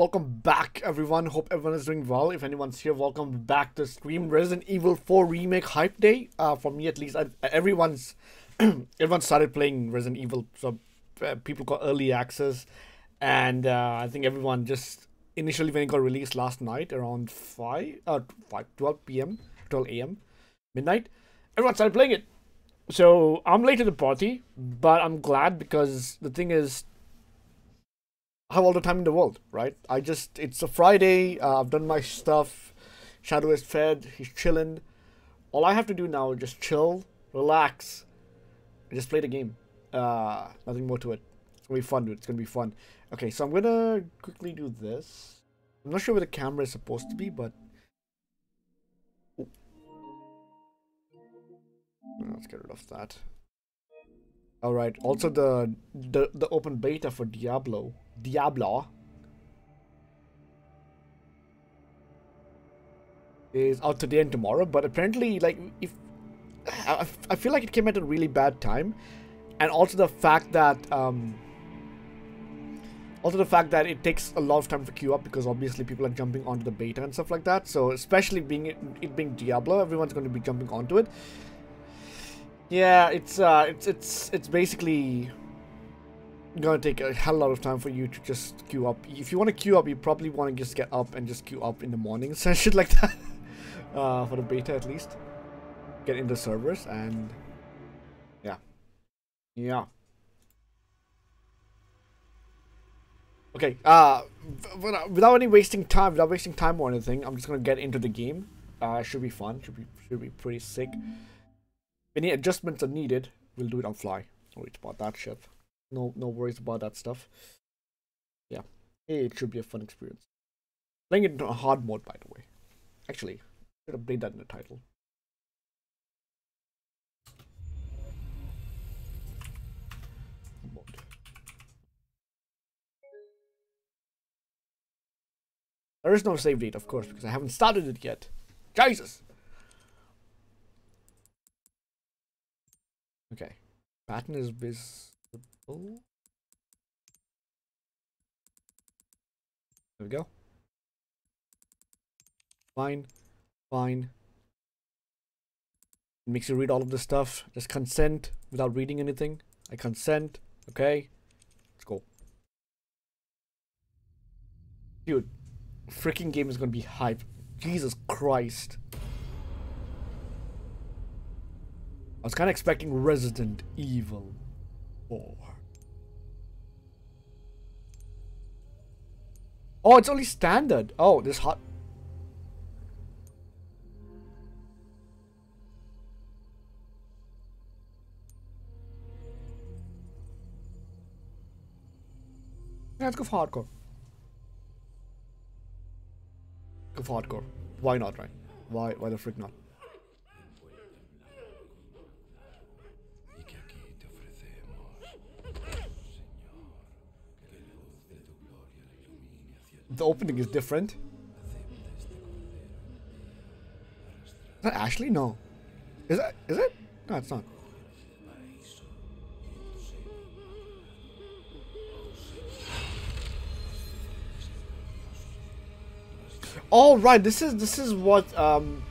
welcome back everyone. Hope everyone is doing well. If anyone's here, welcome back to stream Resident Evil 4 Remake Hype Day. Uh, for me at least, I, everyone's everyone started playing Resident Evil, so uh, people got early access, and uh, I think everyone just initially when it got released last night around 5, uh, 5 12 p.m., 12 a.m., midnight, everyone started playing it. So I'm late to the party, but I'm glad because the thing is, Have all the time in the world, right? I just, it's a Friday, uh, I've done my stuff, Shadow is fed, he's chilling. All I have to do now is just chill, relax, and just play the game. Uh, nothing more to it. It's gonna be fun, dude. It's gonna be fun. Okay, so I'm gonna quickly do this. I'm not sure where the camera is supposed to be, but... Oh. Let's get rid of that. Alright, also the, the the open beta for Diablo Diablo is out today and tomorrow, but apparently, like, if I, I feel like it came at a really bad time, and also the fact that um, also the fact that it takes a lot of time to queue up because obviously people are jumping onto the beta and stuff like that. So especially being it, it being Diablo, everyone's going to be jumping onto it. Yeah, it's uh, it's it's it's basically gonna take a hell lot of time for you to just queue up. If you want to queue up, you probably want to just get up and just queue up in the morning, and shit like that. uh, for the beta at least. Get in the servers and yeah. Yeah. Okay, uh, without any wasting time, without wasting time or anything, I'm just gonna get into the game. Uh, should be fun, should be should be pretty sick. Any adjustments are needed, we'll do it on fly. Worry about that shit no no worries about that stuff. Yeah, it should be a fun experience. Playing it in a hard mode, by the way. Actually, should have played that in the title. There is no save date, of course, because I haven't started it yet. Jesus! Okay. Pattern is biz there we go. Fine. Fine. It makes you read all of this stuff. Just consent without reading anything. I consent. Okay. Let's go. Dude. Freaking game is gonna be hype. Jesus Christ. I was kind of expecting Resident Evil 4. Oh, it's only standard. Oh, this hot. Yeah, let's go for hardcore. Go for hardcore. Why not, right? Why, why the frick not? The opening is different. Is that Ashley? No. Is that is it? No, it's not. All right, this is this is what um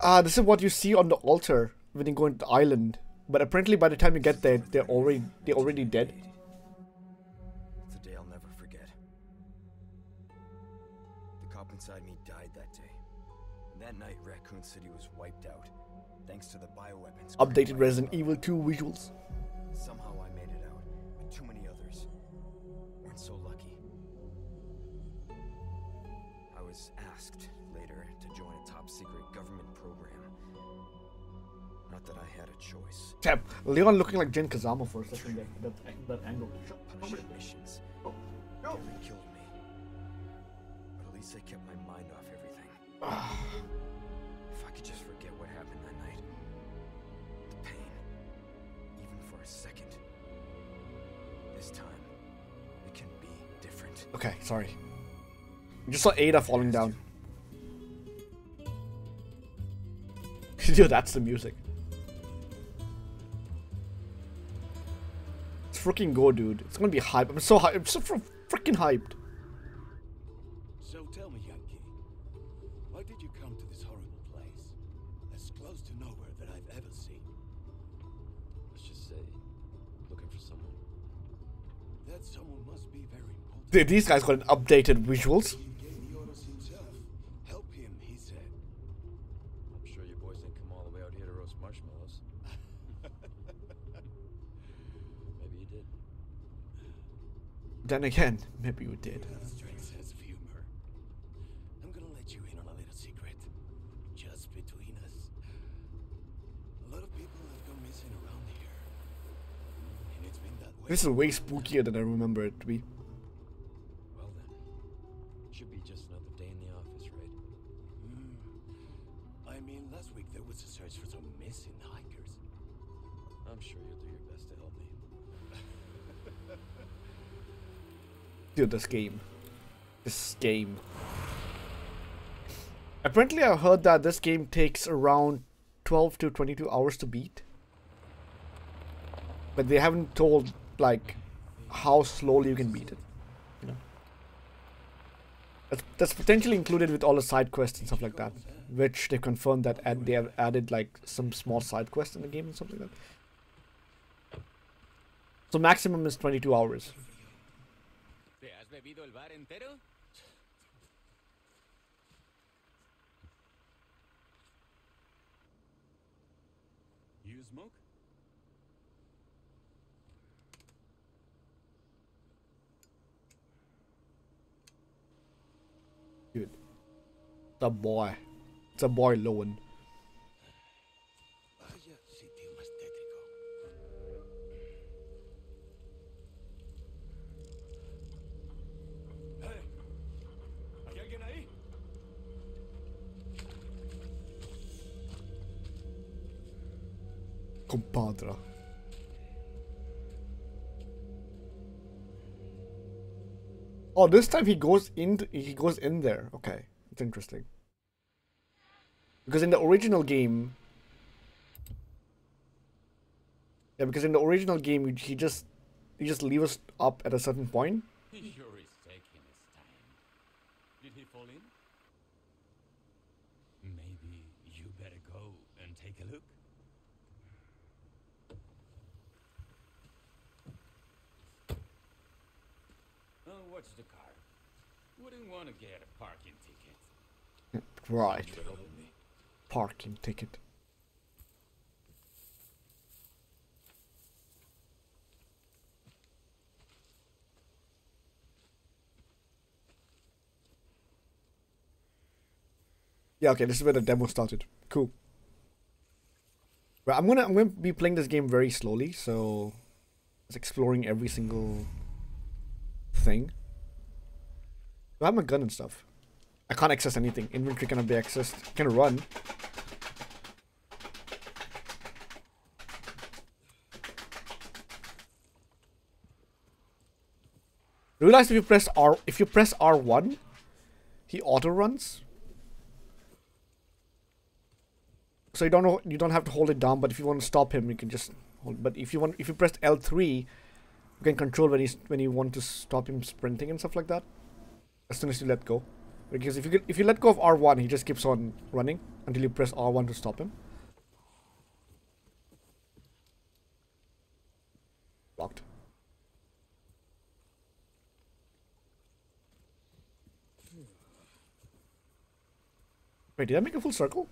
uh this is what you see on the altar when you go into the island. But apparently by the time you get there, they're already they're already dead. Thanks to the bioweapons. Updated Resident Evil 2 visuals. Somehow I made it out, but too many others weren't so lucky. I was asked later to join a top secret government program. Not that I had a choice. Tap, Leon looking like Jin Kazama for a second there. That, that angle. Punishment missions. Oh, no. Nearly killed me. But at least I kept my mind off everything. Ah. Okay, sorry. You just saw Ada falling down. Dude, that's the music. It's freaking go, dude. It's gonna be hype. I'm so hyped. I'm so freaking hyped. These guys got an updated visuals. Help him, he said. I'm sure your boys didn't come all the way out here to roast marshmallows. Maybe you did. Then again, maybe you did. Strange sense of humor. I'm gonna let you in on a little secret. Just between us. A lot of people have gone missing around here. And it's been that way. This is way spookier than I remember it to be. This game. This game. Apparently, I heard that this game takes around 12 to 22 hours to beat. But they haven't told, like, how slowly you can beat it. You know? That's, potentially included with all the side quests and stuff like that. Which they confirmed that add, they have added, like, some small side quests in the game and something like that. So maximum is 22 hours. ¿Te has bebido el bar entero? You smoke? Dude. It's a boy. It's a boy Lowen. Compadre. Oh, this time he goes in. He goes in there. Okay, it's interesting. Because in the original game, yeah, because in the original game, he- just he just leaves us up at a certain point is taking his time. Did he fall in? Maybe you better go and take a look. Oh, watch the car. Wouldn't want to get a parking ticket. Right. Parking ticket. Yeah, okay, this is where the demo started. Cool. Well, I'm gonna I'm gonna be playing this game very slowly, so it's exploring every single thing. I have my gun and stuff. I can't access anything. Inventory cannot be accessed. Can run. Realize if you press R, if you press R1, he auto runs. So you don't know, you don't have to hold it down. But if you want to stop him, you can just hold. But if you want, if you press L3, you can control when he's when you want to stop him sprinting and stuff like that. As soon as you let go. Because if you if you let go of R1, he just keeps on running until you press R1 to stop him. Locked. Wait, did I make a full circle?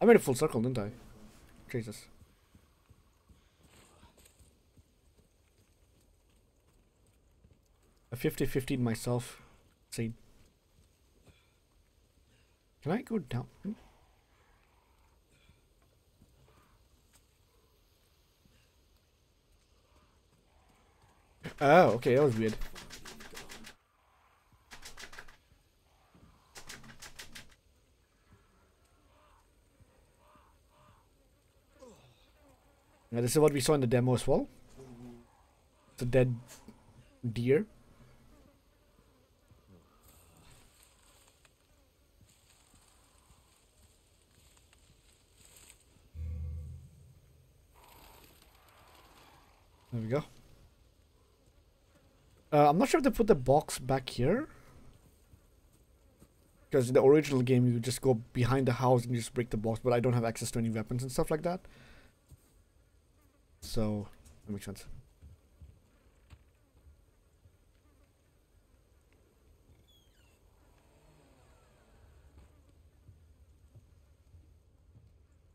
I made a full circle, didn't I? Jesus. A 50-50 myself. See. Can I go down? Oh, okay, that was weird. Now, this is what we saw in the demo as well. It's a dead deer. There we go. Uh, I'm not sure if they put the box back here. Because in the original game, you just go behind the house and just break the box, but I don't have access to any weapons and stuff like that. So, that makes sense.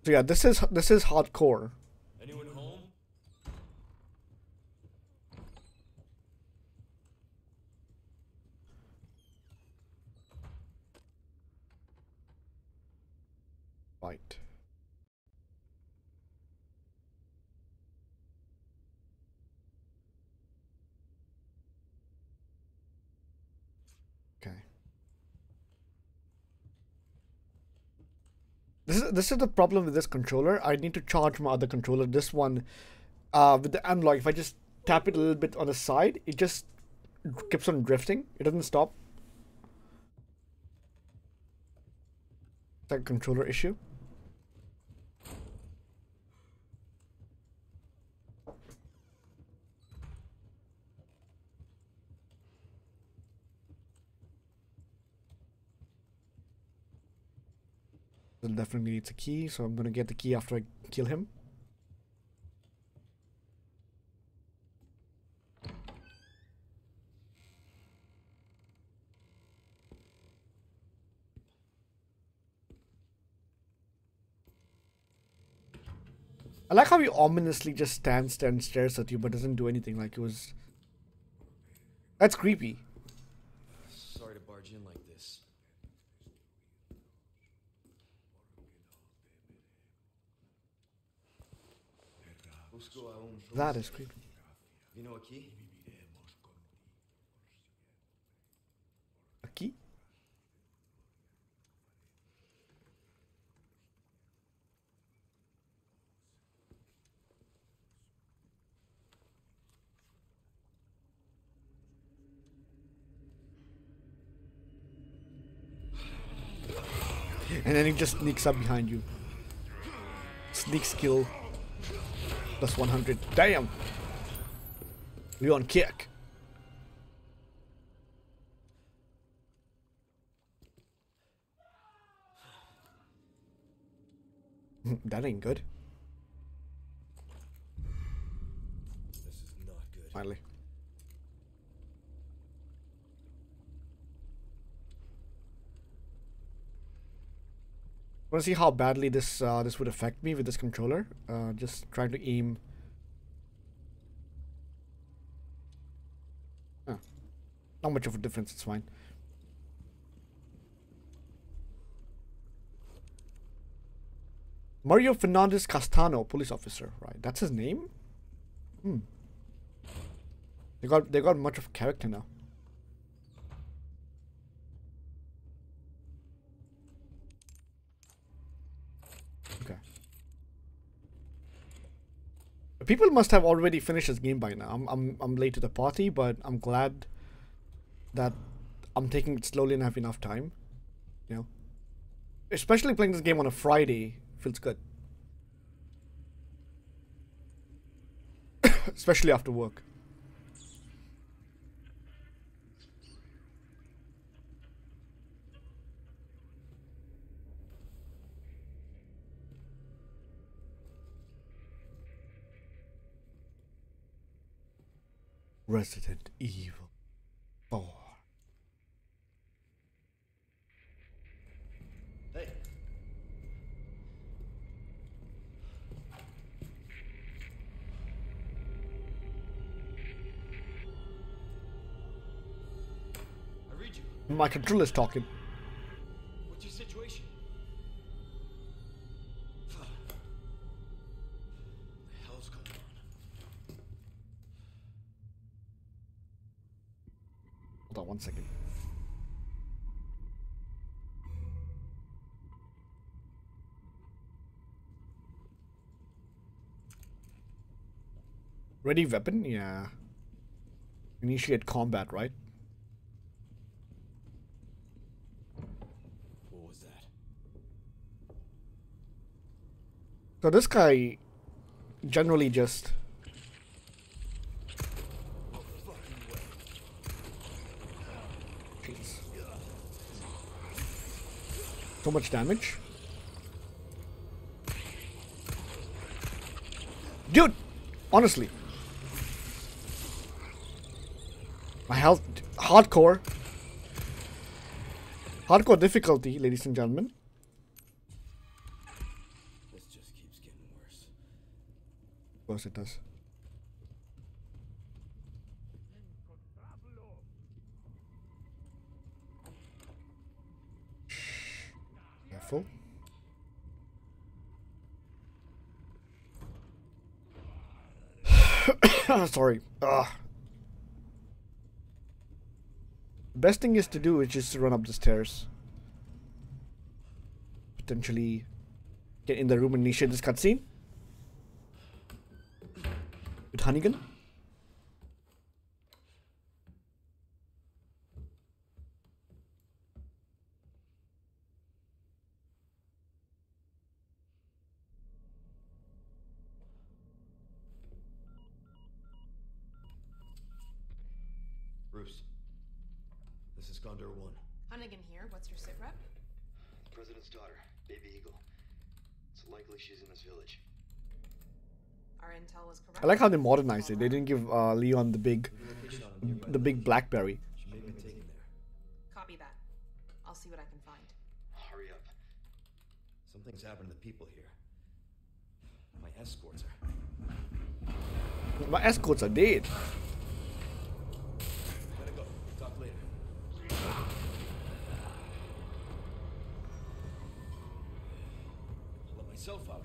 So yeah, this is this is hardcore. Okay. This is this is the problem with this controller. I need to charge my other controller. This one, uh, with the analog, if I just tap it a little bit on the side, it just keeps on drifting. It doesn't stop. A controller issue. It definitely needs a key, so I'm gonna get the key after I kill him. I like how he ominously just stands there and stares at you but doesn't do anything like it was That's creepy. Sorry to barge in like this. Busco a un That is creepy. Vino aquí? A key? And then he just sneaks up behind you. Sneak skill. Plus 100. Damn! We on kick. that ain't good. This is not good. Finally. Want to see how badly this uh, this would affect me with this controller? Uh, just trying to aim. Ah, not much of a difference. It's fine. Mario Fernandez Castano, police officer. Right, that's his name. Hmm. They got they got much of character now. Okay. People must have already finished this game by now. I'm I'm I'm late to the party, but I'm glad that I'm taking it slowly and have enough time. You know. Especially playing this game on a Friday feels good. Especially after work. Resident Evil 4. Hey. I read you. My controller's talking. Ready weapon? Yeah. Initiate combat, right? What was that? So this guy generally just Jeez. So much damage. Dude, honestly. My health hardcore. Hardcore difficulty, ladies and gentlemen. This just keeps getting worse. Of course it does. Careful. Sorry. Ugh. Best thing is to do is just run up the stairs. Potentially get in the room and initiate this cutscene. With Hunnigan. Bruce, this is Condor One. Hunnigan here. What's your sit rep? The president's daughter, Baby Eagle. It's likely she's in this village. Our intel was correct. I like how they modernized it. They didn't give uh, Leon the big, Location on a nearby the big. BlackBerry. She may have been taken there. Copy that. I'll see what I can find. Hurry up. Something's happened to the people here. My escorts are. My escorts are dead. Gotta go. Talk later. I'll let myself out.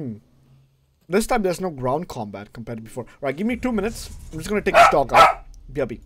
Hmm. This time there's no ground combat compared to before. Right, give me two minutes. I'm just gonna take this dog out. BRB.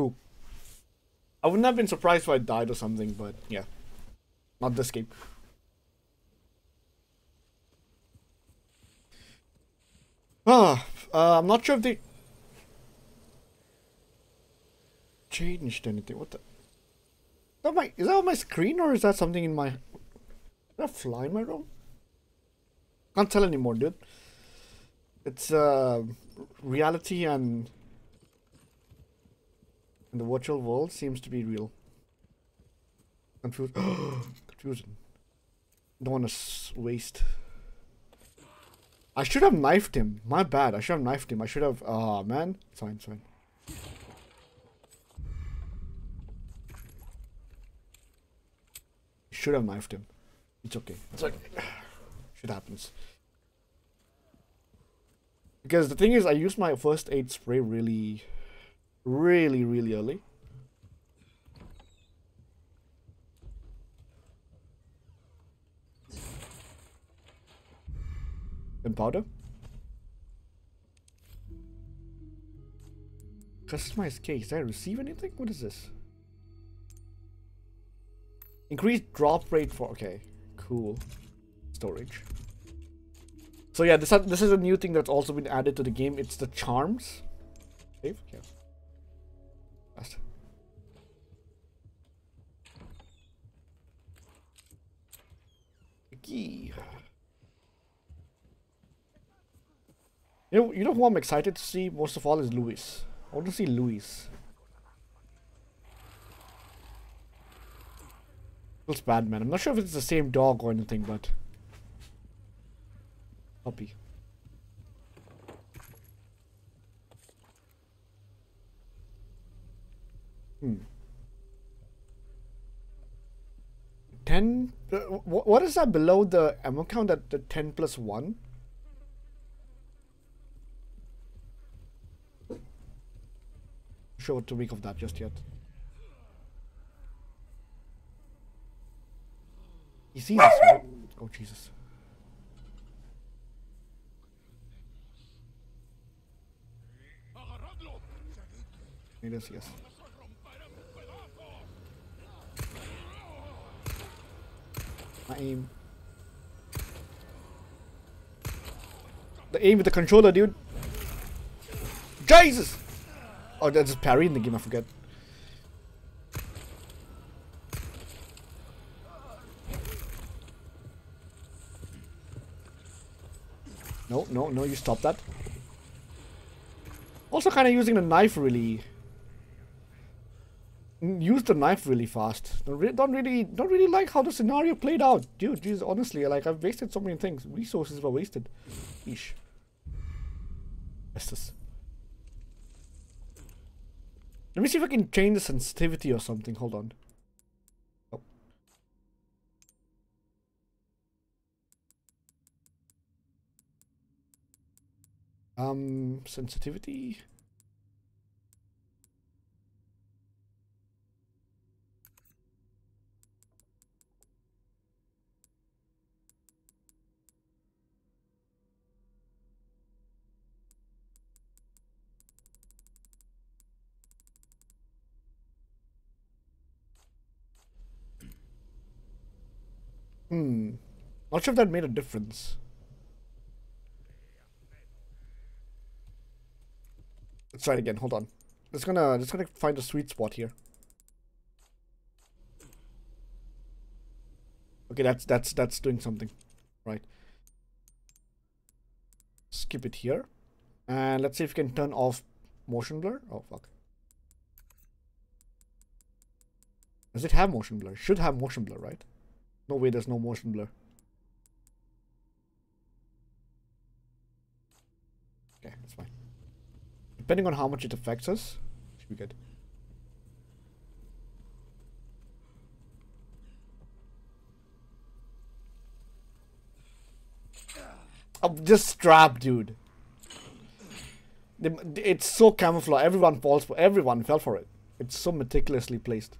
Cool. I wouldn't have been surprised if I died or something, but yeah. Not this game. Ah, uh, I'm not sure if they changed anything. What the? Is that, my, is that on my screen or is that something in my... Is that fly in my room? Can't tell anymore, dude. It's uh, reality and, and the virtual world seems to be real. Confused. Confusion. Don't want to waste. I should have knifed him. My bad. I should have knifed him. I should have. Ah, oh, man. It's fine. It's fine. Should have knifed him. It's okay. It's like shit happens. Because the thing is, I used my first aid spray really, really, really early. Gunpowder? Customize case. Did I receive anything? What is this? Increased drop rate for... Okay. Cool. Storage. So yeah, this, this is a new thing that's also been added to the game. It's the charms. Save? Yeah. Key. You know, you know who I'm excited to see most of all is Luis. I want to see Luis. Feels bad, man. I'm not sure if it's the same dog or anything, but... Puppy. Hmm. 10? Uh, what is that below the ammo count at the 10 plus 1? sure what to make of that just yet. Sees us, right? Oh, Jesus. He does, yes. My aim. The aim with the controller, dude. Jesus! Oh, that's just parry in the game, I forget. No, no, no, you stop that. Also kind of using the knife really... Use the knife really fast. Don't, re don't really don't really like how the scenario played out. Dude, geez, honestly, like, I've wasted so many things. Resources were wasted. Ish. Estes. Let me see if I can change the sensitivity or something. Hold on. Oh. Um, sensitivity. Hmm. Not sure if that made a difference. Let's try it again. Hold on. Just gonna just gonna find a sweet spot here. Okay, that's that's that's doing something. Right. Skip it here. And let's see if we can turn off motion blur. Oh fuck. Does it have motion blur? Should have motion blur, right? No way there's no motion blur. Okay, that's fine. Depending on how much it affects us, should be good. I'm just strapped, dude. It's so camouflage. Everyone falls for. Everyone fell for it. It's so meticulously placed.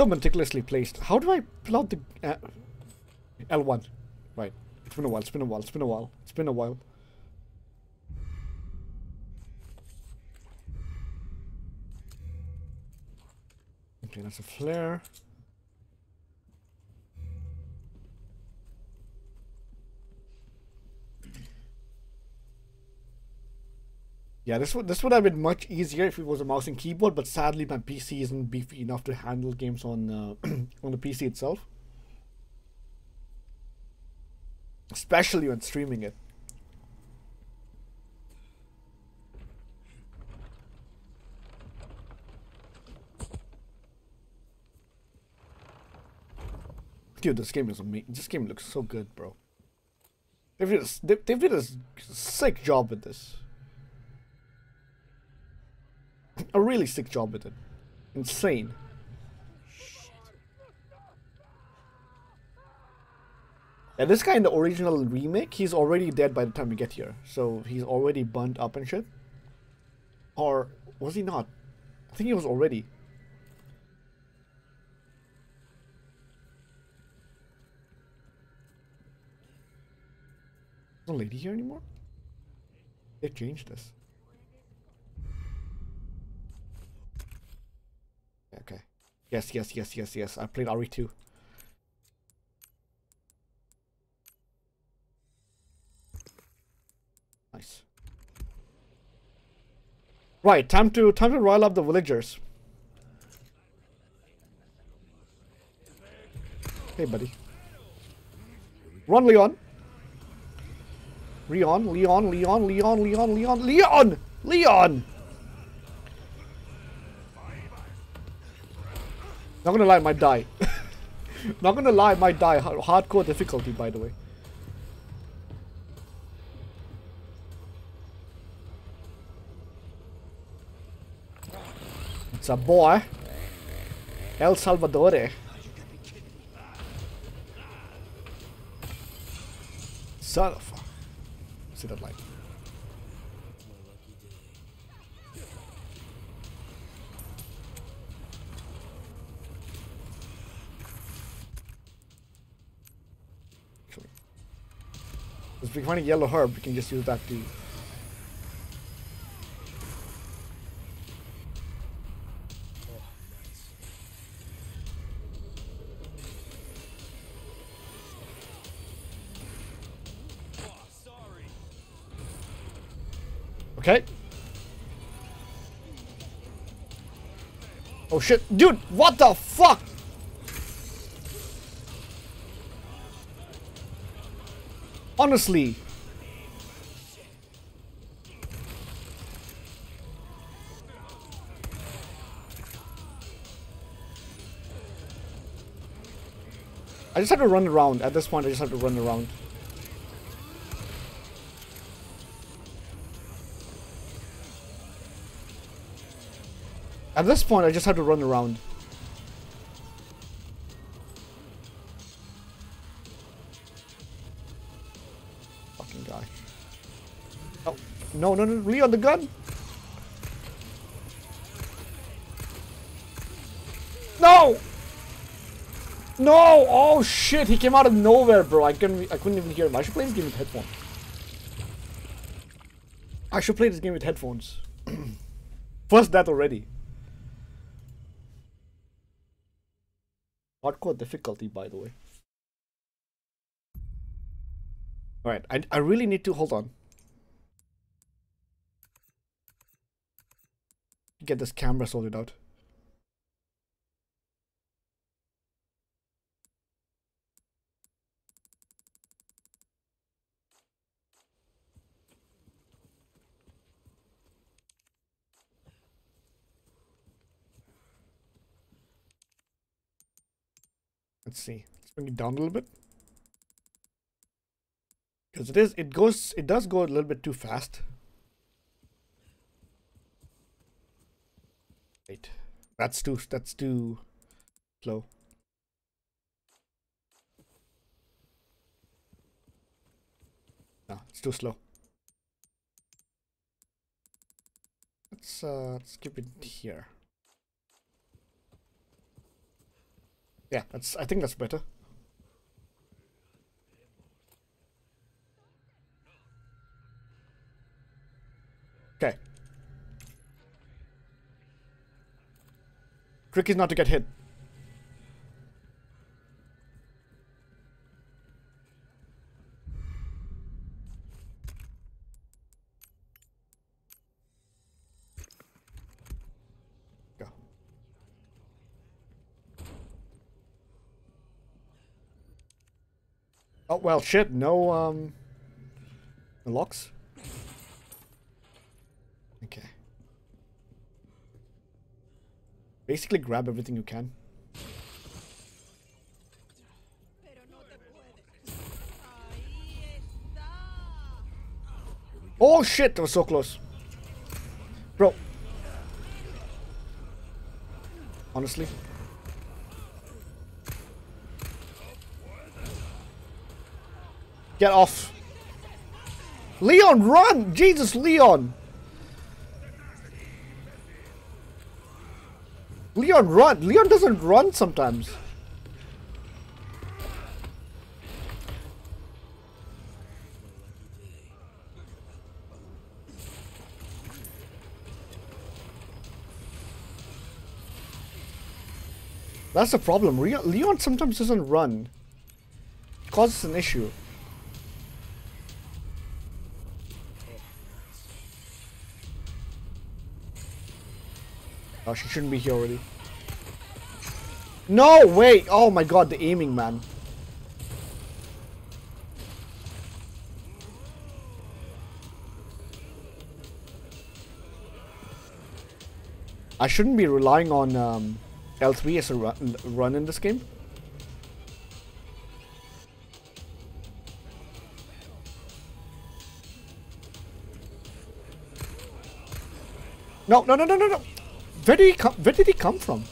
So meticulously placed. How do I pull out the uh, L1? Right. It's been a while. It's been a while. It's been a while. It's been a while. Okay, that's a flare. Yeah, this would this would have been much easier if it was a mouse and keyboard, but sadly my PC isn't beefy enough to handle games on uh, on the PC itself. Especially when streaming it. Dude, this game is amazing. This game looks so good, bro. They did a, they, they did a sick job with this. A really sick job with it. Insane. And this guy in the original remake, he's already dead by the time we get here. So he's already burnt up and shit. Or was he not? I think he was already. No lady here anymore? They changed this. Okay. Yes, yes, yes, yes, yes. I played RE2. Nice. Right, time to time to rile up the villagers. Hey, buddy. Run, Leon. Leon, Leon, Leon, Leon, Leon, Leon, Leon, Leon. Not gonna lie, might die. Not gonna lie, might die. Hardcore difficulty, by the way. It's a boy. El Salvador. Son of a... See that light. If we find a yellow herb, we can just use that to Okay. Oh shit. Dude, what the fuck? Honestly. I just have to run around. At this point, I just have to run around. At this point, I just have to run around. No, no, no, Leon, the gun! No! No! Oh shit, he came out of nowhere, bro. I couldn't, I couldn't even hear him. I should play this game with headphones. I should play this game with headphones. First that already. Hardcore difficulty, by the way. Alright, I, I really need to hold on. Get this camera sorted out. Let's see. Let's bring it down a little bit. Because it is, it goes, it does go a little bit too fast. Wait, that's too, that's too slow. No, it's too slow. Let's, uh, let's keep it here. Yeah, that's. I think that's better. Okay. Trick is not to get hit. Go. Oh well, shit. No um, locks. Okay. Basically, grab everything you can. Oh shit, that was so close. Bro. Honestly. Get off. Leon, run! Jesus, Leon! Leon, run! Leon doesn't run sometimes. That's the problem. Leon sometimes doesn't run. It causes an issue. Oh, she shouldn't be here already. No, wait! Oh my god, the aiming, man. I shouldn't be relying on um, L3 as a run, run in this game. No, no, no, no, no, no. Where did he come? Where did he come from?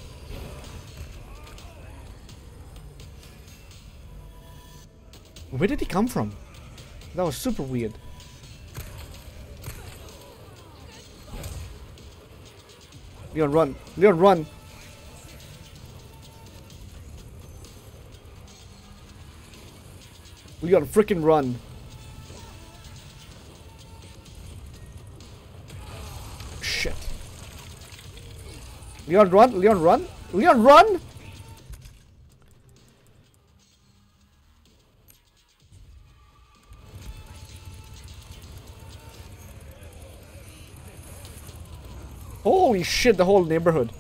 Where did he come from? That was super weird. Leon, run! Leon, run! Leon, freaking run! Leon, run! Leon, run! Leon, run! Holy shit, the whole neighborhood.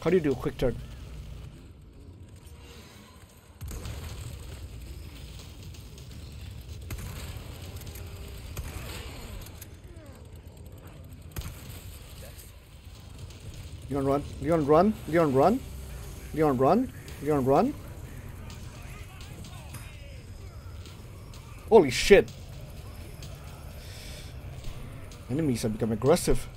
How do you do a quick turn? Leon run, Leon run, Leon run, Leon run, Leon run. Holy shit. Enemies have become aggressive.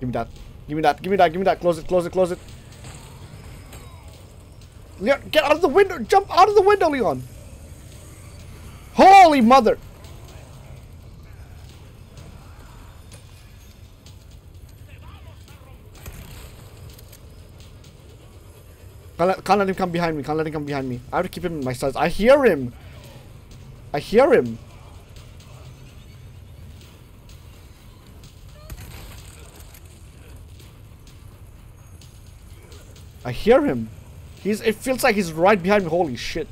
Give me that. Give me that. Give me that. Give me that. Close it. Close it. Close it. Leon, get out of the window. Jump out of the window, Leon. Holy mother. Can't let, can't let him come behind me. Can't let him come behind me. I have to keep him in my sights. I hear him. I hear him. I hear him. He's. It feels like he's right behind me. Holy shit.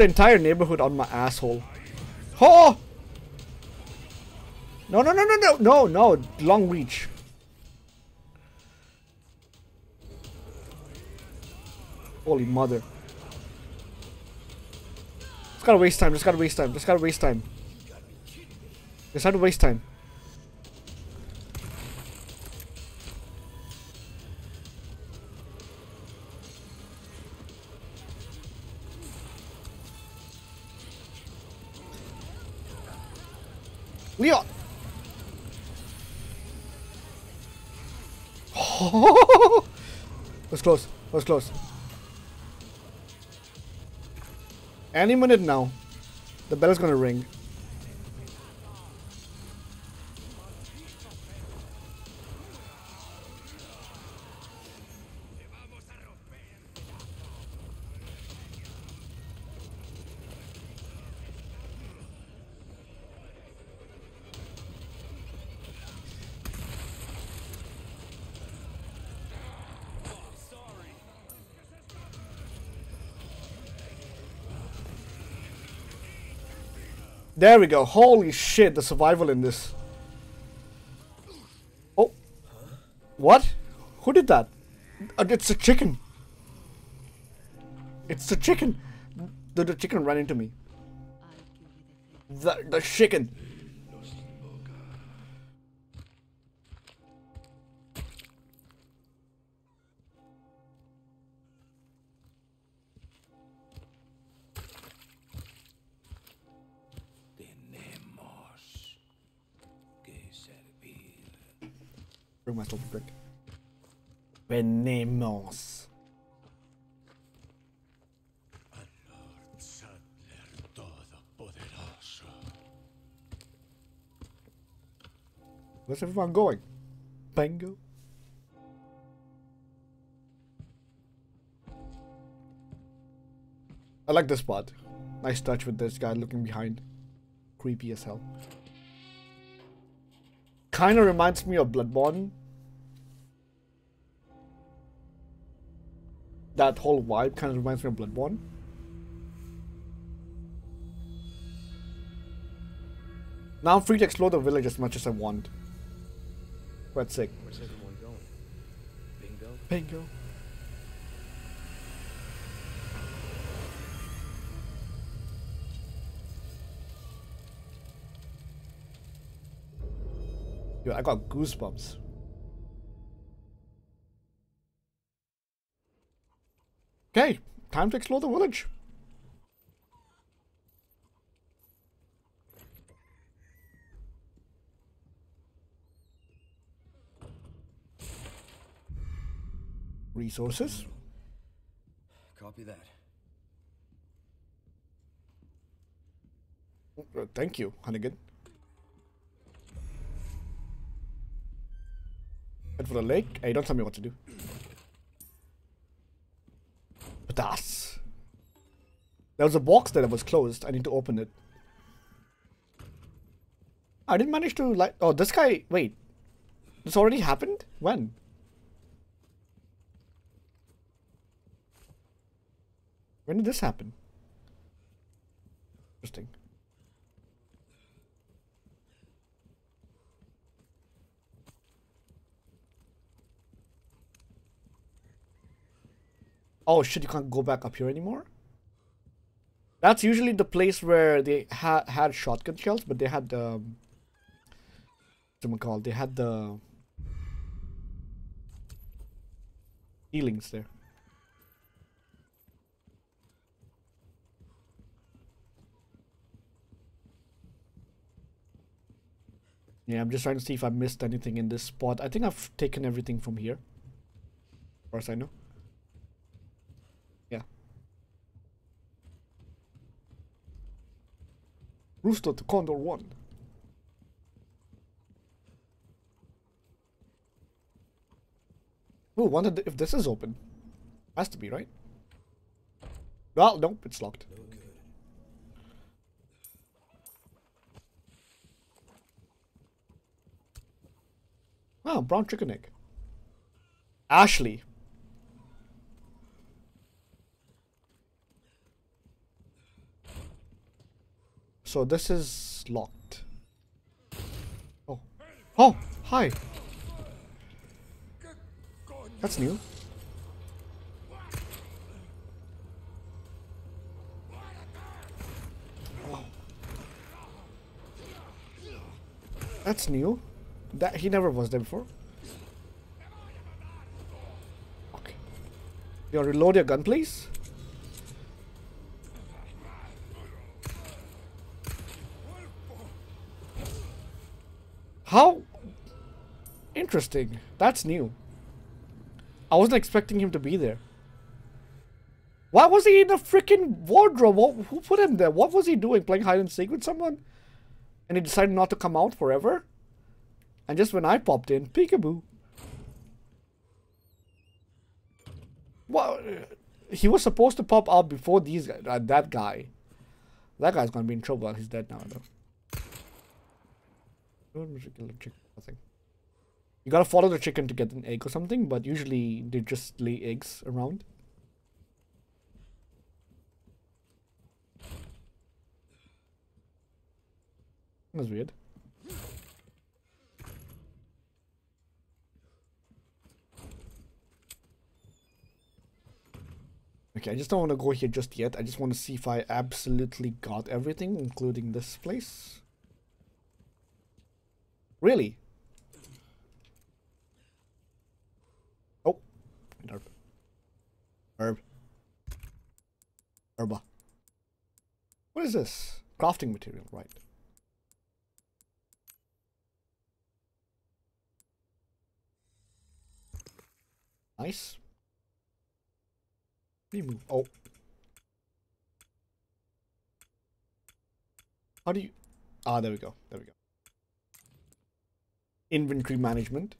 The entire neighborhood on my asshole. Oh! No, no, no, no, no, no, no. Long reach. Holy mother. Just gotta waste time, just gotta waste time, just gotta waste time. Just to waste time. Close. Any minute now, the bell is gonna ring. There we go. Holy shit, the survival in this. Oh. What? Who did that? Uh, it's a chicken. It's a chicken. The, the chicken ran into me. The, the chicken. Myself a. Venemos. Where's everyone going? Bingo. I like this part. Nice touch with this guy looking behind. Creepy as hell. Kinda reminds me of Bloodborne. That whole vibe kind of reminds me of Bloodborne. Now I'm free to explore the village as much as I want. Quite sick. Where's everyone going? Bingo? Bingo. Yo, I got goosebumps. Okay, time to explore the village. Resources. Copy that. Uh, thank you, Hunnigan. Head for the lake. Hey, don't tell me what to do. Patas. There was a box there that was closed. I need to open it. I didn't manage to like. Oh, this guy. Wait. This already happened? When? When did this happen? Interesting. Oh shit, you can't go back up here anymore? That's usually the place where they ha had shotgun shells, but they had um what's it called? They had the healings there. Yeah, I'm just trying to see if I missed anything in this spot. I think I've taken everything from here. As far as I know. Yeah. Rooster to Condor 1. Oh, wonder if this is open. Has to be, right? Well, nope, it's locked. Oh, brown chicken egg. Ashley. So this is locked. Oh. Oh, hi. That's new. That's new. That he never was there before. Okay. You reload your gun, please. How interesting. That's new. I wasn't expecting him to be there. Why was he in the freaking wardrobe? What, who put him there? What was he doing? Playing hide and seek with someone? And he decided not to come out forever? And just when I popped in, peekaboo. Well, he was supposed to pop out before these guys, uh, that guy. That guy's gonna be in trouble. He's dead now, though. Nothing. You gotta follow the chicken to get an egg or something, but usually they just lay eggs around. That's weird. Okay, I just don't want to go here just yet. I just want to see if I absolutely got everything, including this place. Really? Oh. Herb. Herb. Herba. What is this? Crafting material, right. Nice. How do you move? Oh. How do you... Ah, there we go. There we go. Inventory management.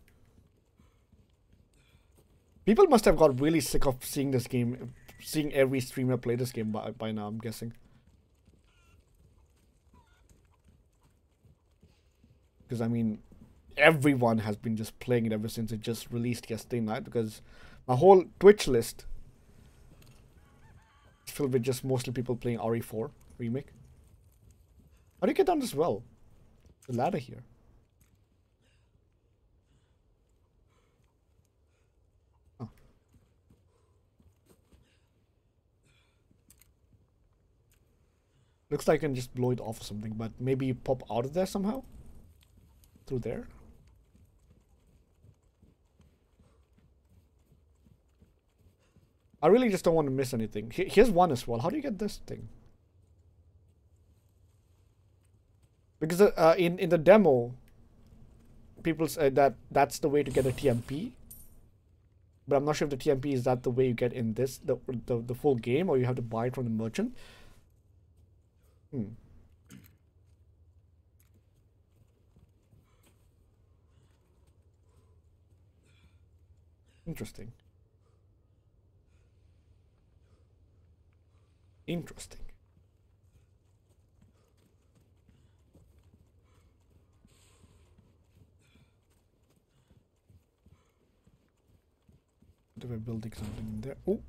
People must have got really sick of seeing this game, seeing every streamer play this game by, by now, I'm guessing. Because, I mean, everyone has been just playing it ever since it just released yesterday night because my whole Twitch list is filled with just mostly people playing RE4 remake. How do you get down this well? The ladder here. Looks like I can just blow it off or something, but maybe pop out of there somehow? Through there? I really just don't want to miss anything. Here's one as well. How do you get this thing? Because uh, uh, in, in the demo, people said that that's the way to get a TMP. But I'm not sure if the TMP is that the way you get in this, the, the, the full game, or you have to buy it from the merchant. Hmm. Interesting. Interesting. We're building something in there. Oh.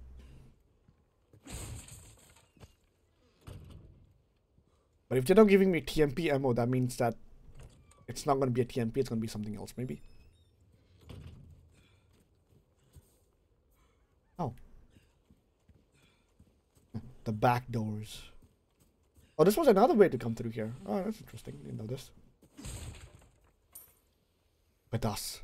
But if they're not giving me TMP ammo, that means that it's not going to be a TMP, it's going to be something else, maybe. Oh. The back doors. Oh, this was another way to come through here. Oh, that's interesting. Didn't know this. Pedas.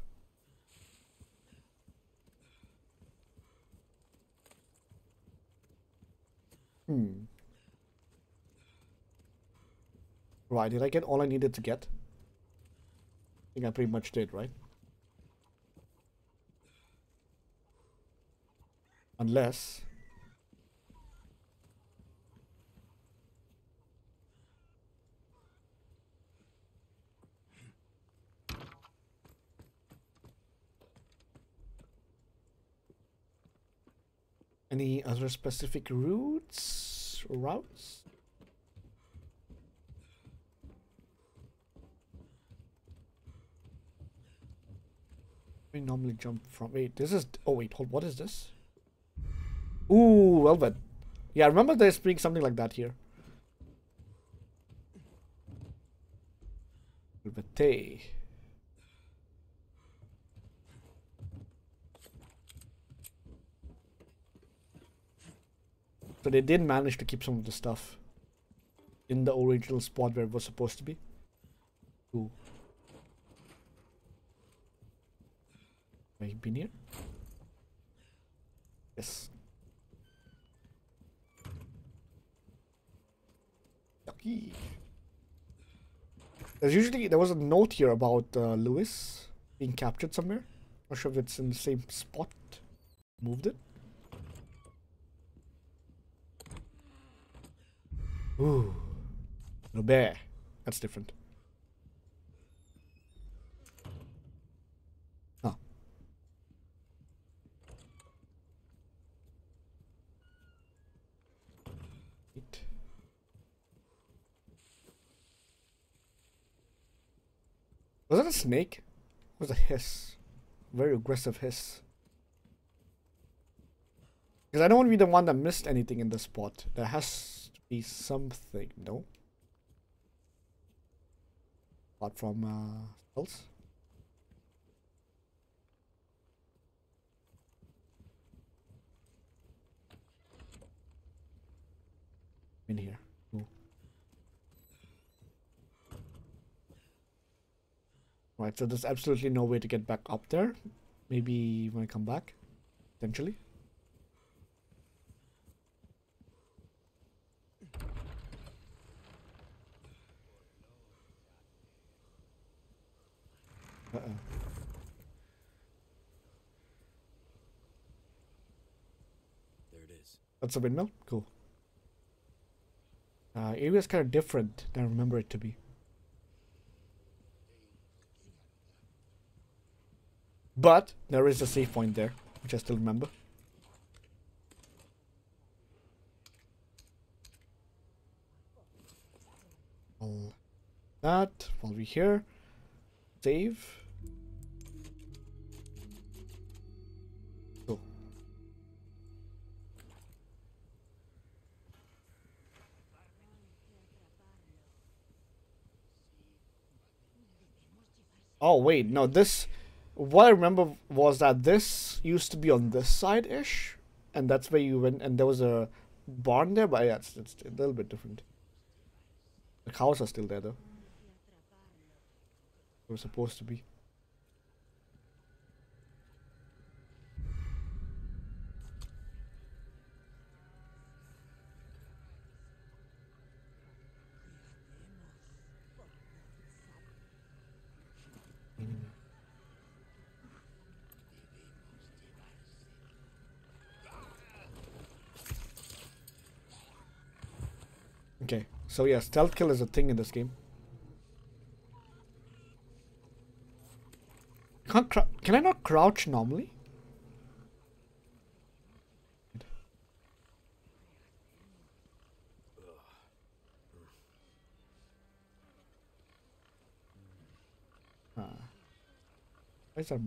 Hmm. Right, did I get all I needed to get? I think I pretty much did, right? Unless... Any other specific routes? Routes? Normally jump from. Wait, this is. Oh wait, hold. What is this? Ooh, velvet. Yeah, I remember there's being something like that here. Velvet. So they did manage to keep some of the stuff in the original spot where it was supposed to be. Ooh. I been here? Yes. Yucky. There's usually there was a note here about uh, Lewis being captured somewhere. Not sure if it's in the same spot. Moved it. Ooh, no bear. That's different. Oh. Eight. Was that a snake? It was a hiss. Very aggressive hiss. Because I don't want to be the one that missed anything in this spot. There has to be something, no? Apart from uh, spells. In here. Cool. Right, so there's absolutely no way to get back up there. Maybe when I come back, potentially. Uh-oh. There it is. That's a windmill? Cool. Uh, area's kind of different than I remember it to be. But there is a save point there, which I still remember. All that while we're here. Save. Oh wait, no, this what I remember was that this used to be on this side ish, and that's where you went, and there was a barn there, but yeah, it's, it's a little bit different. The cows are still there though. They were supposed to be. Okay, so yeah, stealth kill is a thing in this game. Can't can I not crouch normally? Ah. Why is that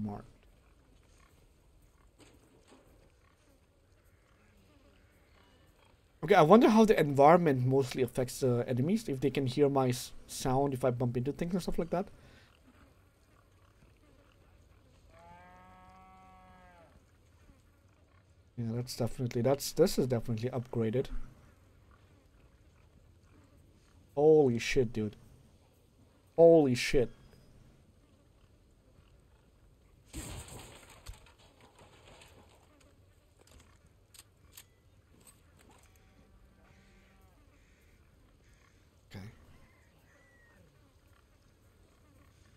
Okay, I wonder how the environment mostly affects the enemies. If they can hear my sound, if I bump into things and stuff like that. Yeah, that's definitely that's this is definitely upgraded. Holy shit, dude. Holy shit.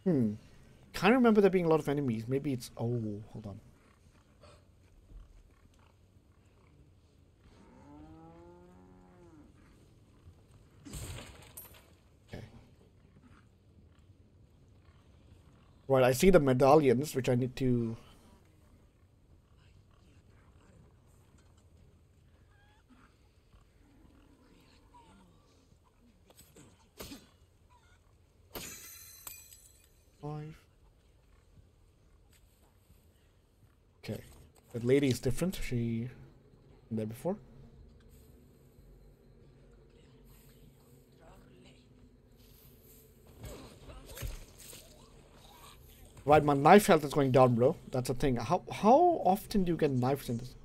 Hmm. Can't remember there being a lot of enemies. Maybe it's oh, hold on. Okay. Right, I see the medallions, which I need to. Five. Okay. That lady is different. She there before. Right, my knife health is going down, bro. That's a thing. How how often do you get knives in this?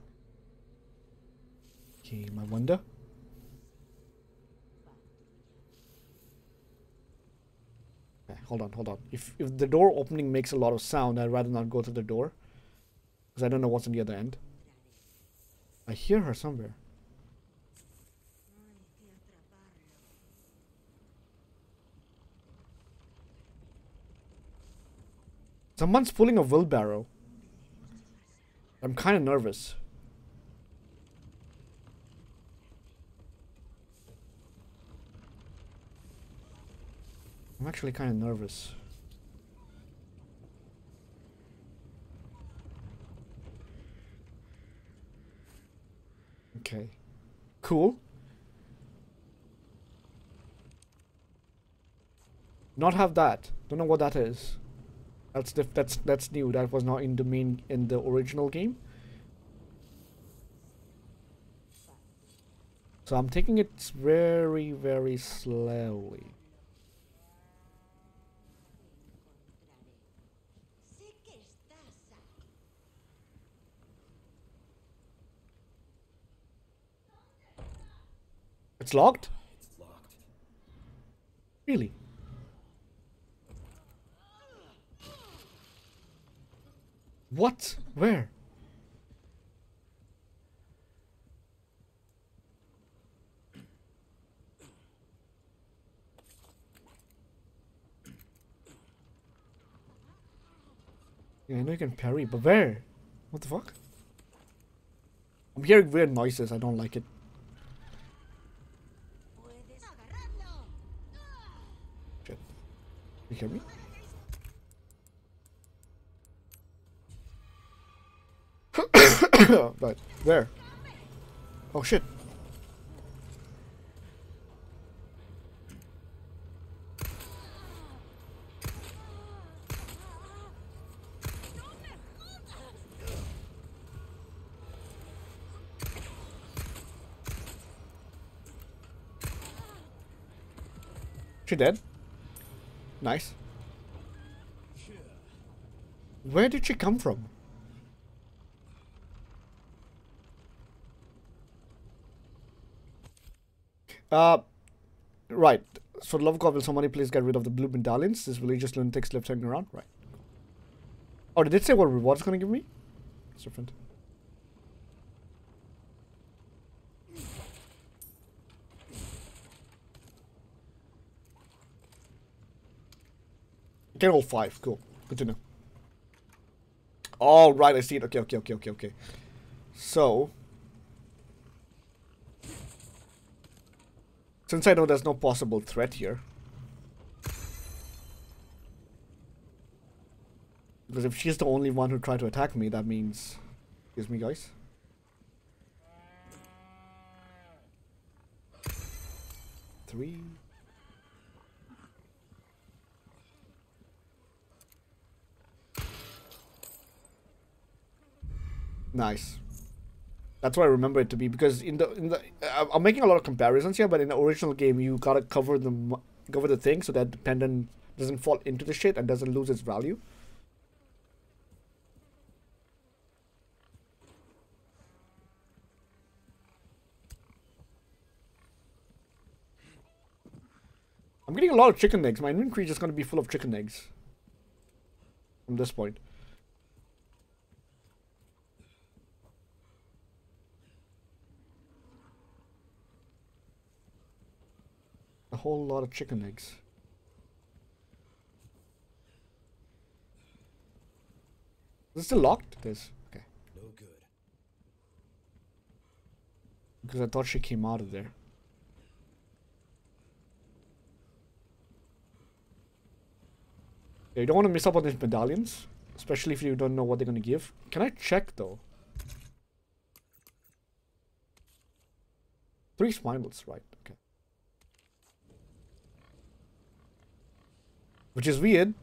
Okay, my wonder. Okay, hold on, hold on. If if the door opening makes a lot of sound, I'd rather not go through the door. Because I don't know what's on the other end. I hear her somewhere. Someone's pulling a wheelbarrow. I'm kind of nervous. I'm actually kind of nervous. Okay. Cool. Not have that. Don't know what that is. That's that's that's new. That was not in the main in the original game. So I'm taking it very very slowly. It's locked? It's locked. Really? What? Where? Yeah, I know you can parry, but where? What the fuck? I'm hearing weird noises. I don't like it. You hear me? right. Where? Oh shit. She dead? Nice. Where did she come from? Uh, right. So love God, will somebody please get rid of the blue medallions? This religious lunatics left hanging around? Right. Oh, did it say what reward it's gonna give me? It's different. All five. Cool. Good to know. All right, I see it. Okay, okay, okay, okay, okay. So, since I know there's no possible threat here, because if she's the only one who tried to attack me, that means, excuse me, guys. Three. Nice. That's what I remember it to be because in the in the I'm making a lot of comparisons here, but in the original game you gotta cover the cover the thing so that the pendant doesn't fall into the shit and doesn't lose its value. I'm getting a lot of chicken eggs. My inventory is just gonna be full of chicken eggs. From this point. A whole lot of chicken eggs. Is it still locked? This Okay. No good. Because I thought she came out of there. Yeah, you don't want to miss up on these medallions. Especially if you don't know what they're going to give. Can I check though? Three spinels, right. Okay. Which is weird.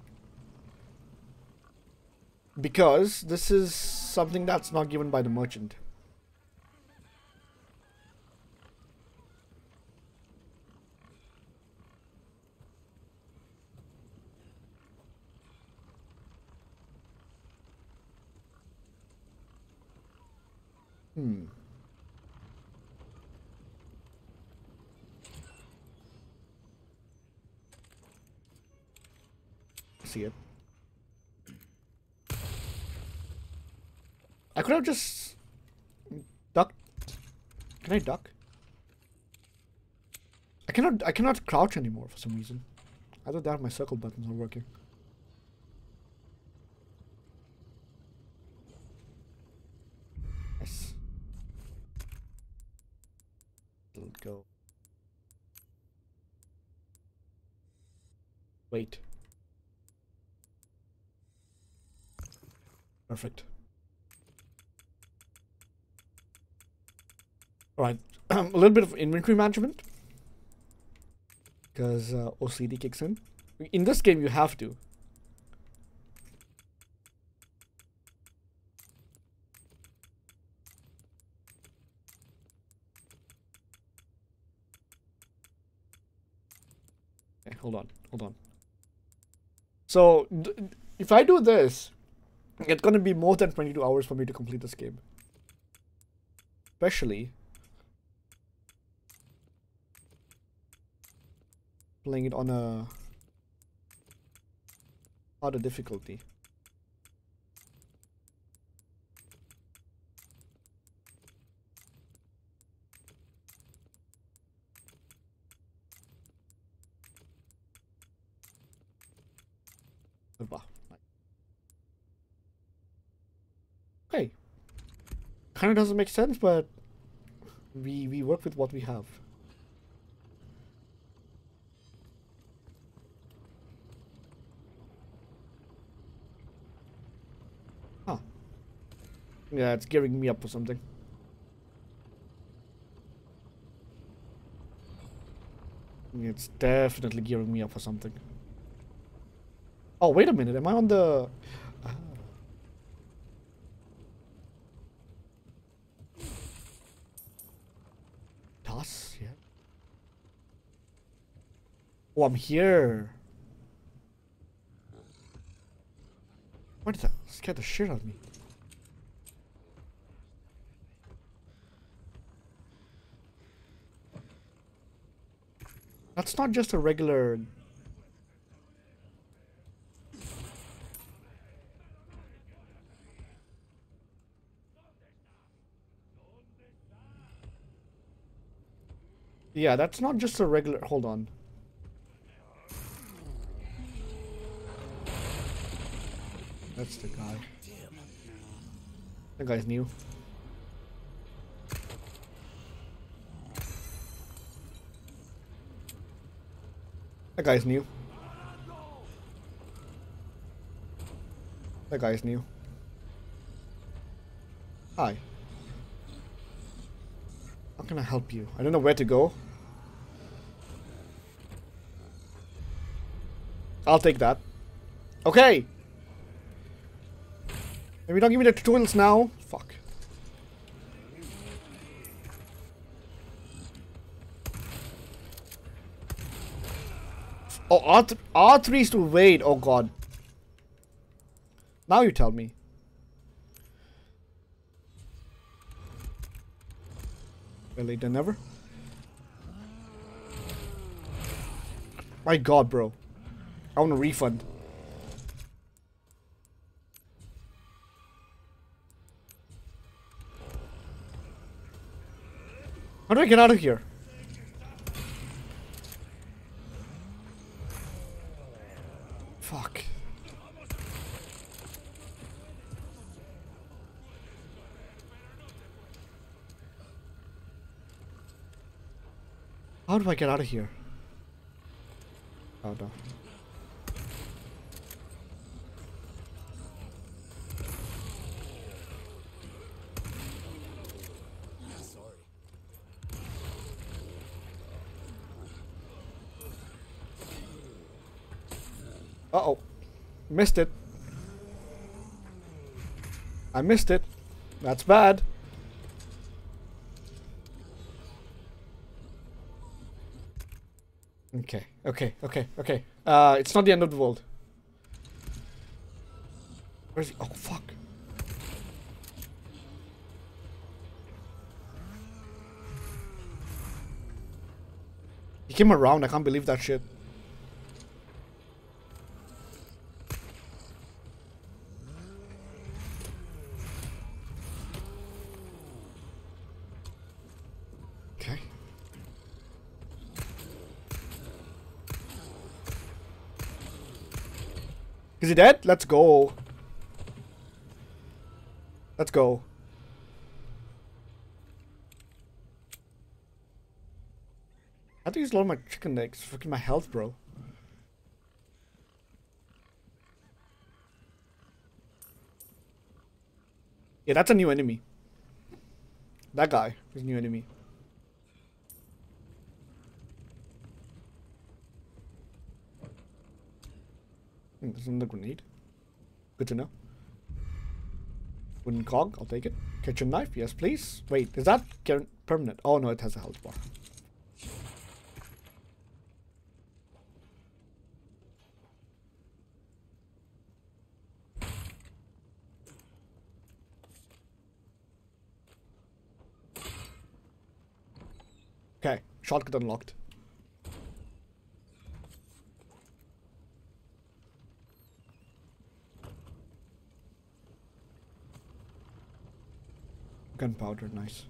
Because this is something that's not given by the merchant. Hmm. see it. I could have just ducked. Can I duck? I cannot. I cannot crouch anymore for some reason. I thought that my circle buttons are working. Yes. Go. Wait. Perfect. Alright, a little bit of inventory management. Because uh, OCD kicks in. In this game, you have to. Okay, hold on, hold on. So, if I do this, it's gonna be more than 22 hours for me to complete this game. Especially playing it on a harder difficulty. Okay. Kind of doesn't make sense, but we we work with what we have. Huh. Yeah, it's gearing me up for something. It's definitely gearing me up for something. Oh, wait a minute. Am I on the... Ah. Toss? Yeah. Oh, I'm here. What did that scare the shit out of me? That's not just a regular Yeah, that's not just a regular. Hold on. That's the guy. That guy's new. That guy's new. That guy's new. Hi. How can I help you? I don't know where to go. I'll take that. Okay. Maybe don't give me the tutorials now. Fuck. Oh, R3, R3 is to wait. Oh god. Now you tell me. Well, later than never. My god, bro. I want a refund. How do I get out of here? Fuck. How do I get out of here? Oh no. Uh-oh. Missed it. I missed it. That's bad. Okay, okay, okay, okay. Uh, it's not the end of the world. Where's he? Oh, fuck. He came around. I can't believe that shit. Is he dead? Let's go. Let's go. I think he's of my chicken legs. Fucking my health, bro. Yeah, that's a new enemy. That guy is new enemy. Hmm, there's another grenade. Good to know. Wooden cog, I'll take it. Kitchen knife, yes please. Wait, is that permanent? Oh no, it has a health bar. Okay, shortcut unlocked. Gunpowder, nice.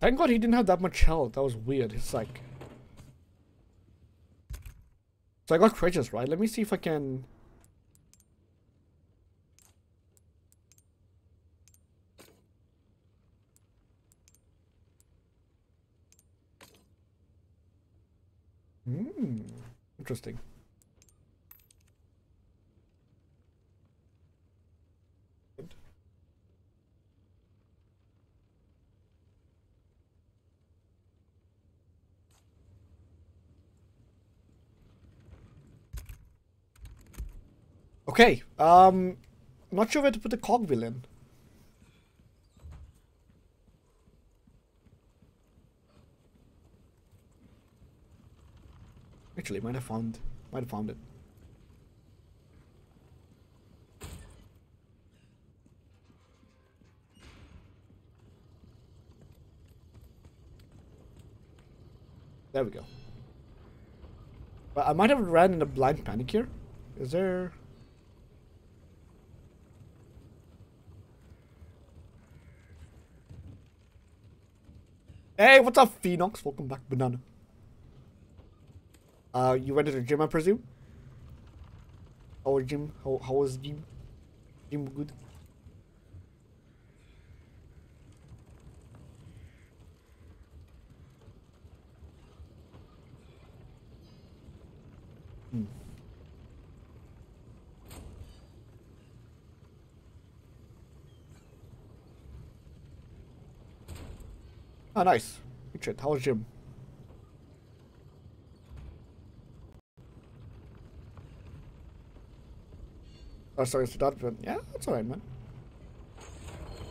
Thank God he didn't have that much health. That was weird. It's like. So I got treasures, right? Let me see if I can. Hmm. Interesting. Okay. Um, not sure where to put the cogwheel in. Actually, might have found, might have found it. There we go. But I might have ran in a blind panic here. Is there? Hey, what's up, Phoenix? Welcome back, Banana. Uh, you went to the gym, I presume? Was gym? How, how was gym? Gym good? Ah, nice. Good shit. How was gym? Oh, sorry for that, but yeah, that's alright, man.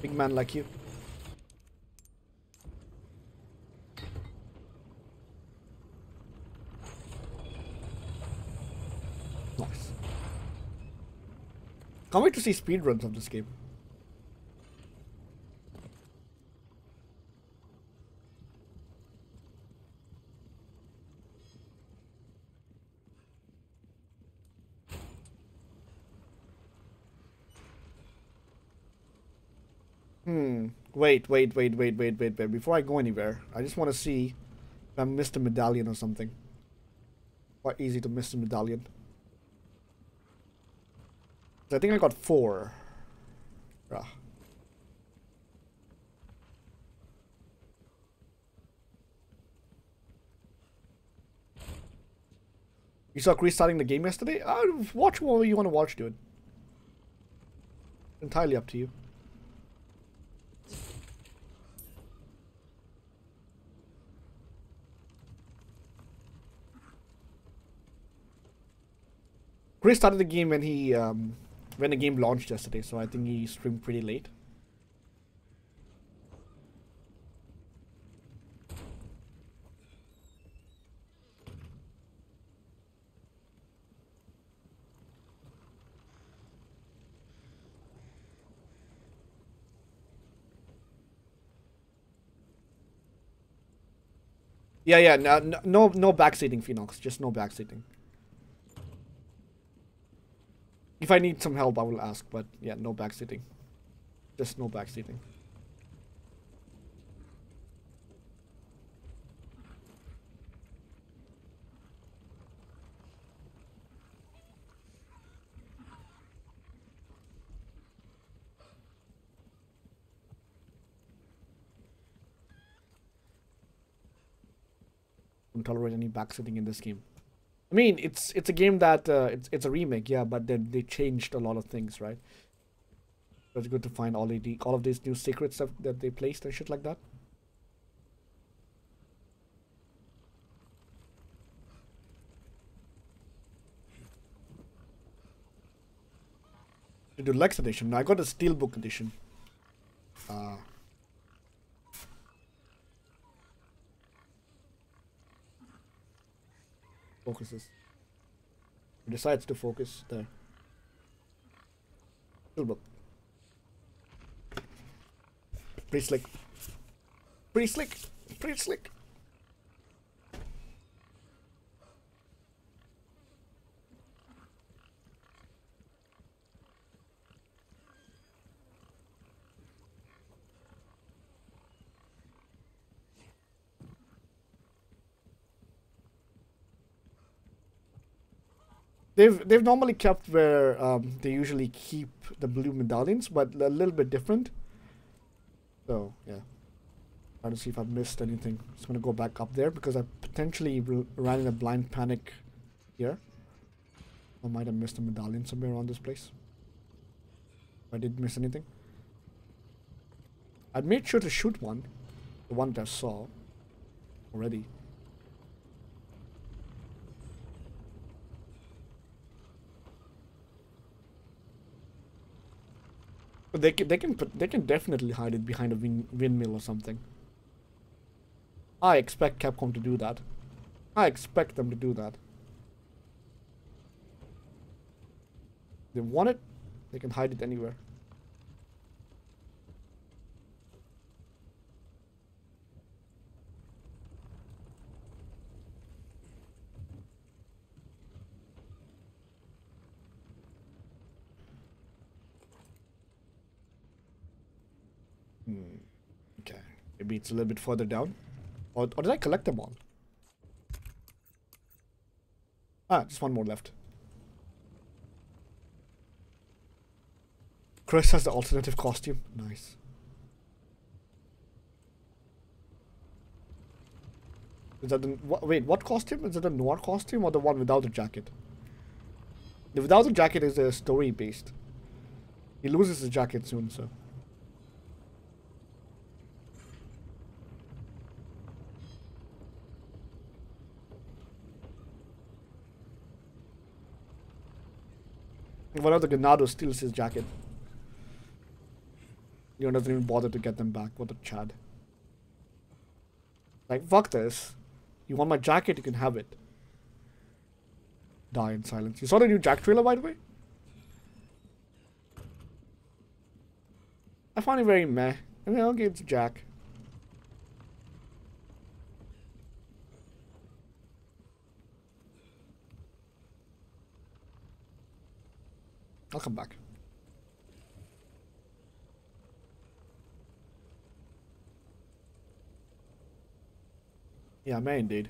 Big man like you. Nice. Can't wait to see speedruns of this game. Hmm. Wait, wait, wait, wait, wait, wait, wait. Before I go anywhere, I just want to see if I missed a medallion or something. Quite easy to miss a medallion. I think I got four. Ah. You saw Chris starting the game yesterday? Uh, watch what you want to watch, dude. Entirely up to you. Chris started the game when he um, when the game launched yesterday, so I think he streamed pretty late. Yeah, yeah, no, no, no, backseating, Phoenix. Just no backseating. If I need some help, I will ask, but yeah, no backseating. Just no backseating. Don't tolerate any backseating in this game. I mean, it's it's a game that uh, it's it's a remake, yeah, but then they changed a lot of things, right? So it's good to find all the all of these new secrets that, that they placed and shit like that. The deluxe edition. I got a steelbook edition. Uh, focuses. It decides to focus there. Steelbook. Pretty slick. Pretty slick. Pretty slick. They've they've normally kept where um, they usually keep the blue medallions, but a little bit different. So yeah, trying to see if I've missed anything. Just gonna go back up there because I potentially ran in a blind panic here. I might have missed a medallion somewhere around this place. I didn't miss anything. I made sure to shoot one, the one that I saw already. But they can they can put, they can definitely hide it behind a wind, windmill or something. I expect Capcom to do that. I expect them to do that. They want it, they can hide it anywhere. Hmm. Okay. Maybe it's a little bit further down. Or, or did I collect them all? Ah, just one more left. Chris has the alternative costume. Nice. Is that the, wha- wait, what costume? Is it a noir costume or the one without the jacket? The without the jacket is a story based. He loses his jacket soon, so. One of the Ganado steals his jacket. You doesn't even bother to get them back. What a chad. Like, fuck this. You want my jacket, you can have it. Die in silence. You saw the new Jack trailer, by the way? I find it very meh. I mean, I'll give it to Jack. I'll come back. Yeah, I may indeed.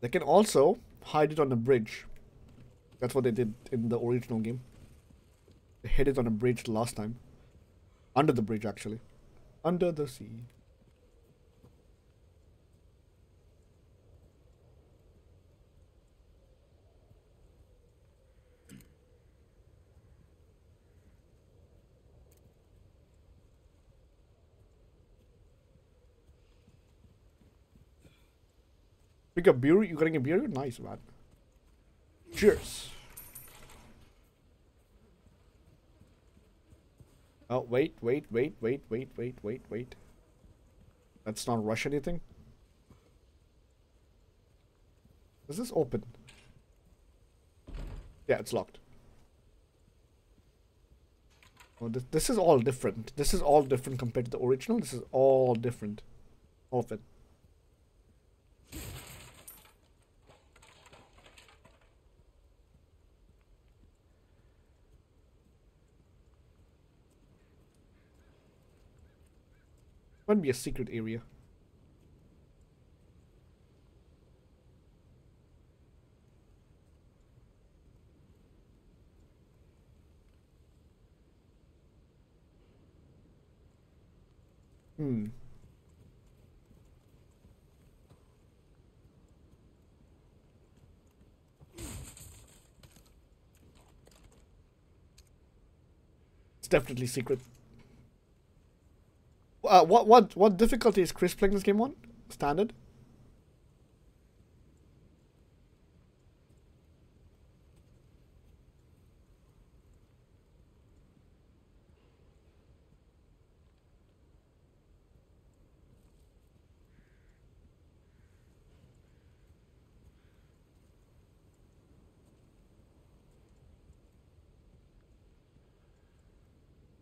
They can also hide it on a bridge. That's what they did in the original game. They hid it on a bridge last time. Under the bridge, actually. Under the sea. Pick a beer. You getting a beer? Nice, man. Cheers. Oh, wait, wait, wait, wait, wait, wait, wait, wait. Let's not rush anything. Is this open? Yeah, it's locked. Oh, this, this is all different. This is all different compared to the original. This is all different. All of it. Might be a secret area. Hmm. It's definitely secret. Uh, what what what difficulty is Chris playing this game on? Standard.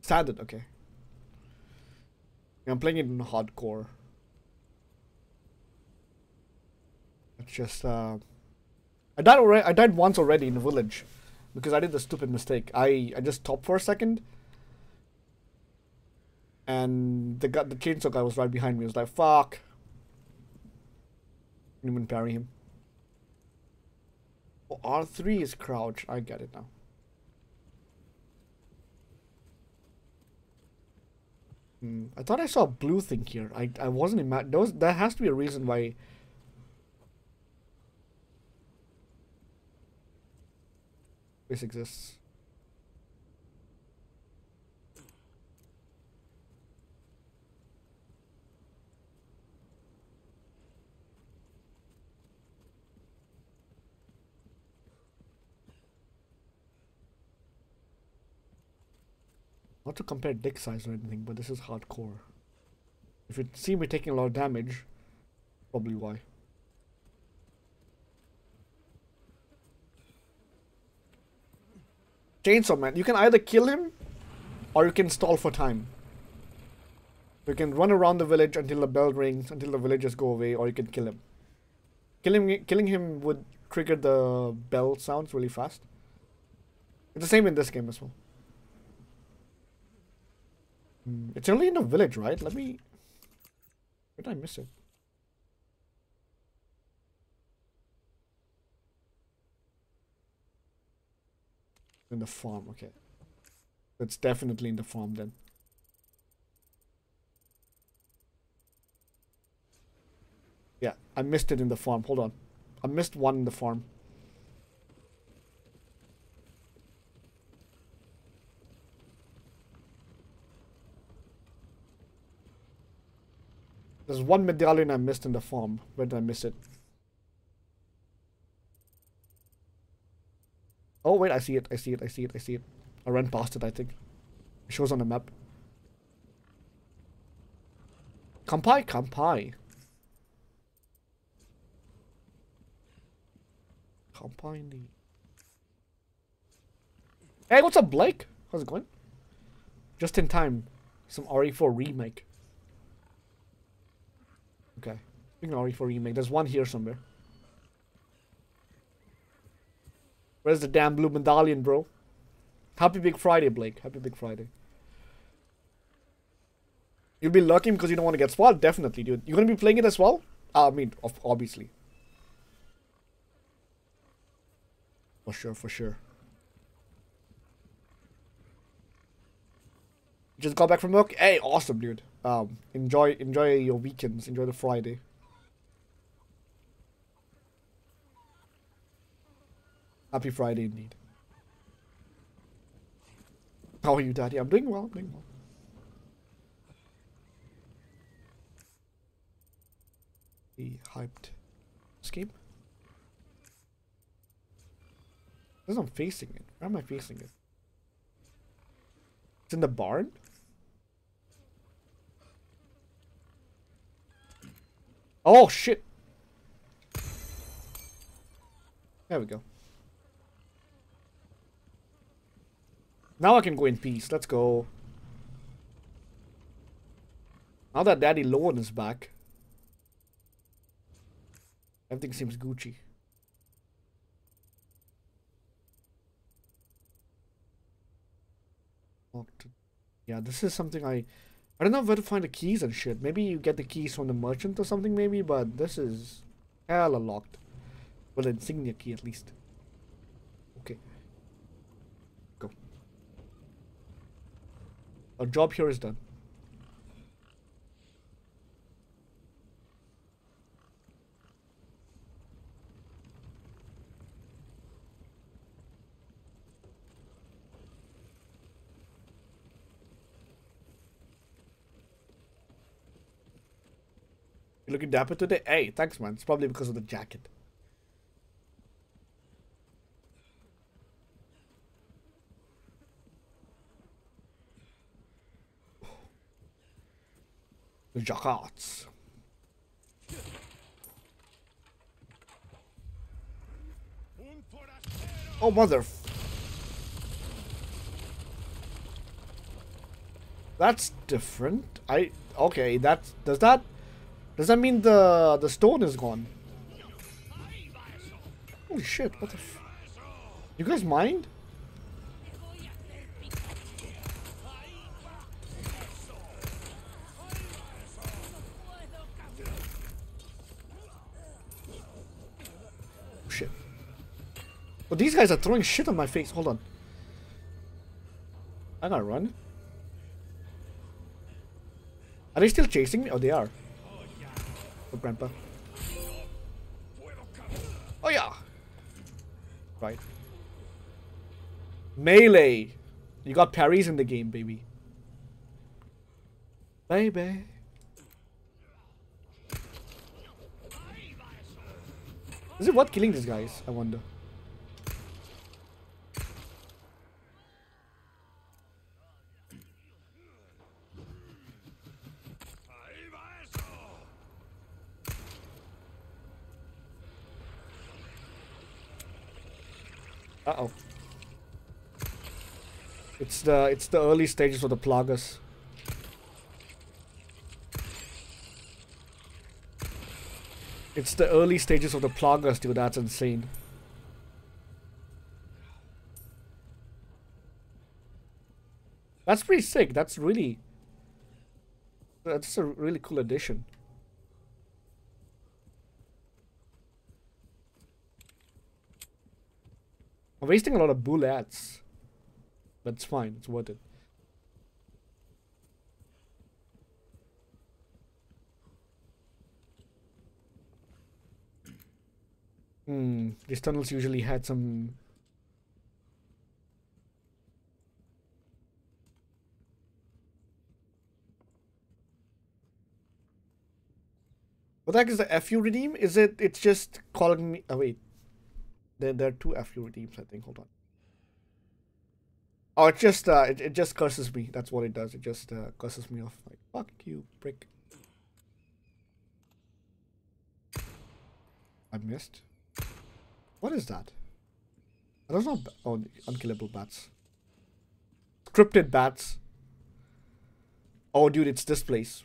Standard, okay. I'm playing it in hardcore. It's just uh I died already I died once already in the village because I did the stupid mistake. I I just stopped for a second and the guy, the chainsaw guy was right behind me. I was like, fuck. Didn't even parry him. Oh, R3 is crouch. I get it now. Hmm. I thought I saw a blue thing here. I I wasn't ima- those there has to be a reason why this exists. Not to compare dick size or anything, but this is hardcore. If you see me taking a lot of damage, probably why. Chainsaw Man, you can either kill him or you can stall for time. You can run around the village until the bell rings, until the villagers go away, or you can kill him. Killing killing him would trigger the bell sounds really fast. It's the same in this game as well. Hmm, It's only in the village, right? Let me. Where did I miss it? In the farm, okay. It's definitely in the farm then. Yeah, I missed it in the farm. Hold on. I missed one in the farm. There's one medallion I missed in the farm. Where did I miss it? Oh, wait, I see it. I see it. I see it. I see it. I ran past it, I think. It shows on the map. Kampai, Kampai. Kampai. Hey, what's up, Blake? How's it going? Just in time. Some RE4 remake. Okay. Speaking of RE4 remake, there's one here somewhere. Where's the damn blue medallion, bro? Happy Big Friday, Blake. Happy Big Friday. You'll be lucky because you don't want to get spoiled. Definitely, dude. You're gonna be playing it as well. Uh, I mean, obviously. For sure, for sure. Just got back from work. Hey, awesome, dude. Um, enjoy, enjoy your weekends. Enjoy the Friday. Happy Friday, indeed. How are you, Daddy? I'm doing well. I'm doing well. Be hyped. Escape. Because I'm facing it. Where am I facing it? It's in the barn? Oh, shit. There we go. Now I can go in peace. Let's go. Now that Daddy Lone is back. Everything seems Gucci. Yeah, this is something I... I don't know where to find the keys and shit. Maybe you get the keys from the merchant or something maybe, but this is hella locked. Well, insignia key at least. Okay. Go. Our job here is done. You looking dapper today? Hey, thanks, man. It's probably because of the jacket. The jackets. Oh, mother. That's different. I okay. That's does that does that mean the the stone is gone? Holy shit! What the? You guys mind? Oh, shit. But these guys are throwing shit on my face. Hold on. I gotta run. Are they still chasing me? Oh, they are. Oh, Grandpa. Oh, yeah. Right. Melee. You got parries in the game, baby. Baby. Is it what killing these guys? I wonder. Uh oh. It's the it's the early stages of the Plagas. It's the early stages of the Plagas, dude. That's insane. That's pretty sick. That's really. That's a really cool addition. I'm wasting a lot of bullets. But it's fine. It's worth it. Hmm. These tunnels usually had some... What the heck is the FU redeem? Is it, it's just calling me, oh wait. There, there are two FU redeems, I think. Hold on. Oh, it just, uh, it, it just curses me. That's what it does. It just uh, curses me off. Like, fuck you, prick. I missed. What is that? Are those not... Oh, unkillable bats. Scripted bats. Oh, dude, it's this place.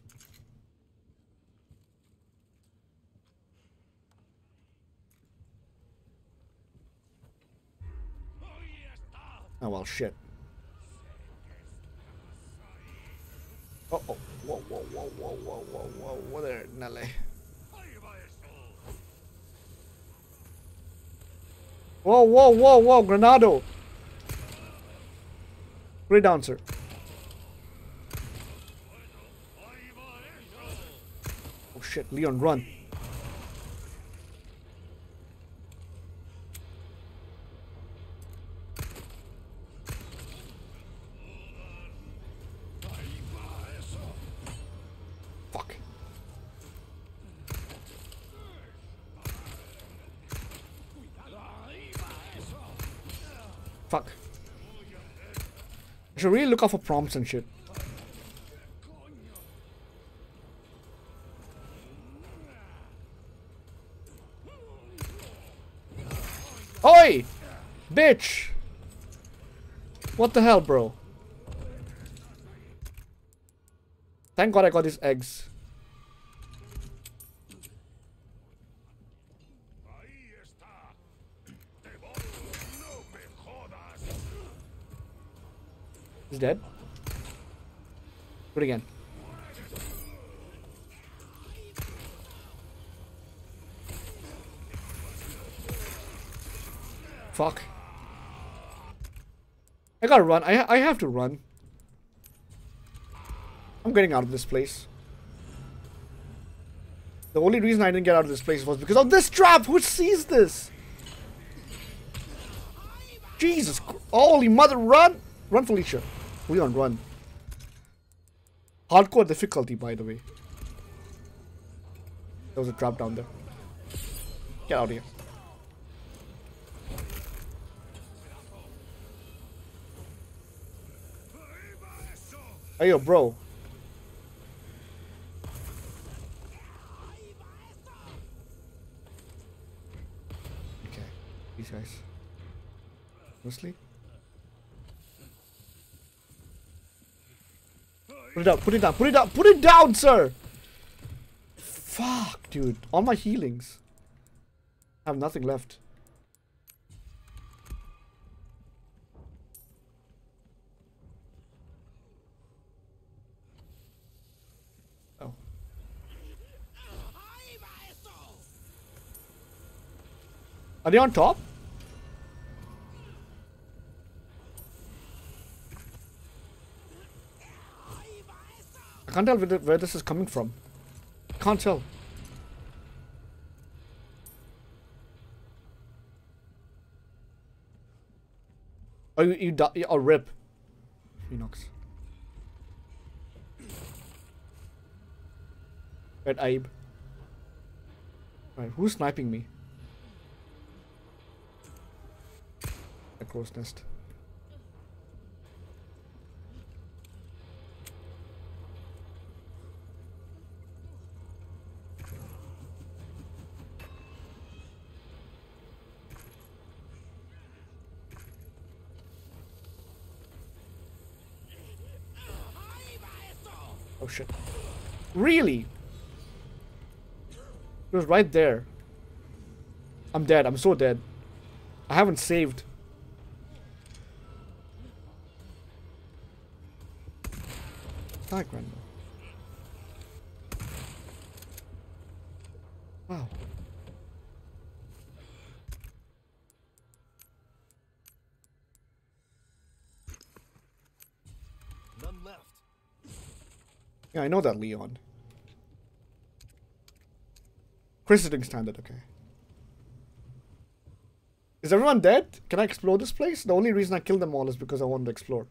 Oh, well, shit. Oh, oh, whoa, whoa, whoa, whoa, whoa, whoa, whoa, whoa there, Nelly. Whoa, whoa, whoa, whoa, Ganado. Down, sir. Oh shit, Leon, run. Fuck. Fuck. I should really look out for prompts and shit. Oi! Bitch! What the hell, bro? Thank god I got these eggs. He's dead. Do it again. Fuck. I gotta run. I I have to run. I'm getting out of this place. The only reason I didn't get out of this place was because of this trap! Who sees this? Jesus! Holy mother, run! Run, Felicia. Leon, run. Hardcore difficulty, by the way. There was a trap down there. Get out of here. Hey yo, bro. Okay, these guys. Mostly. Put it down, put it down, put it down, put it down, sir! Fuck, dude. All my healings. I have nothing left. Oh. Are they on top? I can't tell where, this is coming from. Can't tell. Oh, you, you die. Oh, rip. Phoenix. Red Abe. Right, who's sniping me? A crow's nest. Oh shit. Really? It was right there. I'm dead. I'm so dead. I haven't saved. Die, Grandma. Wow. Yeah, I know that, Leon. Chris is doing standard, okay. Is everyone dead? Can I explore this place? The only reason I killed them all is because I wanted to explore.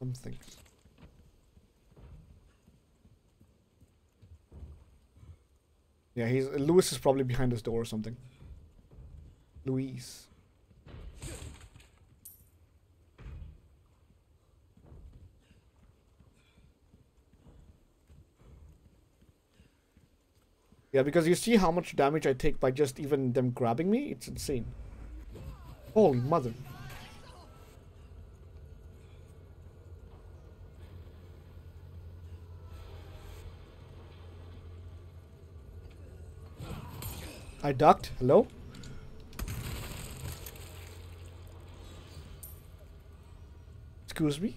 Something. Yeah, he's Luis is probably behind this door or something. Luis. Yeah, because you see how much damage I take by just even them grabbing me? It's insane. Holy mother. I ducked. Hello? Excuse me?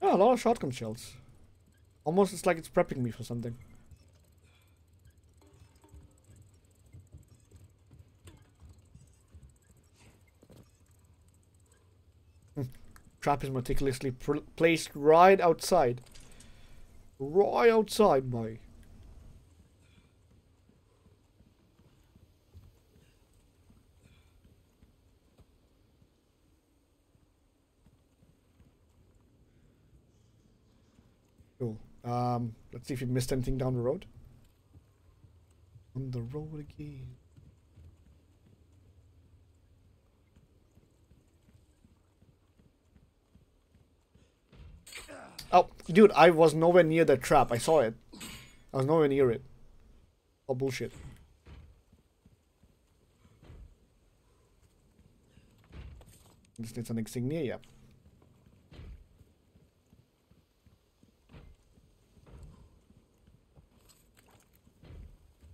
Yeah, a lot of shotgun shells. Almost it's like it's prepping me for something. Hmm. Trap is meticulously placed right outside. Right outside, my. Cool. Um, let's see if we missed anything down the road. On the road again. Oh, dude, I was nowhere near that trap. I saw it. I was nowhere near it. Oh, bullshit. Just need an insignia, yeah.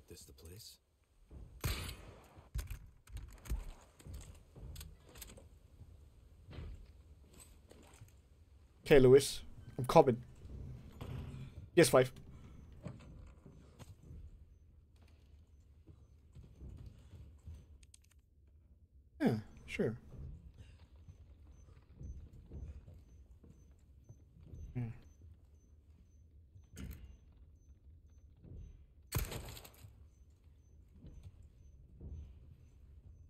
This the place? Okay, Luis. I'm coming. Yes, five. Yeah, sure. Hmm.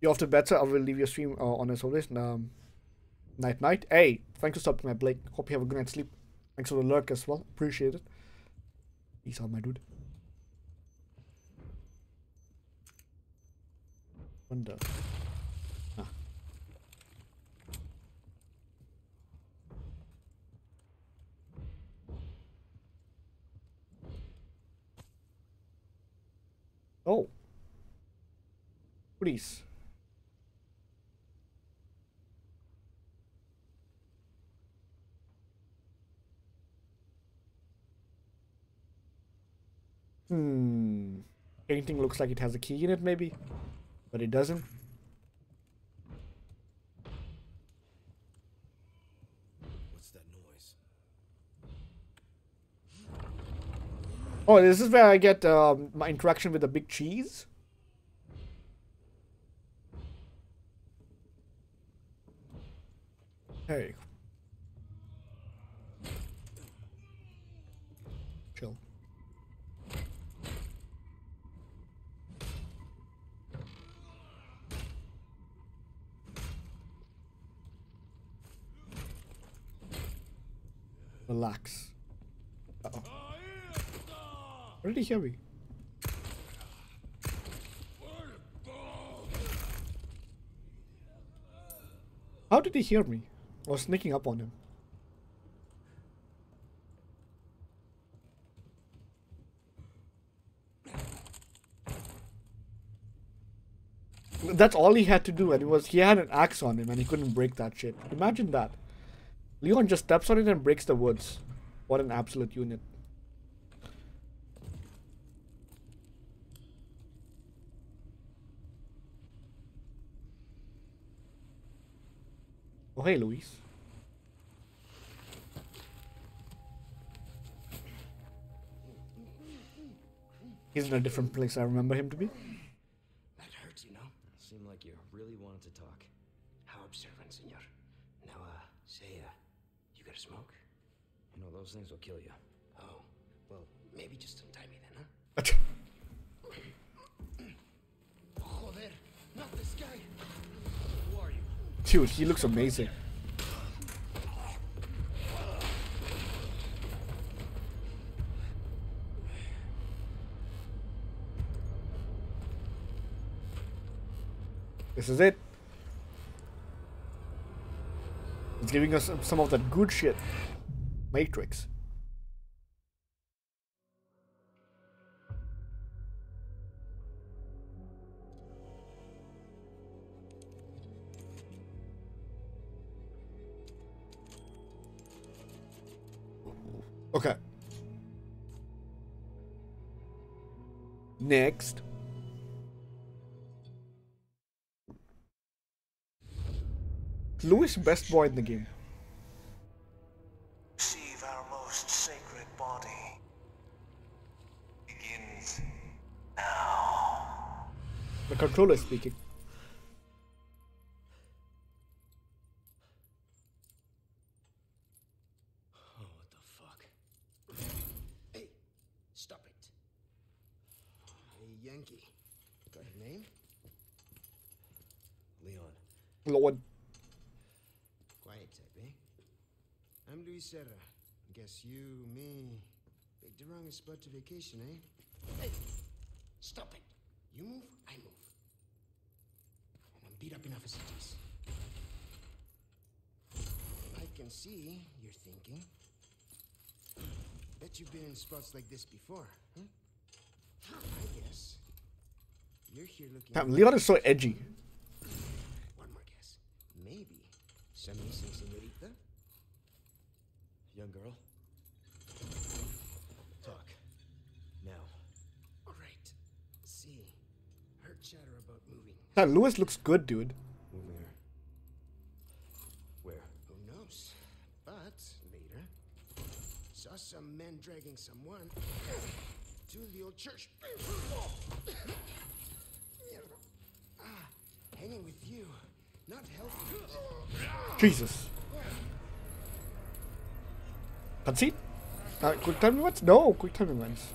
You're off to bed. I will leave your stream uh, on as always. Um, night, night. Hey, thanks for stopping my Blake. Hope you have a good night's sleep. Thanks for the lurk as well. Appreciate it. Peace out, my dude. Wonder. Ah. Oh. Please. Hmm. Painting looks like it has a key in it, maybe, but it doesn't. What's that noise? Oh, this is where I get um, my interaction with the big cheese. Hey. Chill. Relax. Did he hear me? How did he hear me? I was sneaking up on him. That's all he had to do, and it was he had an axe on him, and he couldn't break that shit. Imagine that. Leon just steps on it and breaks the woods. What an absolute unit. Oh, hey, Luis. He's in a different place I remember him to be. That hurts, you know. Seemed like you really wanted smoke? You know, those things will kill you. Oh, well, maybe just untie me then, huh? Joder, not this guy. Who are you? Dude, he looks amazing. This is it. It's giving us some of that good shit. Matrix. Okay. Next. Louis best boy in the game. Receive our most sacred body. Begins now. The controller is speaking. I'm Luis Serra. Guess you, me, picked the wrongest spot to vacation, eh? Hey, stop it. You move, I move. And I'm beat up enough as it is. I can see you're thinking. Bet you've been in spots like this before, huh? I guess. You're here looking. Damn, Leon is so edgy. One more guess. Maybe some senorita? Young girl? Talk. Now. All right. See. Heard chatter about moving. That Luis looks good, dude. Moving her. Where? Who knows? But later, saw some men dragging someone to the old church. ah, hanging with you. Not healthy. Jesus. Cutscene? Uh, quick time events? No, quick time events.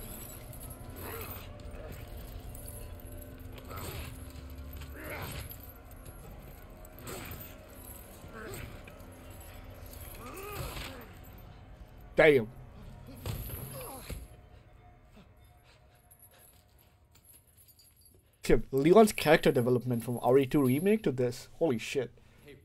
Damn. Tim, Leon's character development from RE2 remake to this. Holy shit. Hey,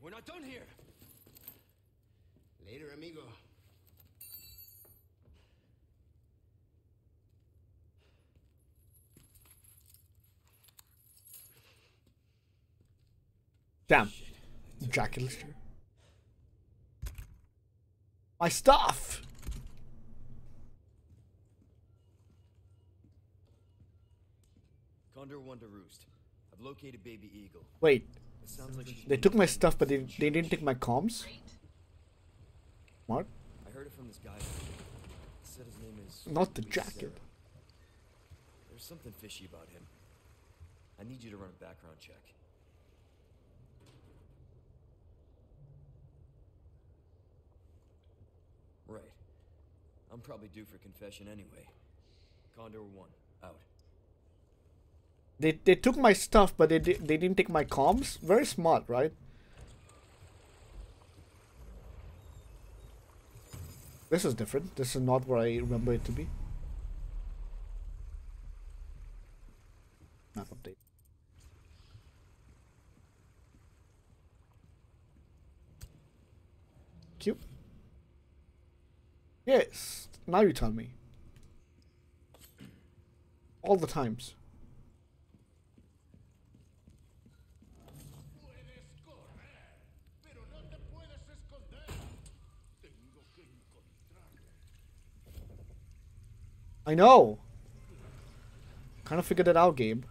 Damn. Illustrator. My stuff! Condor One to Roost. I've located Baby Eagle. Wait, like they took my stuff, but they, they didn't take my comms? What? I heard it from this guy. Said his name is. Not the jacket. There's something fishy about him. I need you to run a background check. Right. I'm probably due for confession anyway. Condor 1, out. They, they took my stuff, but they, they didn't take my comms? Very smart, right? This is different. This is not where I remember it to be. Yes. Now you tell me. All the times. I know. Kind of figured it out, Gabe.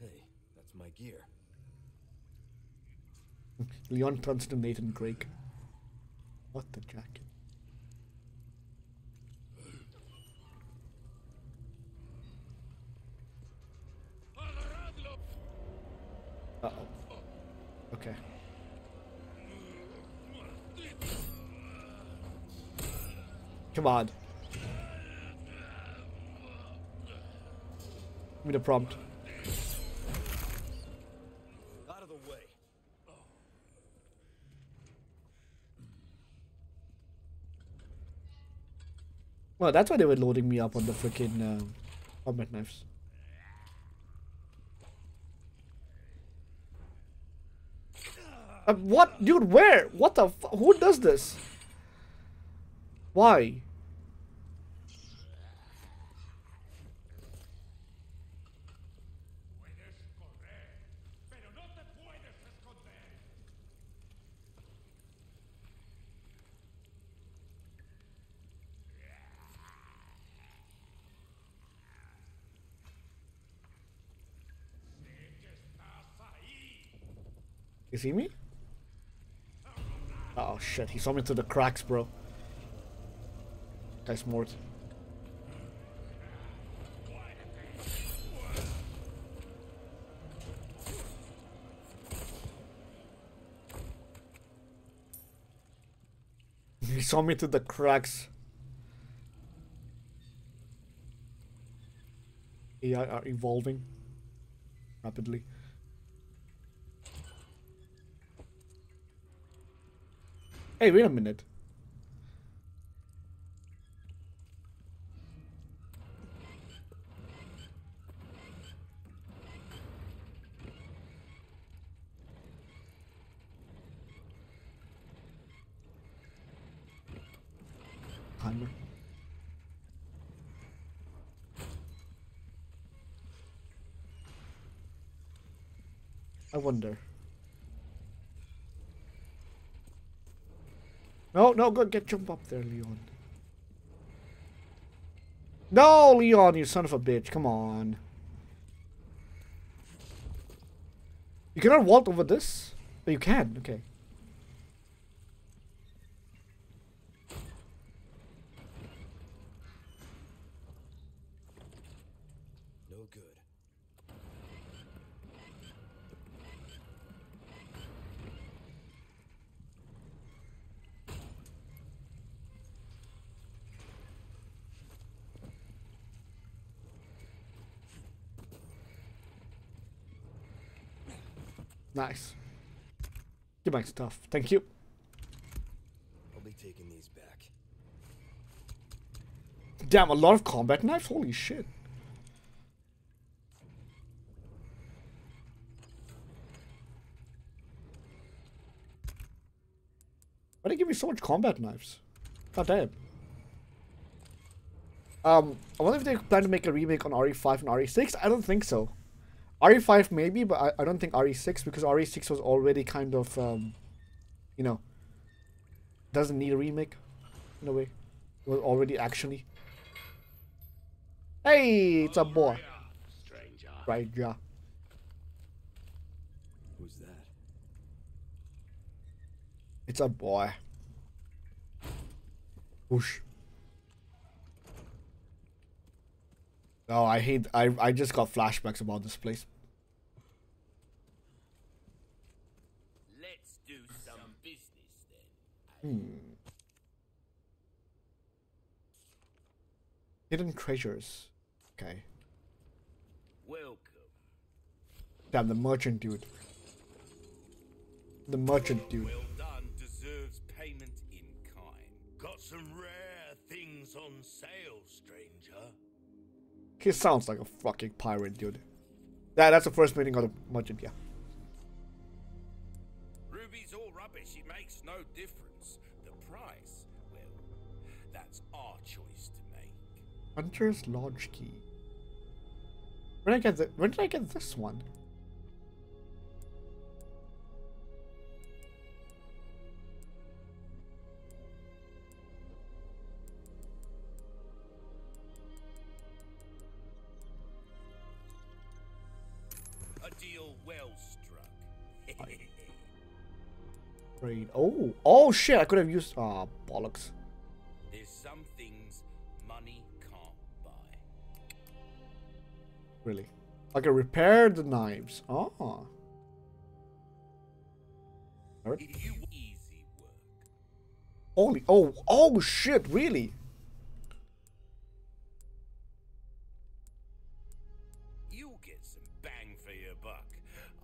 Hey, that's my gear. Leon turns Nathan Drake. What the jacket? Uh oh. Okay. Come on. Give me the prompt. Out of the way. Well, that's why they were loading me up on the freaking uh, combat knives. Uh, what, dude? Where? What the? F- who does this? Why? You see me? Oh shit! He saw me through the cracks, bro. Guy's smart. He saw me through the cracks. AI are evolving rapidly. Hey, wait a minute. I wonder. No, no, go get jump up there, Leon. No, Leon, you son of a bitch. Come on. You cannot vault over this? Oh, you can. Okay. No good. Nice. Give my stuff. Thank you. I'll be taking these back. Damn, a lot of combat knives? Holy shit. Why they give me so much combat knives? God damn. Um, I wonder if they plan to make a remake on RE5 and RE6. I don't think so. RE5 maybe, but I, I don't think RE6 because RE6 was already kind of, um, you know, doesn't need a remake in a way. It was already actually. Hey, it's a boy. Right, yeah. Who's that? It's a boy. Whoosh. Oh, I hate. I I just got flashbacks about this place. Let's do some business then. Hidden treasures. Okay. Welcome. Damn the merchant dude. The merchant dude. Well done deserves payment in kind. Got some rare things on sale, stranger. He sounds like a fucking pirate dude. Yeah, that's the first meeting of the merchant. Yeah. Hunter's Lodge key. When I get the, when did I get this one? A deal well struck. Trade. Oh, oh shit! I could have used. Ah, bollocks. Really. I can repair the knives. Ah. You easy work. Holy. Oh, oh shit! Really? You'll get some bang for your buck.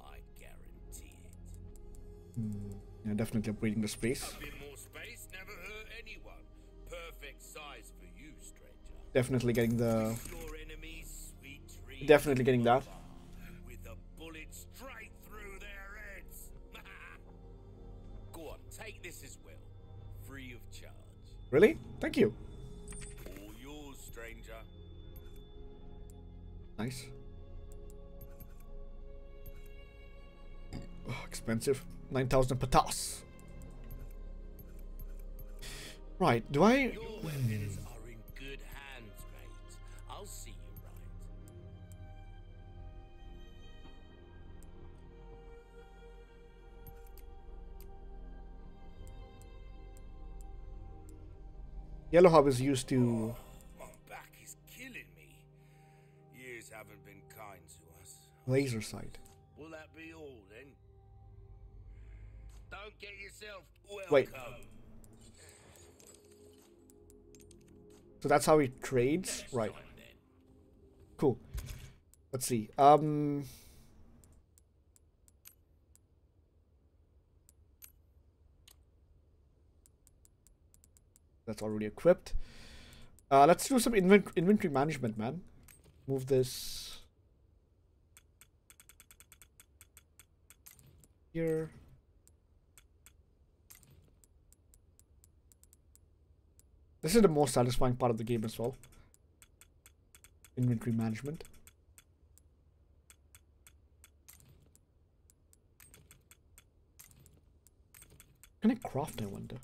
I guarantee it. Yeah, definitely upgrading the space. A bit more space never hurt anyone. Perfect size for you, stranger. Definitely getting the. Definitely getting that. With a bullet straight through their heads. Go on, take this as well. Free of charge. Really? Thank you. All yours, stranger. Nice. Oh, expensive. 9,000 patas. Right, do I... Yellow Herb is used to... My back is killing me. Years haven't been kind to us. Laser sight. Will that be all then? Don't get yourself welcome. Wait. So that's how he trades? Right. Cool. Let's see. Um... That's already equipped. Uh, let's do some invent inventory management, man. Move this here. This is the most satisfying part of the game as well. Inventory management. Can I craft, I wonder?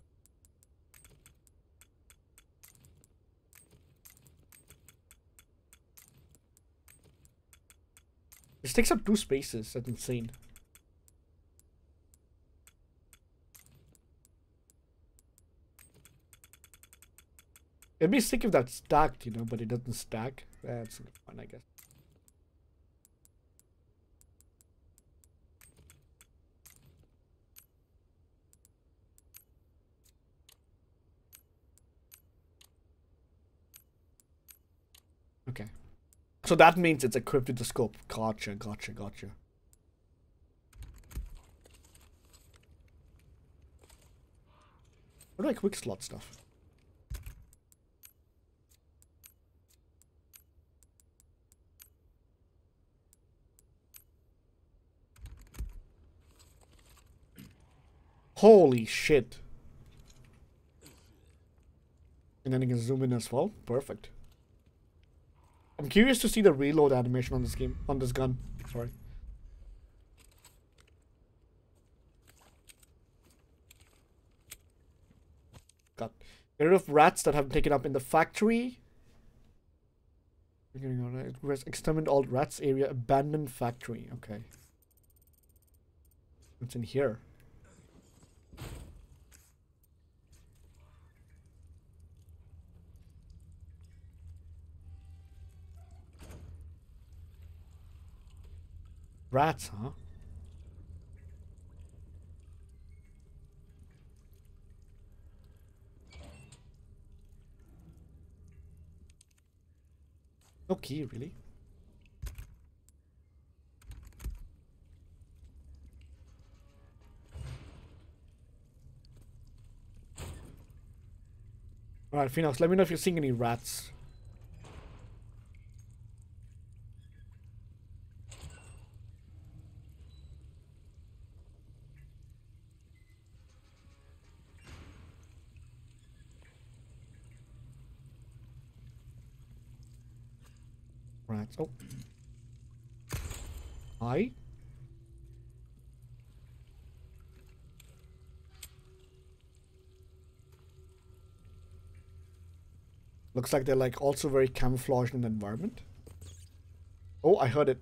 This takes up two spaces. That's insane. It'd be sick if that stacked, you know, but it doesn't stack. That's fine, I guess. So that means it's equipped with the scope. Gotcha, gotcha, gotcha. What do I quick slot stuff? Holy shit. And then you can zoom in as well. Perfect. I'm curious to see the reload animation on this game, on this gun. Sorry. Got get rid of rats that have taken up in the factory. Exterminate all rats area, abandoned factory. Okay. What's in here? Rats, huh? No key, really? Alright, Phoenix, let me know if you're seeing any rats. Oh. Hi. Looks like they're like also very camouflaged in the environment. Oh, I heard it.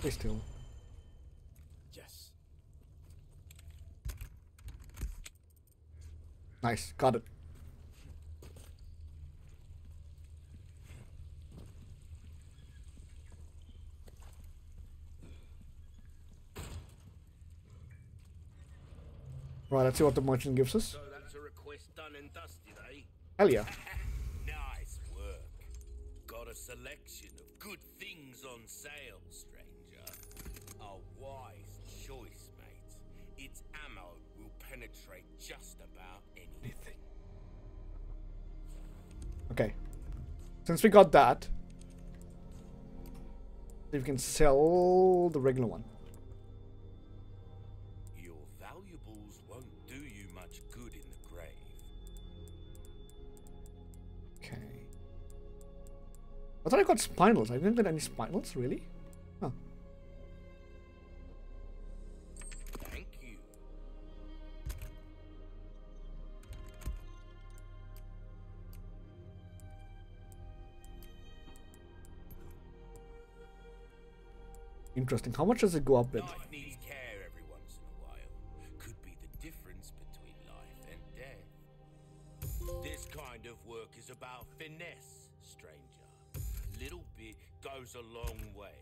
Stay still. Yes. Nice, got it. Right, let's see what the merchant gives us. So that's a request done and dusted, eh? Hell yeah. nice work. Got a selection of good things on sale, stranger. A wise choice, mate. Its ammo will penetrate just Since we got that, we can sell the regular one. Your valuables won't do you much good in the grave. Okay. I thought I got spinels. I didn't get any spinels, really? Interesting. How much does it go up with? Life needs care every once in a while. Could be the difference between life and death. This kind of work is about finesse, stranger. Little bit goes a long way.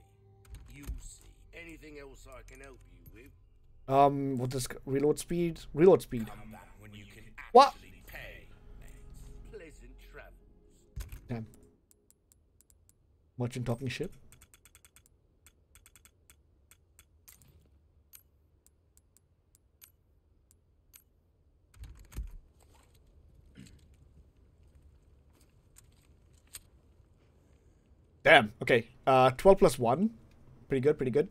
You'll see. Anything else I can help you with? Um, what is reload speed? Reload speed. You What? pay. Pleasant travels. Damn. Merchant talking shit. Damn. Okay. Uh, 12 plus 1. Pretty good, pretty good.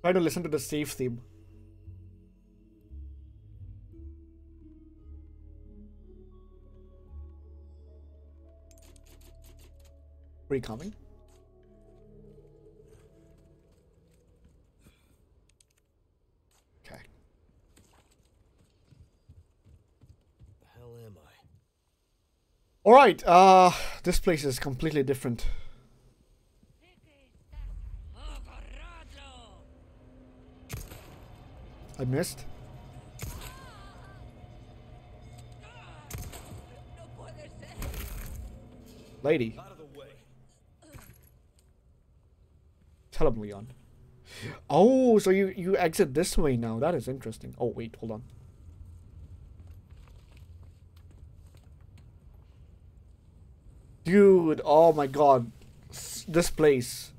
Try to listen to the safe theme. Free coming. All right. Uh, this place is completely different. I missed. Lady. Tell him, Leon. Oh, so you you exit this way now. That is interesting. Oh wait, hold on. Dude, oh my god. This place.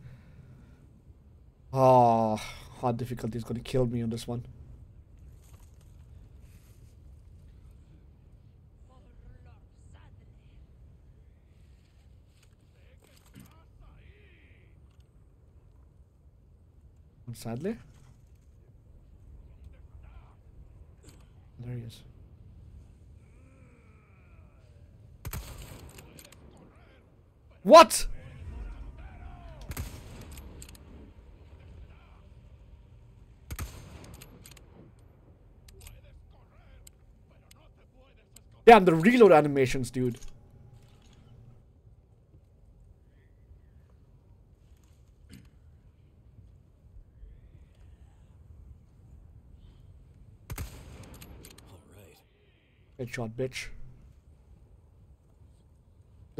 Ah, oh, hard difficulty is gonna kill me on this one. Sadly. There he is. What? Damn, the reload animations, dude. Headshot, bitch.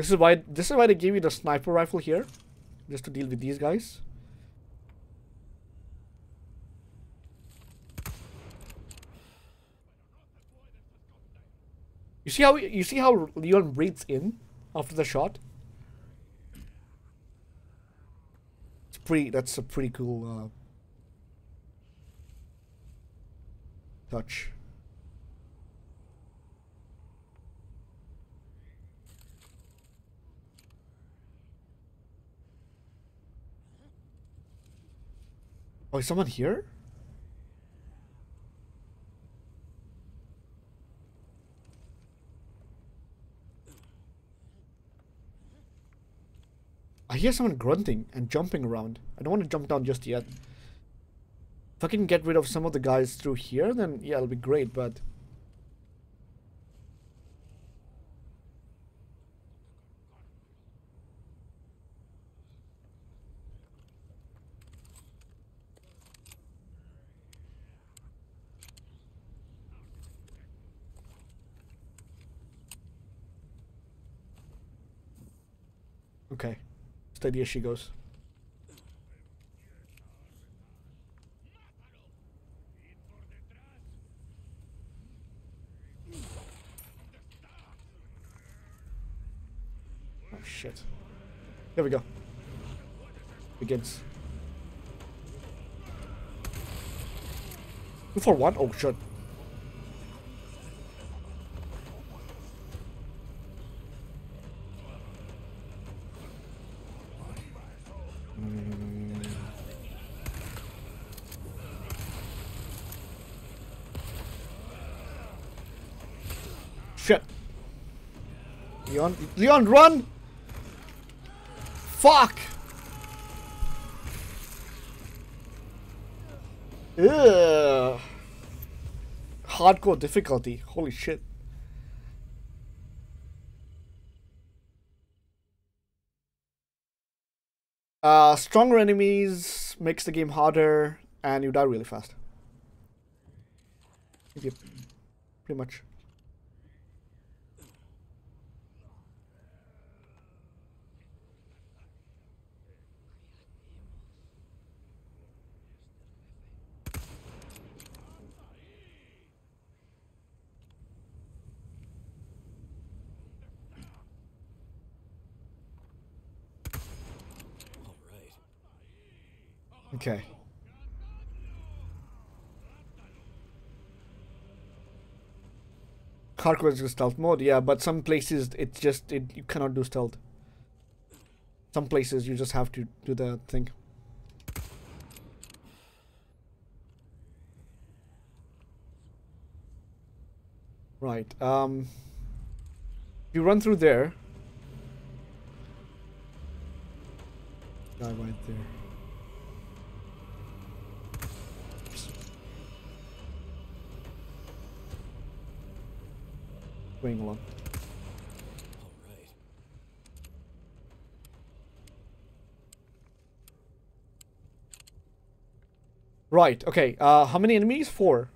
This is why this is why they gave you the sniper rifle here, just to deal with these guys. You see how you see how Leon breathes in after the shot. It's pretty. That's a pretty cool uh, touch. Oh, is someone here? I hear someone grunting and jumping around. I don't want to jump down just yet. If I can get rid of some of the guys through here, then yeah, it'll be great, but... Okay. As she goes. Oh shit. Here we go. Begins. Two for one? Oh. Shit. Leon, Leon, run! Fuck! Ugh. Hardcore difficulty. Holy shit. Uh, stronger enemies makes the game harder, and you die really fast. Yep. Pretty much. All right. Okay. Hardcore is stealth mode, yeah, but some places it's just it you cannot do stealth. Some places you just have to do the thing. Right. Um you run through there. Guy right there. Along. Right. Right, okay. Uh, how many enemies? Four.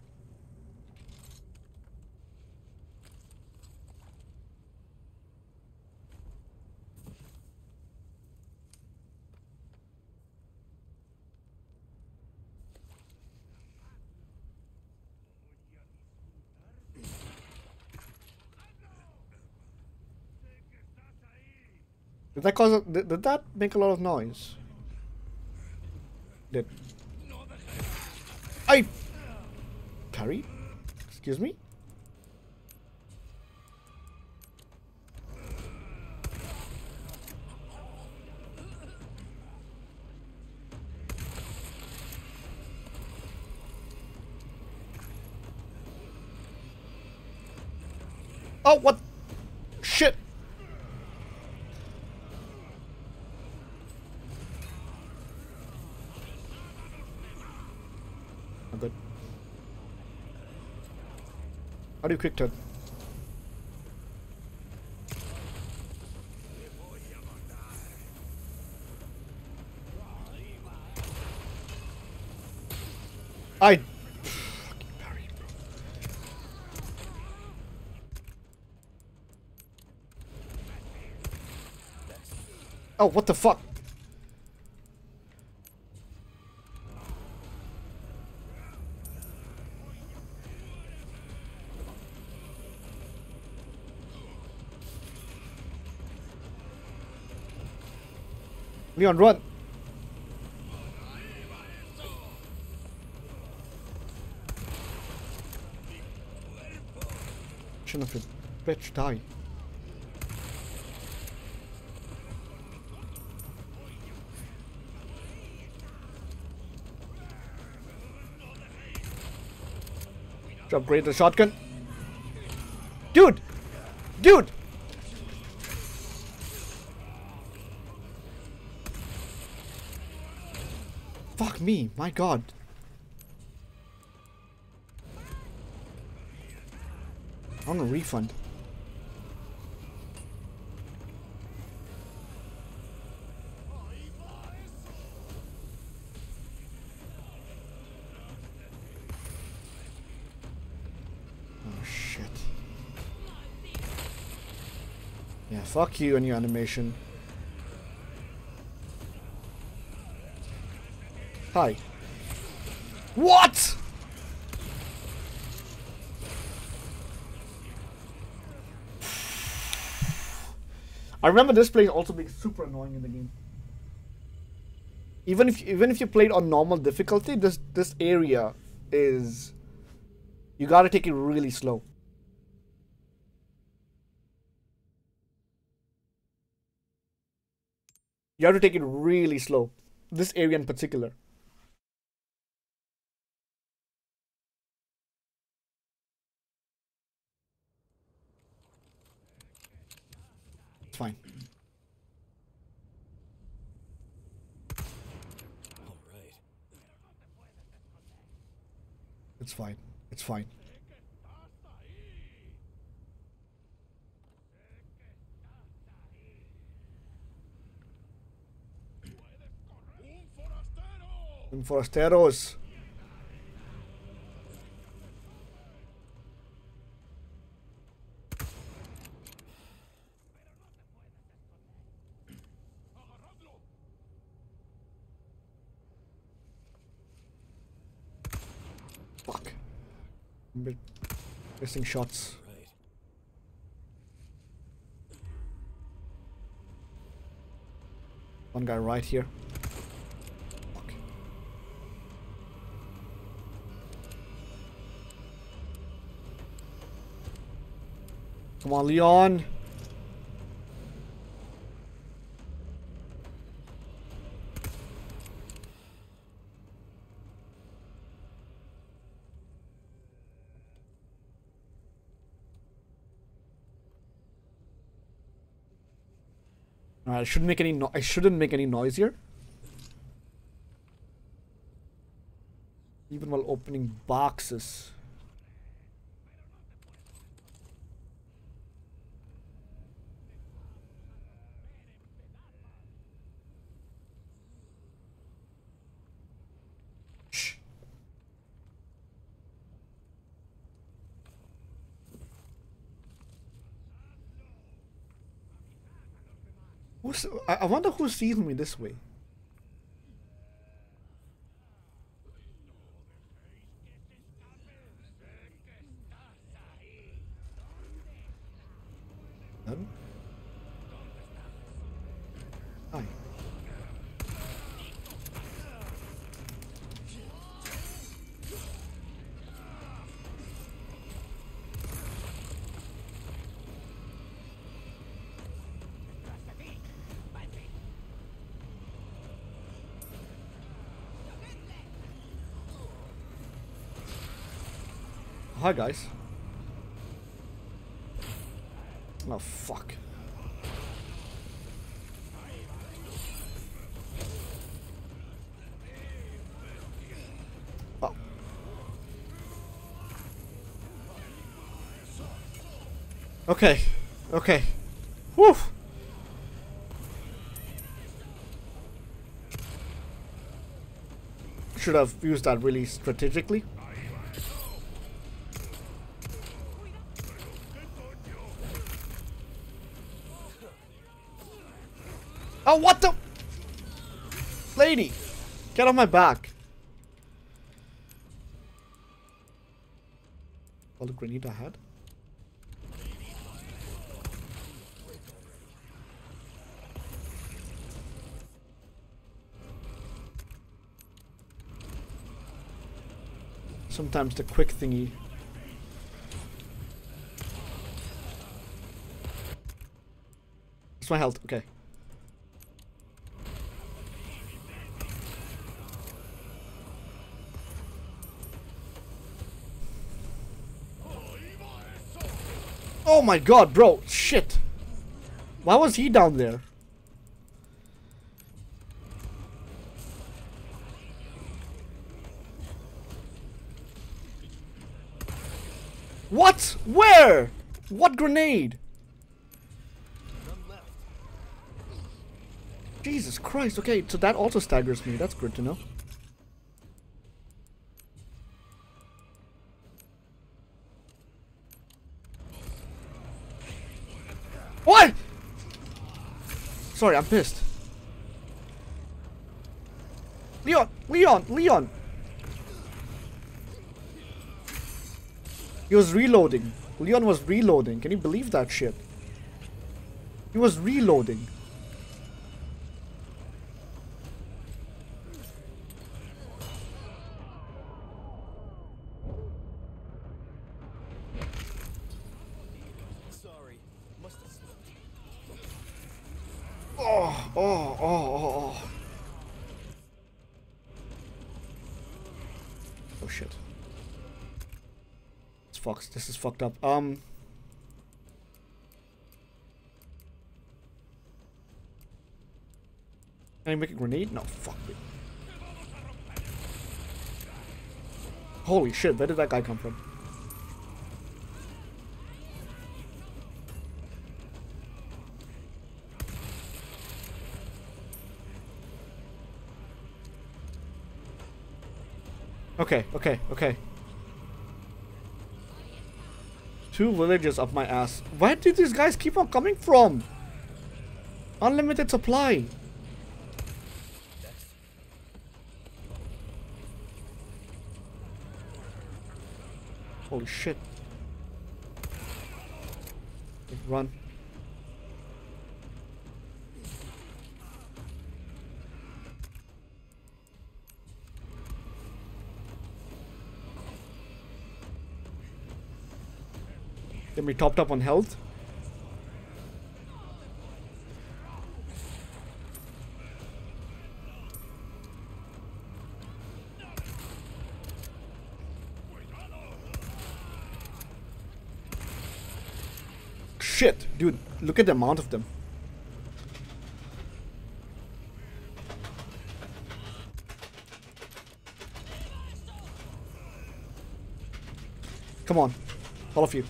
Did that cause? A, did, did that make a lot of noise? Did. I. Carrie? Excuse me? Oh, what? Shit! I'm good. How do you quick turn? I. Oh, what the fuck? Leon, run! Son of a bitch, die. To upgrade the shotgun. Dude! Dude! Fuck me, my god. I want a refund. Oh shit. Yeah, fuck you and your animation. Hi. What? I remember this place also being super annoying in the game. Even if even if you played on normal difficulty, this this area is you gotta take it really slow. You have to take it really slow. This area in particular. It's fine. All right. It's fine. It's fine. Un forasteros. Fuck. I'm missing shots. One guy right here. Come on, Leon. Alright, I shouldn't make any no I shouldn't make any noise here. Even while opening boxes. I, wonder who sees me this way. Hi guys. Oh fuck. Oh. Okay. Okay. Whew. Should have used that really strategically. What the? Lady, get off my back. All the grenade I had. Sometimes the quick thingy. It's my health, okay. My god, bro. Shit. Why was he down there? What? Where? What grenade? Jesus Christ. Okay, so that also staggers me. That's good to know. What? Sorry, I'm pissed. Leon! Leon! Leon! He was reloading. Leon was reloading. Can you believe that shit? He was reloading. This is fucked up. Um. Can I make a grenade? No, fuck me. Holy shit, where did that guy come from? Okay, okay, okay. Two villages up my ass. Where did these guys keep on coming from? Unlimited supply. Holy shit. Run. Then we topped up on health. Shit, dude, look at the amount of them. Come on, all of you.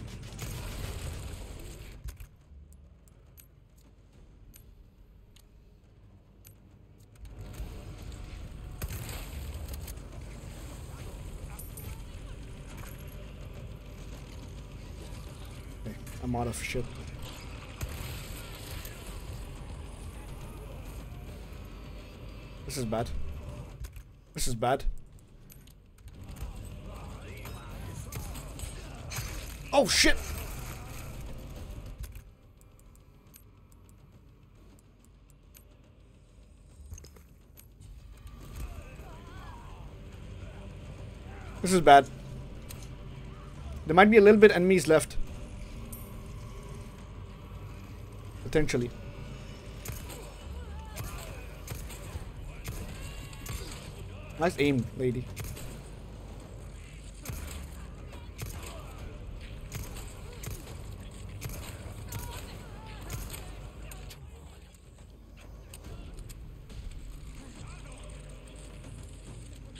Okay, I'm out shit. This is bad. This is bad. Oh shit! This is bad. There might be a little bit enemies left. potentially. Nice aim, lady.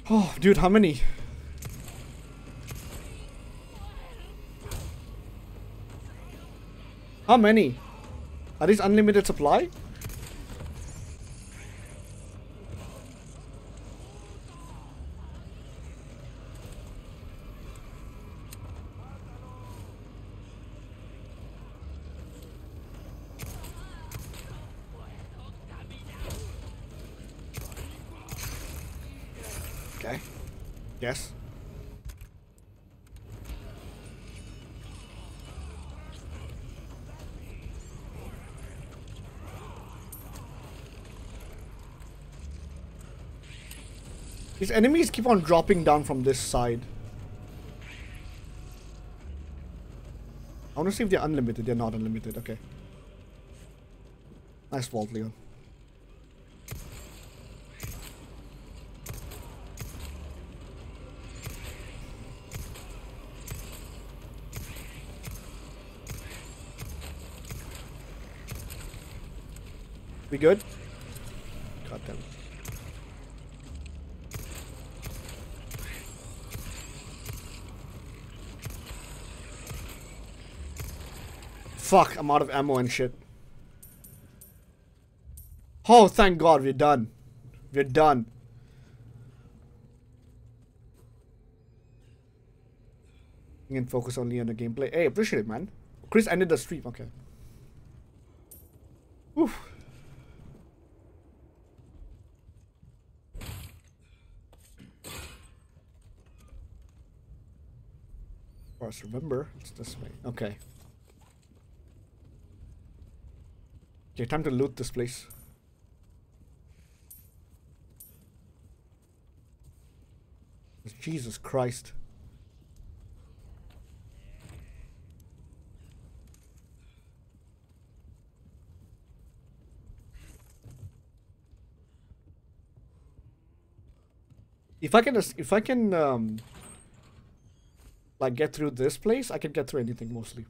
Oh, dude, how many? How many? Are these unlimited supply? Okay. Yes. These enemies keep on dropping down from this side. I want to see if they're unlimited. They're not unlimited. Okay. Nice vault, Leon. We good? God damn. Fuck, I'm out of ammo and shit. Oh, thank God, we're done. We're done. You can focus only on the gameplay. Hey, appreciate it, man. Chris ended the stream. Okay. Oof. Of course, remember, it's this way. Okay. Okay, time to loot this place. Jesus Christ. If I can, if I can, um, like get through this place, I can get through anything mostly.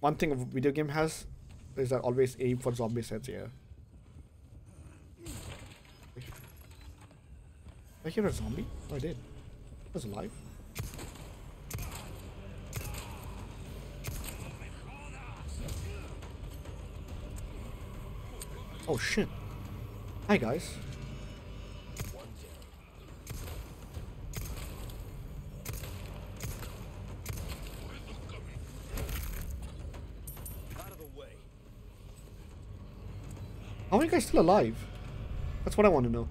One thing a video game has is that always aim for zombie sets, yeah. I hear a zombie? Oh, I did. It was alive. Oh shit. Hi guys. Out of the way. Guys still alive? That's what I want to know.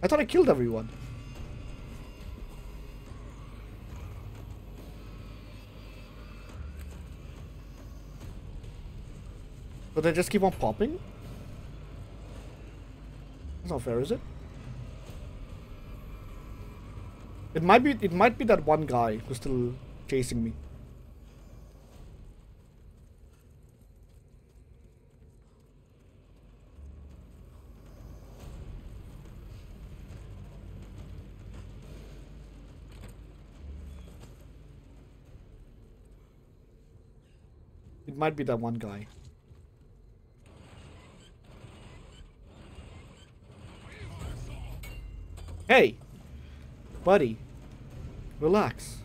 I thought I killed everyone. But they just keep on popping? That's not fair, is it? It might be it might be that one guy who's still chasing me. Might be that one guy. Hey! Buddy. Relax.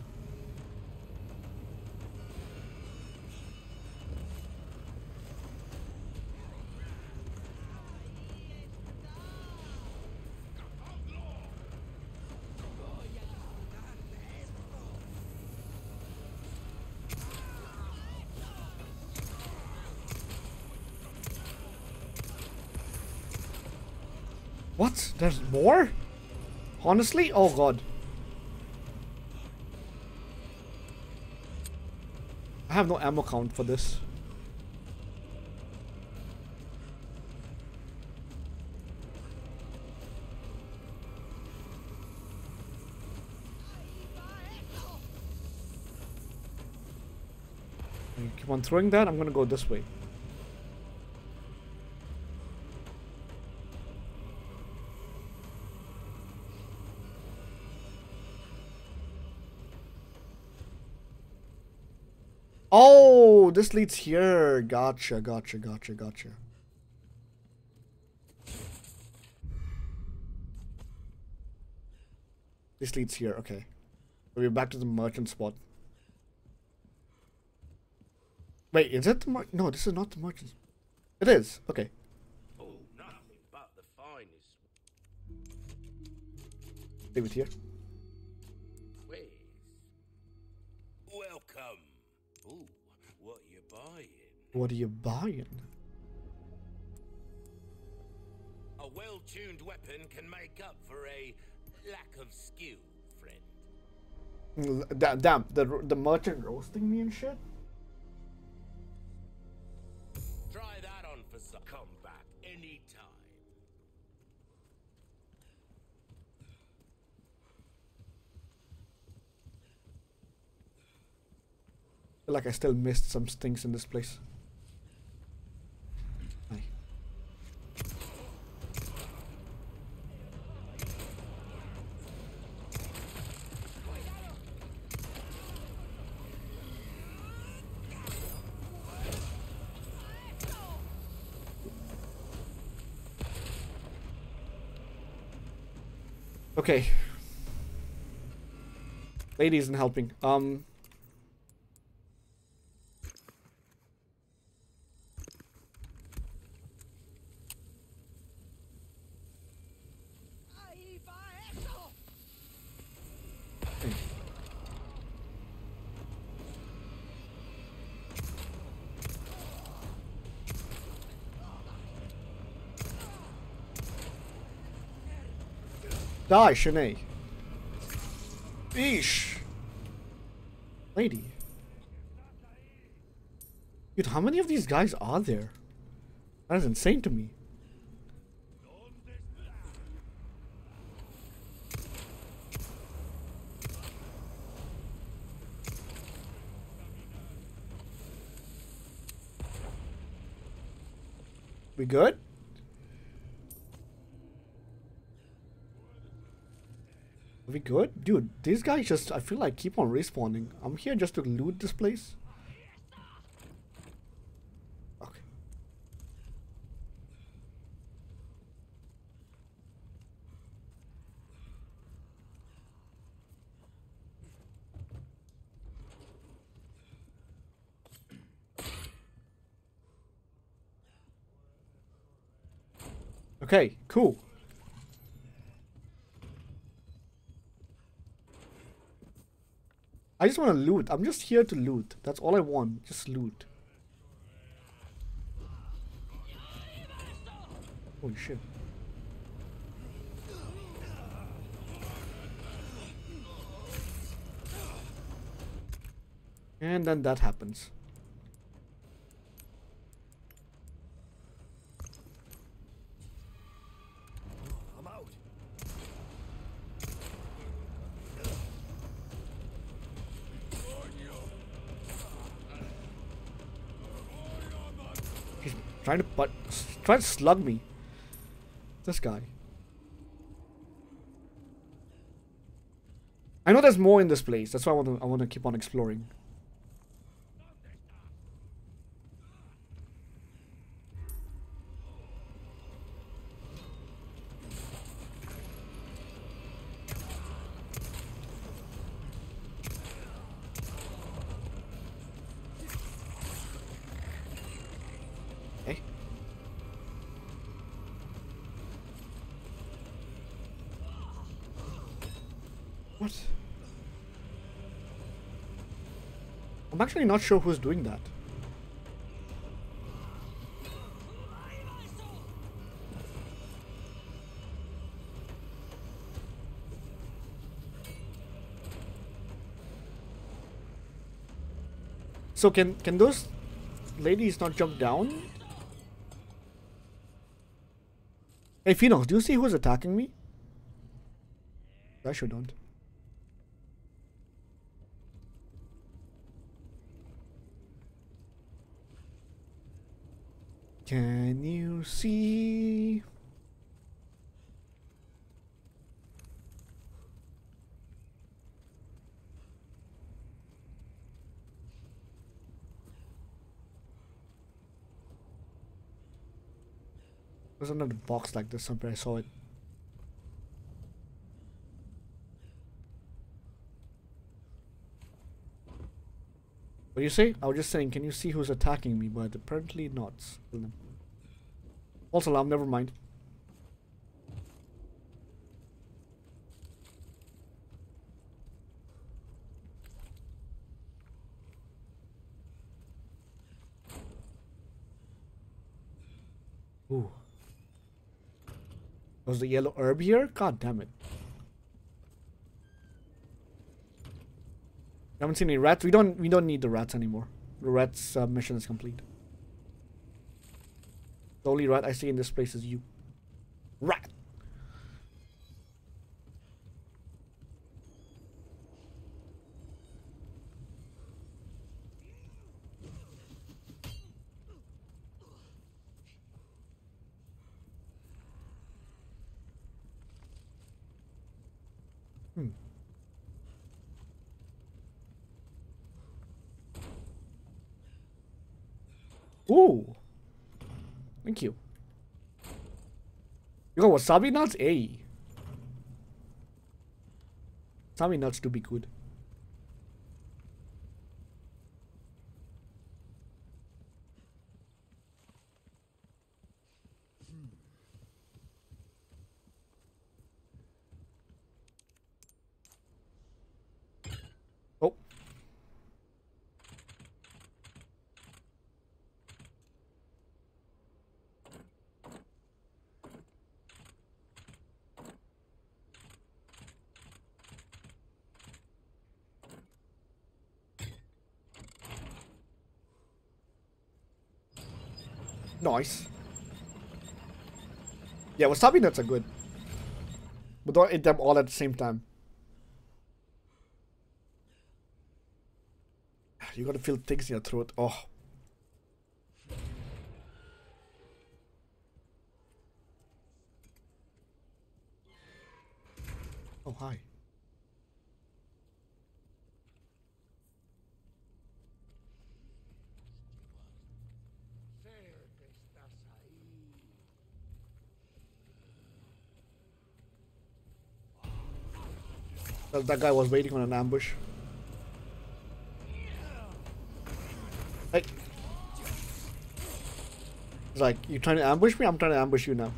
There's more? Honestly? Oh god. I have no ammo count for this. You keep on throwing that, I'm gonna go this way. This leads here. Gotcha, gotcha, gotcha, gotcha. This leads here, okay. We're back to the merchant spot. Wait, is it the mer- No, this is not the merchant. It is, okay. Oh, nothing but the finest. Leave it here. What are you buying? A well-tuned weapon can make up for a lack of skill, friend. Mm, Damn, damn, the, the merchant roasting me and shit? Try that on for some. Come back anytime. feel like I still missed some things in this place. Okay. Lady isn't helping. Um, Die, Shanae. Eesh. Lady. Dude, how many of these guys are there? That is insane to me. We good? Are we good? Dude, these guys just, I feel like keep on respawning. I'm here just to loot this place. Okay. Okay, cool. I just want to loot. I'm just here to loot. That's all I want. Just loot. Holy shit. And then that happens. I'm out. He's trying to but trying to slug me. This guy. I know there's more in this place. That's why I want to I want to keep on exploring. Okay. What? I'm actually not sure who's doing that. So can can those ladies not jump down? Hey Pheno, do you see who's attacking me? I sure don't. Can you see? There's another box like this somewhere, I saw it. What do you say? I was just saying, can you see who's attacking me? But apparently not. Also, alarm, never mind. Ooh. Was the yellow herb here? God damn it. Haven't seen any rats. We don't we don't need the rats anymore. The rats uh, mission is complete. The only rat I see in this place is you. Rat! Ooh. Thank you. You got wasabi nuts? Hey. Wasabi nuts do be good. Nice. Yeah, wasabi nuts are good. But don't eat them all at the same time. You gotta feel things in your throat. Oh. Oh, hi. That, guy was waiting on an ambush. He's like, you trying to ambush me? I'm trying to ambush you now.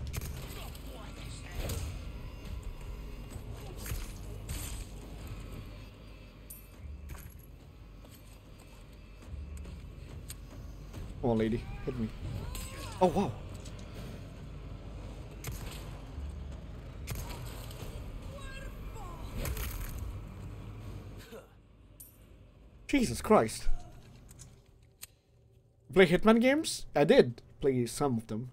Come on, lady. Hit me. Oh, wow. Jesus Christ. Play Hitman games? I did play some of them.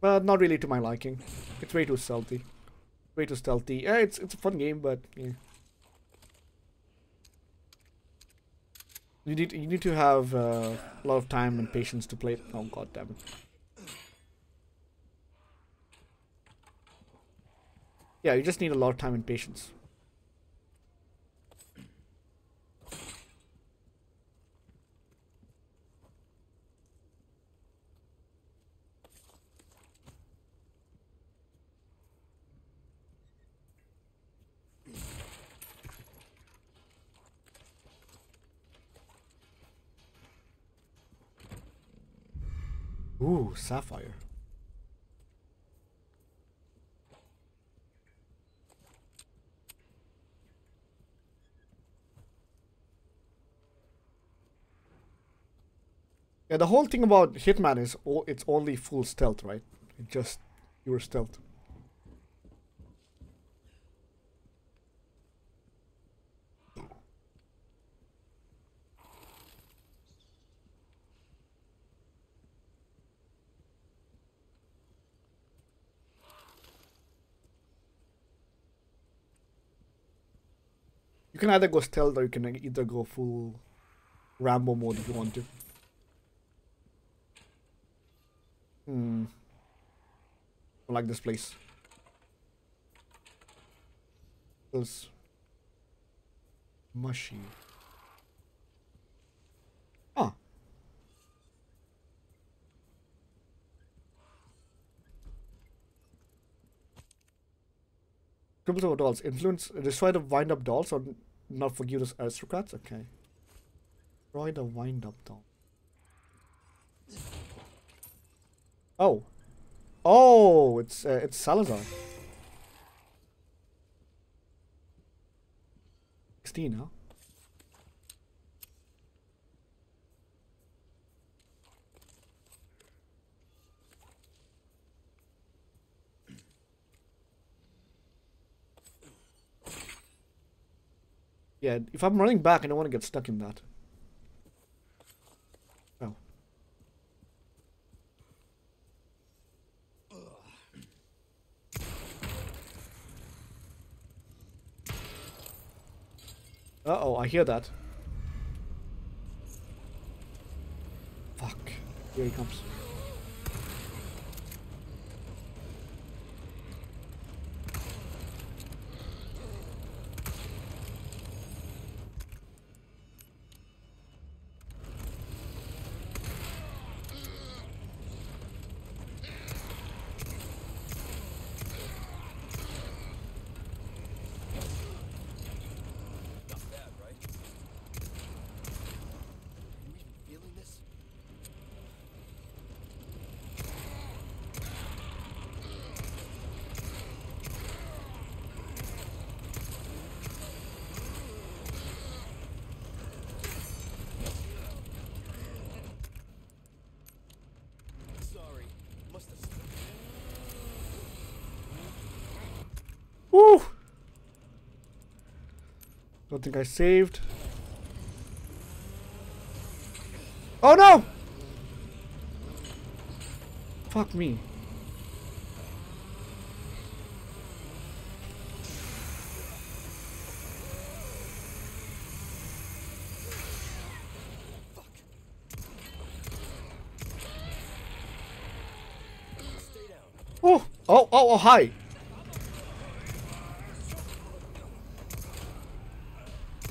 But not really to my liking. It's way too stealthy. Way too stealthy. Yeah, it's it's a fun game, but yeah. You need you need to have uh, a lot of time and patience to play it. Oh god damn it. Yeah, you just need a lot of time and patience. Sapphire. Yeah, the whole thing about Hitman is o it's only full stealth, right? It just pure stealth. can either go stealth or you can either go full Rambo mode if you want to. Hmm. I like this place. Feels mushy. Ah. Cripple of dolls. Influence destroy the wind up dolls or not forgive the aristocrats? Okay. Destroy the wind up doll. Oh. Oh, it's uh, it's Salazar. 16, huh? Yeah, if I'm running back, I don't want to get stuck in that. Oh. Uh-oh, I hear that. Fuck. Here he comes. Think I saved. Oh no! Fuck me. Oh, oh, oh, hi.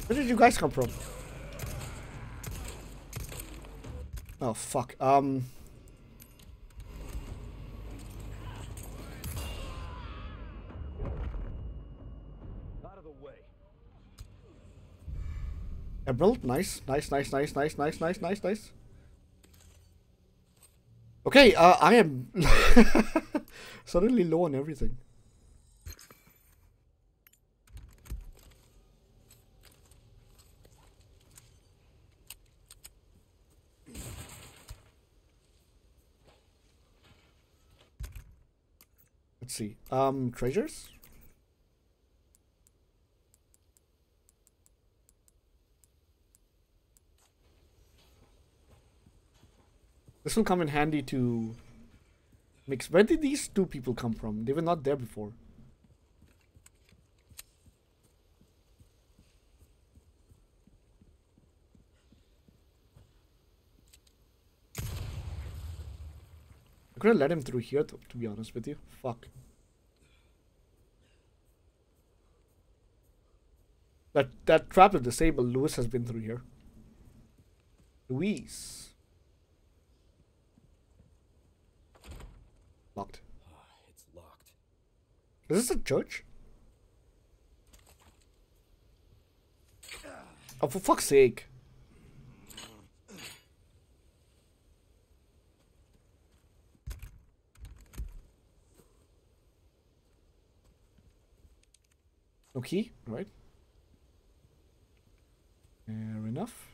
Where did you guys come from? Oh, fuck. Um. Emerald, nice, nice, nice, nice, nice, nice, nice, nice, nice. Okay, uh, I am suddenly low on everything. Let's see. Um, treasures? This will come in handy to mix. Where did these two people come from? They were not there before. Could have let him through here, to, to be honest with you. Fuck. That that trap is disabled. Luis has been through here. Luis. Locked. Ah, it's locked. Is this a church? Oh, for fuck's sake. No key, right? Fair enough.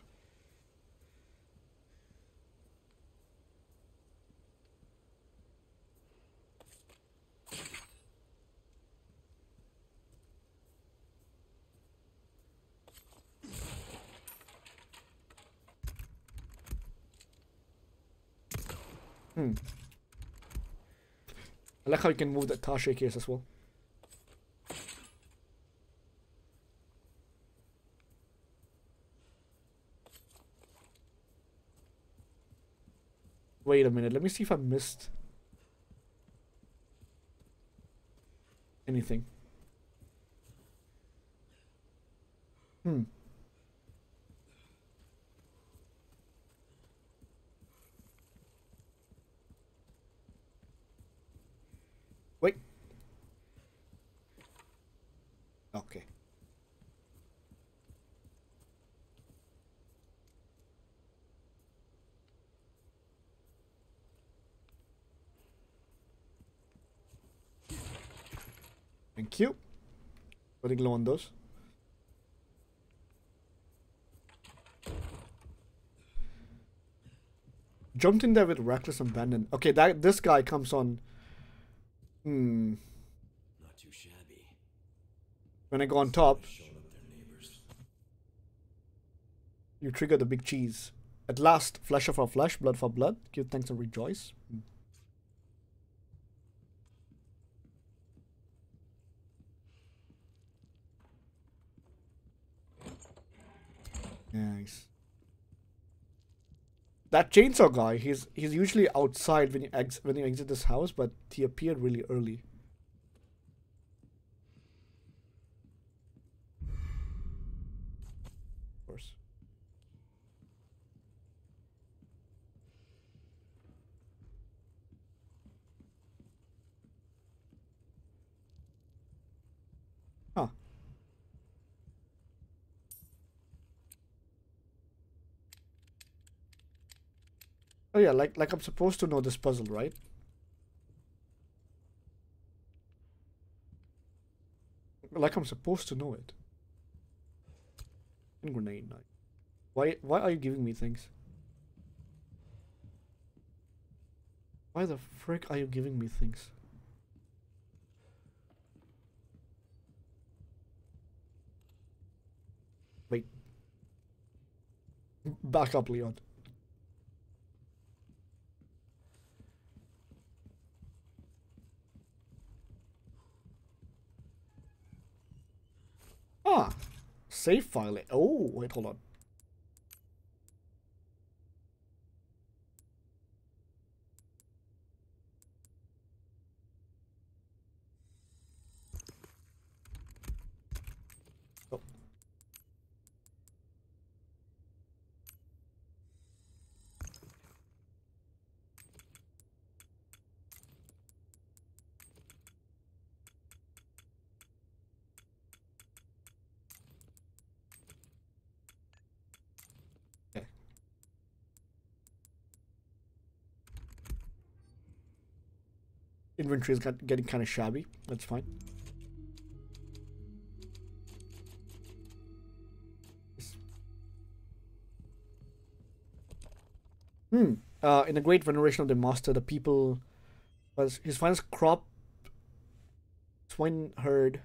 Hmm. I like how you can move that attaché case as well. Wait a minute, let me see if I missed anything. Hmm. Wait. Okay. Thank you. Putting low on those. Jumped in there with reckless abandon. Okay, that this guy comes on. Hmm. Not too shabby. When I go on top, Showing up their neighbors. you trigger the big cheese. At last, flesh for flesh, blood for blood. Give thanks and rejoice. Hmm. Nice. That chainsaw guy, he's he's usually outside when you ex when you exit this house, but he appeared really early. Of course. Huh. Oh yeah, like like I'm supposed to know this puzzle, right? Like I'm supposed to know it. And grenade knife. Why why are you giving me things? Why the frick are you giving me things? Wait. Back up, Leon. Ah, save file. Oh, wait, hold on. Inventory is getting kind of shabby. That's fine. Hmm. Uh, in the great veneration of the master, the people was his finest crop, swineherd,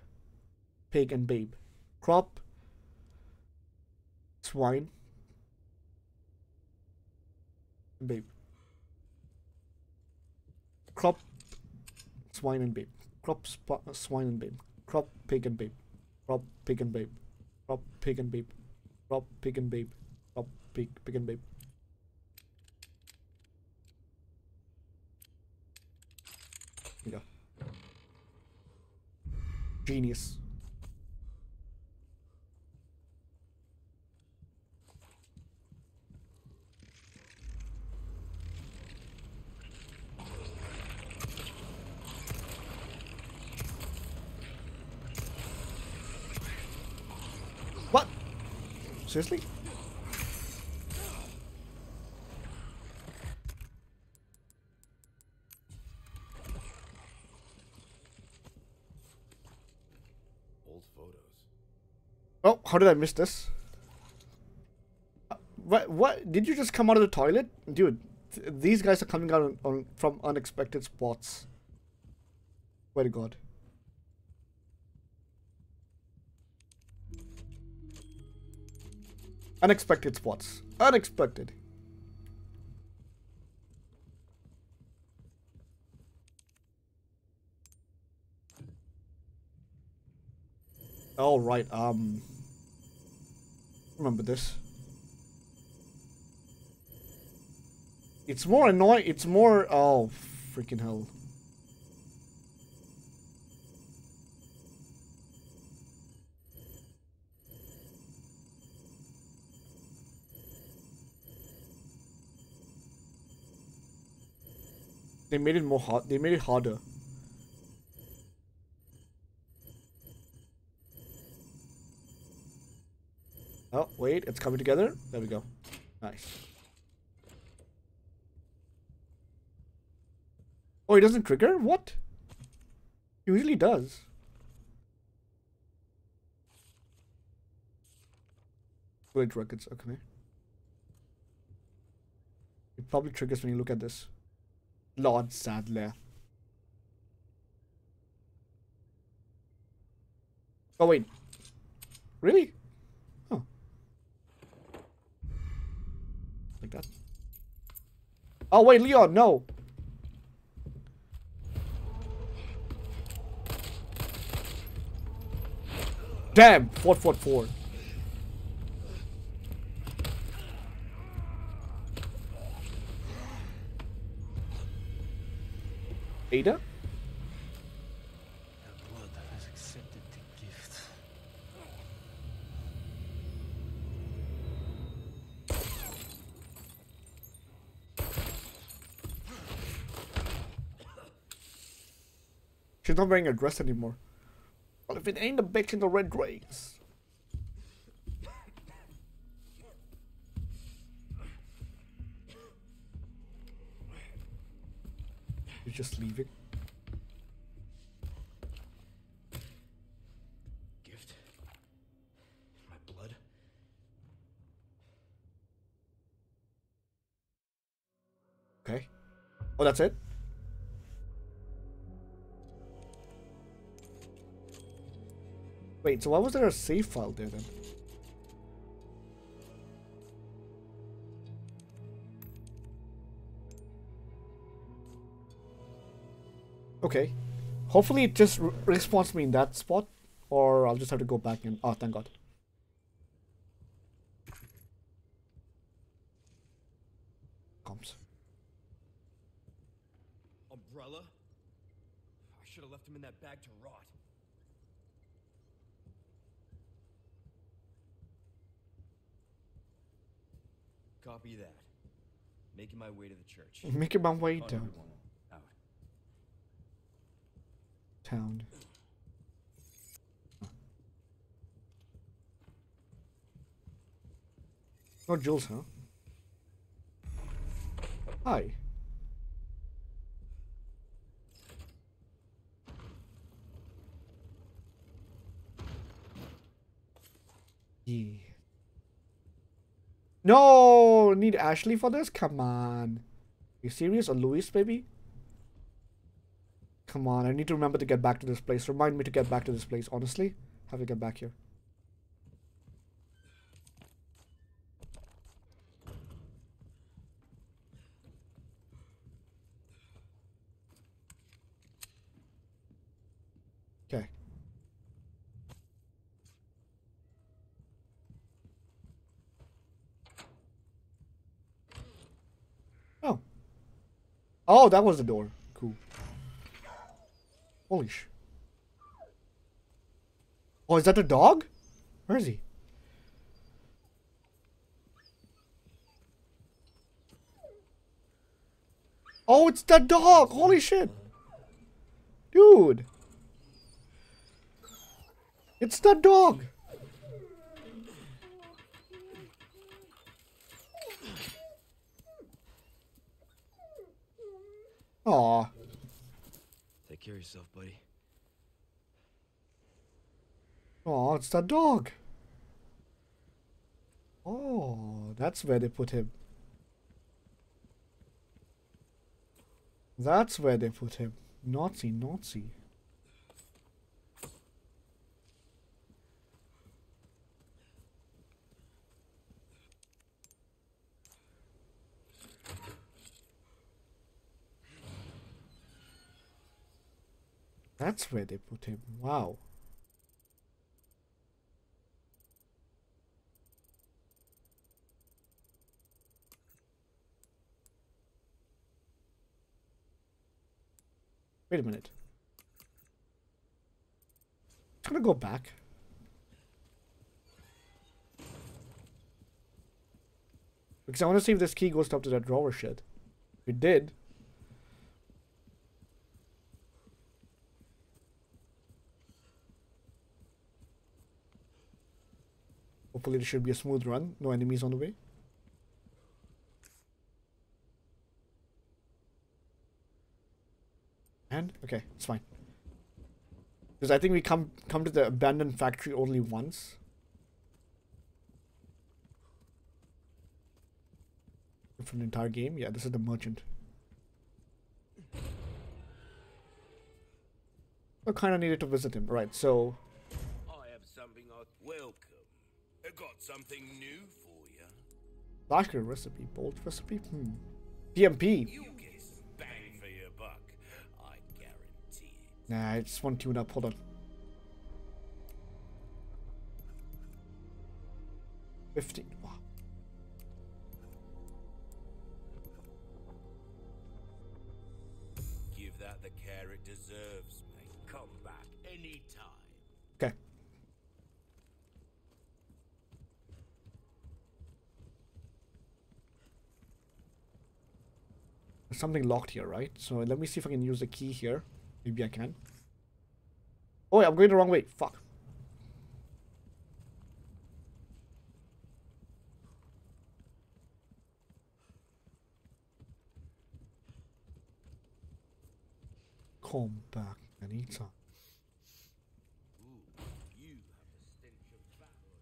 pig, and babe. Crop, swine, babe. Crop, swine and babe. Crop, sp- uh, swine and babe. Crop, pig and babe. Crop, pig and babe. Crop, pig and babe. Crop, pig and babe. Crop, pig, pig and babe. Go. Genius. What? Seriously? Old photos. Oh, how did I miss this? Uh, What? What? Did you just come out of the toilet, dude? th- these guys are coming out on, on from unexpected spots. Swear to God. Unexpected spots. Unexpected. All right. Um. Remember this. It's more annoying. It's more. Oh, freaking hell. They made it more hard. They made it harder. Oh, wait, it's coming together. There we go. Nice. Oh, it doesn't trigger? What? Usually does. Wait, records, okay. It probably triggers when you look at this. Lord Sadler. Oh wait. Really? Oh. Like that. Oh wait, Leon, no. Damn, 444. Ada? The the. She's not wearing a dress anymore. Well, if it ain't a bitch in the red dress. You're just leaving. Gift? My blood? Okay. Oh, that's it? Wait, so why was there a save file there then? Okay. Hopefully it just re- respawns me in that spot. Or I'll just have to go back and... Oh, thank God. Comes. Umbrella? I should have left him in that bag to rot. Copy that. Making my way to the church. Making my way down Oh, Jules, huh? Hi. Yeah. No, need Ashley for this? Come on. you serious? Or Luis, maybe? Come on, I need to remember to get back to this place. Remind me to get back to this place, honestly. Have to get back here. Okay. Oh. Oh, that was the door. Holy sh. Oh, is that the dog? Where is he? Oh, it's the dog! Holy shit! Dude! It's the dog! Aw. Take care of yourself, buddy. Oh, it's that dog. Oh, that's where they put him. That's where they put him. Nazi, Nazi. That's where they put him. Wow. Wait a minute. I'm gonna go back. Because I want to see if this key goes up to that drawer shit. It did. Hopefully it should be a smooth run. No enemies on the way. And okay, it's fine. Because I think we come come to the abandoned factory only once. For the entire game, yeah, this is the merchant. I kind of needed to visit him, right? So got something new for you. Last recipe, bolt recipe, hmm. TMP. You get some bang for your buck. I guarantee it. Nah, I just want to tune up. Hold on. 15. Something locked here, right? So let me see if I can use the key here. Maybe I can. Oh, I'm going the wrong way. Fuck. Come back anytime. Ooh, you have the stench of battle.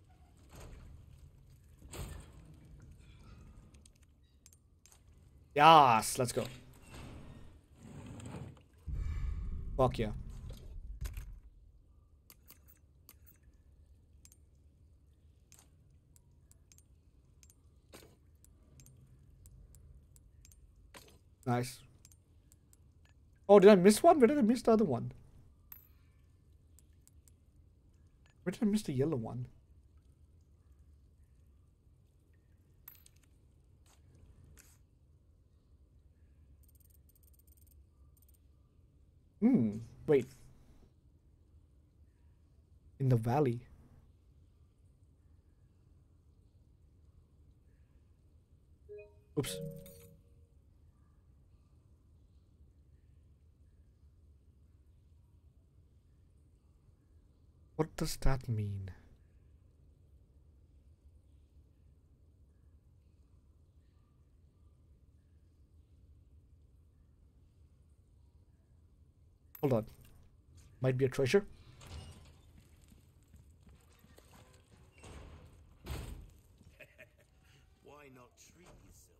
Yes, let's go. Fuck yeah. Nice. Oh, did I miss one? Where did I miss the other one? Where did I miss the yellow one? Hmm. Wait. In the valley. Oops. What does that mean? Hold on. Might be a treasure. Why not treat yourself.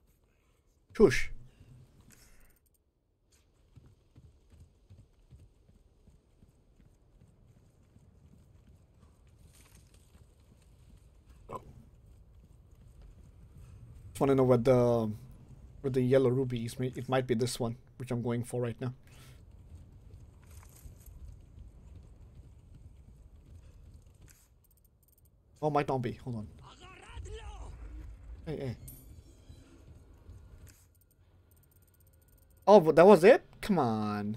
Just want to know what the what the yellow ruby is. It might be this one, which I'm going for right now. Oh, might not be. Hold on. Hey, hey. Oh, but that was it? Come on.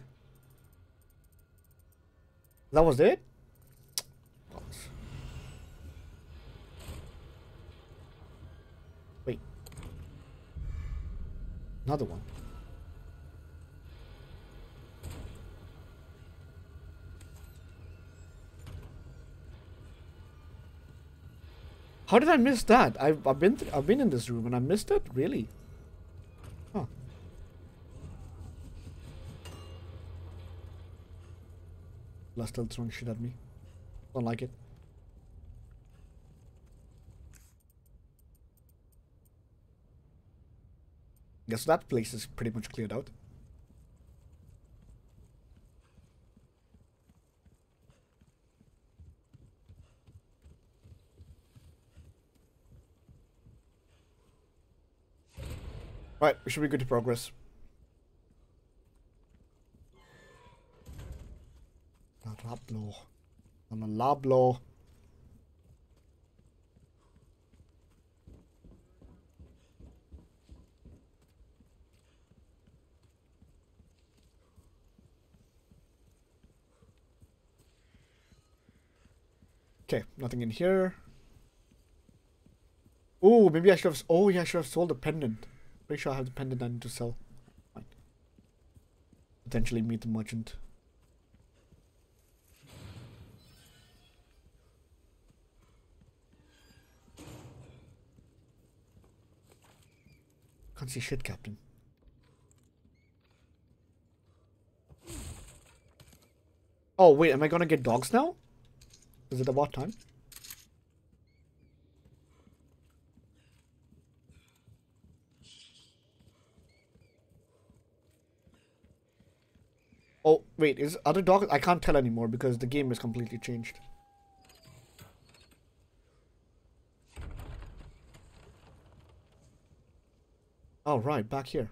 That was it? Wait. Another one. How did I miss that? I've, I've been I've been in this room and I missed it. Really? Huh. Still throwing shit at me. Don't like it. Guess that place is pretty much cleared out. Right, we should be good to progress. Lablo. On a Lablo. Okay, nothing in here. Oh, maybe I should have. Oh, yeah, I should have sold the pendant. Pretty sure I have the pendant I need to sell. Potentially meet the merchant. Can't see shit, Captain. Oh, wait, am I gonna get dogs now? Is it about time? Oh, wait, is other dog? I can't tell anymore because the game is completely changed. Oh, right, back here.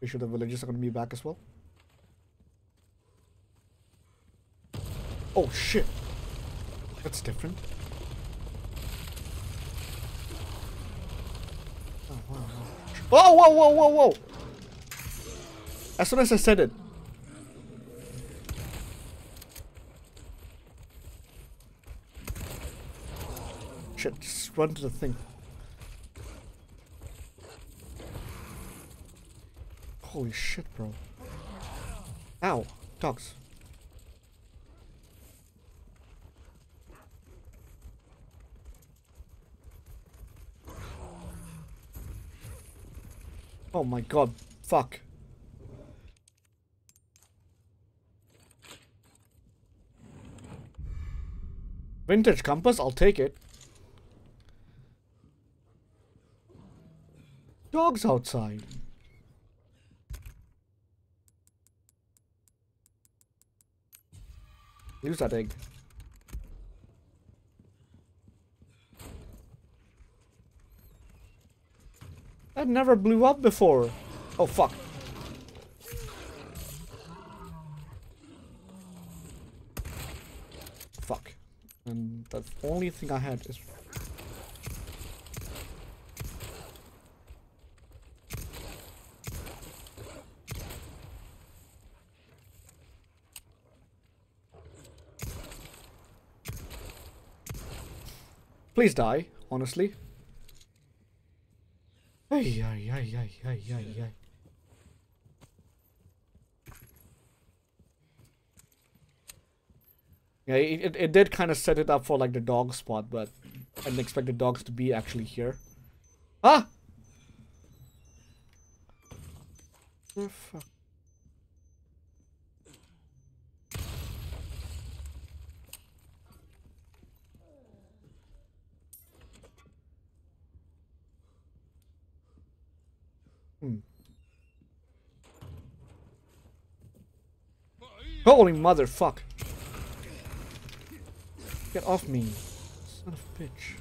We sure the villagers are gonna be back as well? Oh, shit. That's different. Oh, wow, wow. Whoa, whoa, whoa, whoa, whoa! As soon as I said it. Shit, just run to the thing. Holy shit, bro. Ow, dogs. Oh my god, fuck. Vintage compass, I'll take it. Dogs outside. Use that egg. That never blew up before. Oh fuck. Fuck. And the only thing I had is Please die, honestly. Ay, ay, ay, ay, ay, ay, ay. Yeah, it, it, it did kind of set it up for like the dog spot, but I didn't expect the dogs to be actually here. Ah! Oh, fuck. Hmm. Holy motherfuck. Get off me. Son of a bitch.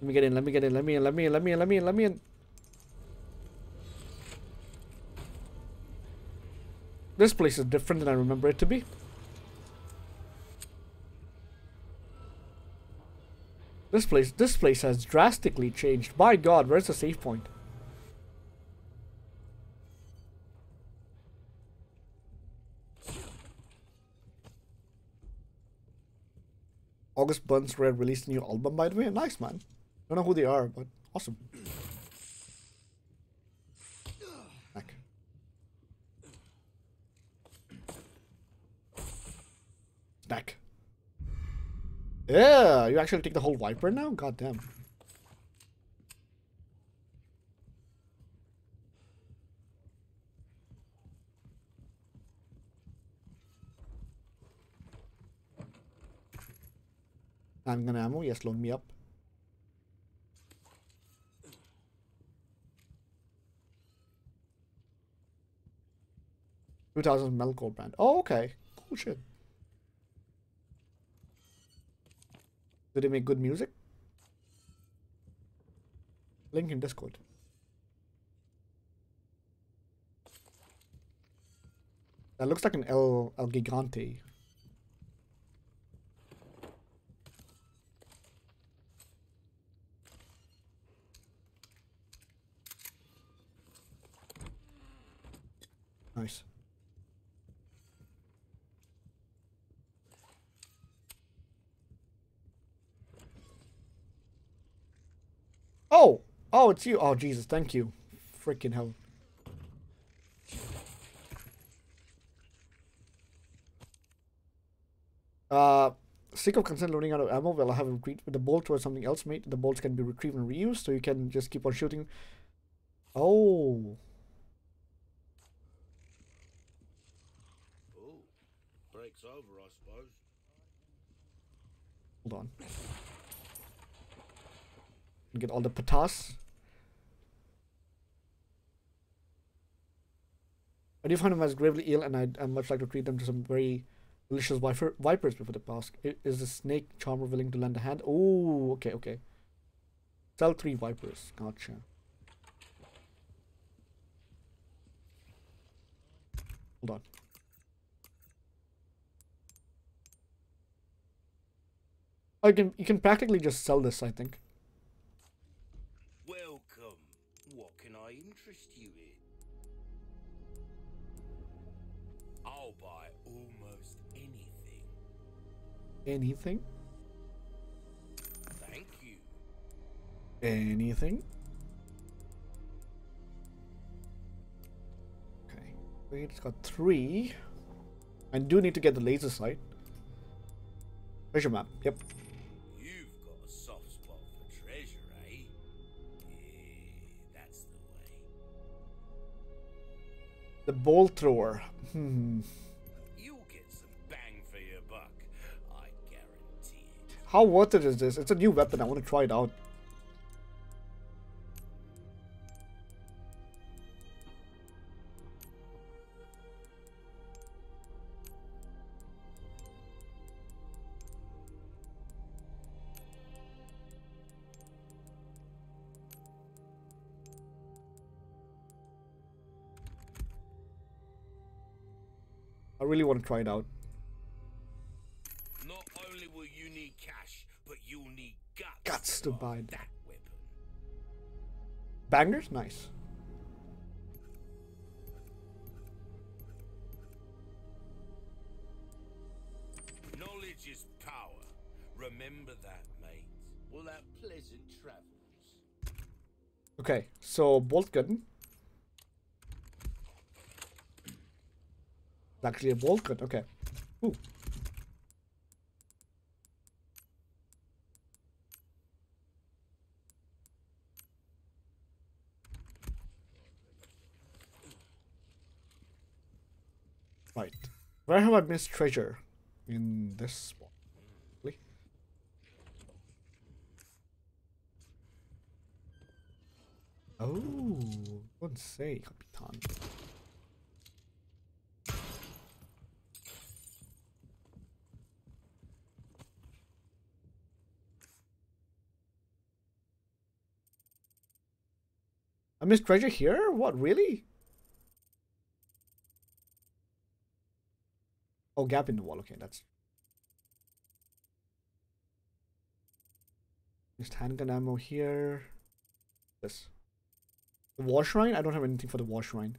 Let me get in, let me get in, let me in, let me in, let me in, let me in, let me in. This place is different than I remember it to be. This place, this place has drastically changed. By God, where's the save point? August Burns Red released a new album, by the way. Nice, man. Don't know who they are, but awesome. Back. Snack. Yeah, you actually take the whole wiper now? God damn. Handgun ammo, yes, load me up. Two thousand Melkor brand. Oh, okay. Cool shit. Do they make good music? Link in Discord. That looks like an El El Gigante. Nice. Oh! Oh, it's you. Oh, Jesus. Thank you. Freaking hell. Uh, sick of constant loading out of ammo. Well, I have agreed with the bolt or something else mate. The bolts can be retrieved and reused, so you can just keep on shooting. Oh. Oh, breaks over, I suppose. Hold on. Get all the patas. I do find them as gravely ill, and I'd, I'd much like to treat them to some very delicious viper, vipers before they pass. Is the snake charmer willing to lend a hand? Oh, okay, okay. Sell three vipers. Gotcha. Hold on. Oh, I can you can practically just sell this, I think. Anything? Thank you. Anything? Okay. It's got three. I do need to get the laser sight. Treasure map. Yep. You've got a soft spot for treasure, eh? Yeah, that's the way. The bolt thrower. Hmm. How worth it is this? It's a new weapon. I want to try it out. I really want to try it out. Guts, Guts to buy that weapon. Bangers? Nice. Knowledge is power. Remember that, mate. Well, have pleasant travels. Okay, so bolt gun. It's actually a bolt gun. Okay. Ooh. Right. Where have I missed treasure? In this spot. Really? Oh, don't say, Capitan. I missed treasure here? What, really? Oh, gap in the wall. Okay, that's... Just handgun ammo here. This. The war shrine? I don't have anything for the war shrine.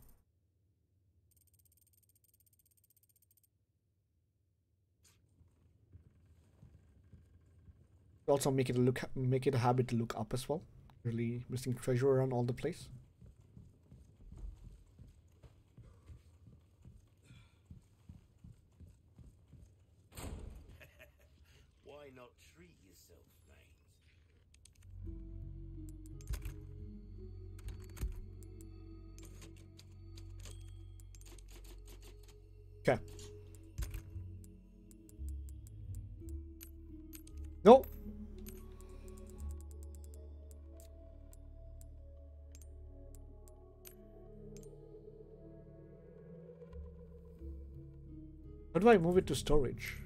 Also make it a look make it a habit to look up as well. Really missing treasure around all the place. How do I move it to storage?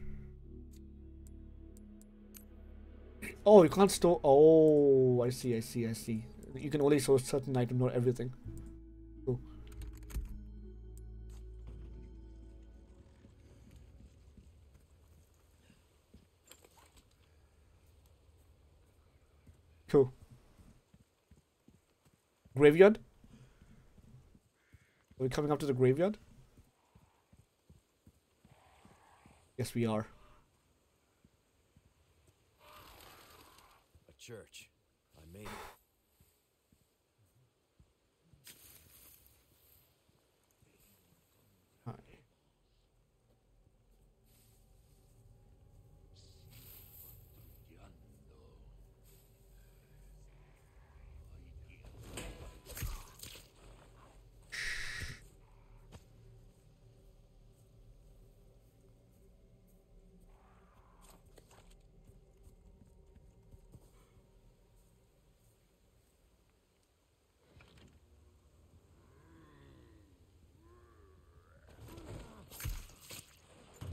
Oh, you can't store. Oh, I see, I see, I see. You can only store certain item, not everything. Cool. Graveyard? Are we coming up to the graveyard? Yes, we are. A church. I made it.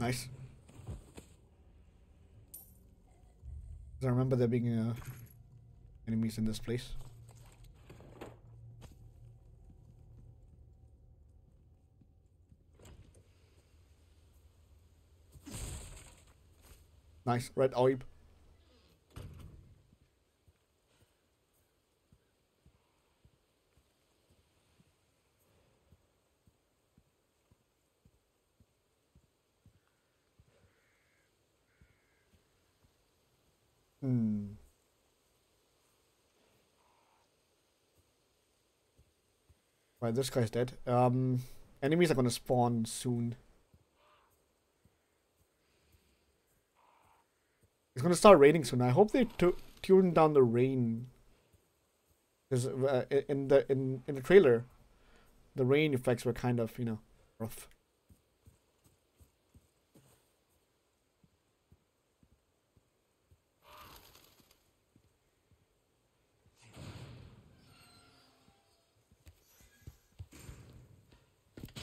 Hi. Nice. I remember there being uh, enemies in this place. Nice, red orb. Hmm. Right, this guy's dead. Um, enemies are gonna spawn soon. It's gonna start raining soon. I hope they tu- tune down the rain. Because uh, in the in in the trailer, the rain effects were kind of you know rough.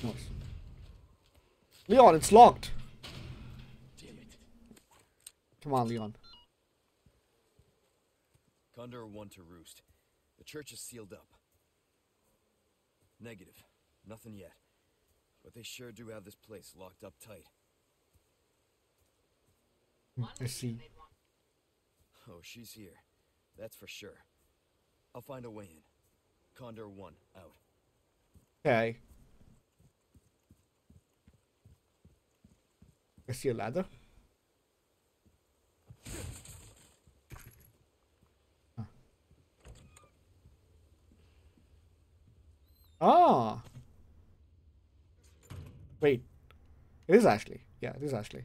Nice. Leon, it's locked. Damn it. Come on, Leon. Condor 1 to Roost. The church is sealed up. Negative. Nothing yet. But they sure do have this place locked up tight. I see. Oh, she's here. That's for sure. I'll find a way in. Condor 1, out. Okay. I see a ladder. Huh. Ah. Wait. It is Ashley. Yeah, it is Ashley.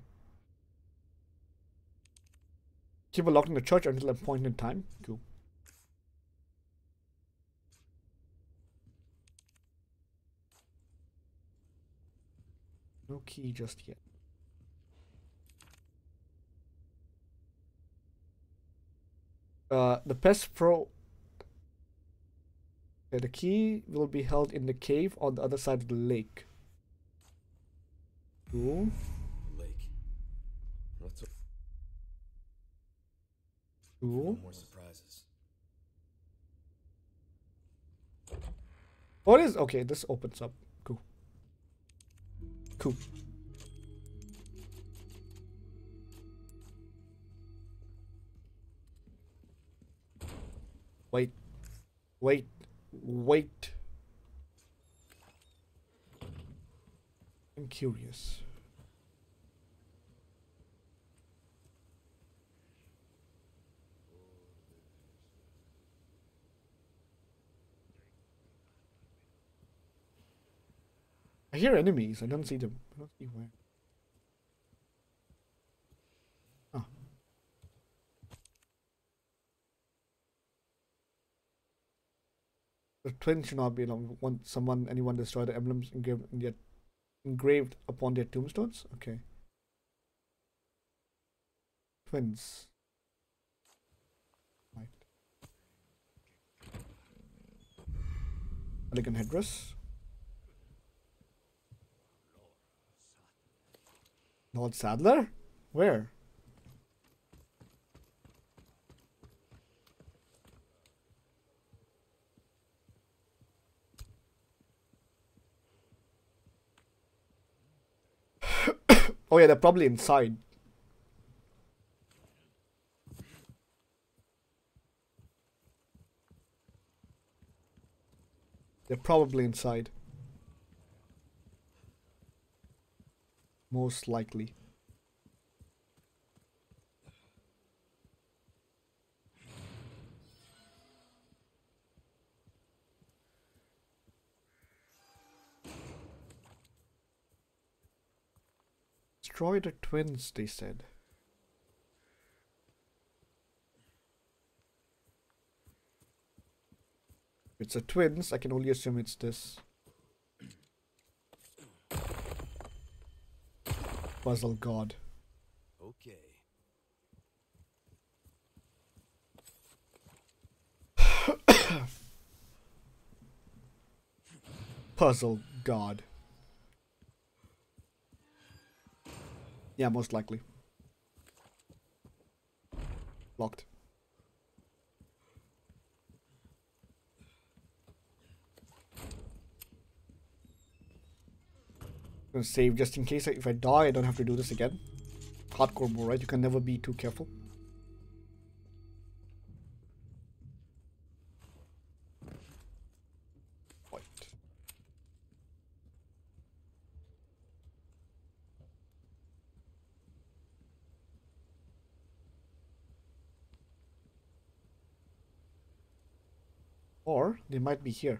Keep her locked in the church until a point in time. Cool. No key just yet. Uh, the Pest Pro. Okay, the key will be held in the cave on the other side of the lake. Cool. Lake. Let's Cool. more surprises. What is okay? This opens up. Cool. Cool. Wait. Wait. Wait. I'm curious. I hear enemies. I don't see them. I don't see where. The twins should not be alone. Want someone, anyone destroy the emblems engraved, yet engraved upon their tombstones? Okay. Twins. Right. Elegant headdress. Lord Sadler? Where? Oh yeah, they're probably inside. They're probably inside. Most likely. Destroy the twins, they said. If it's a twins, I can only assume it's this. Puzzle god. Okay. Puzzle god. Yeah, most likely. Locked. I'm gonna save just in case if I die I don't have to do this again. Hardcore mode, right? You can never be too careful. They might be here.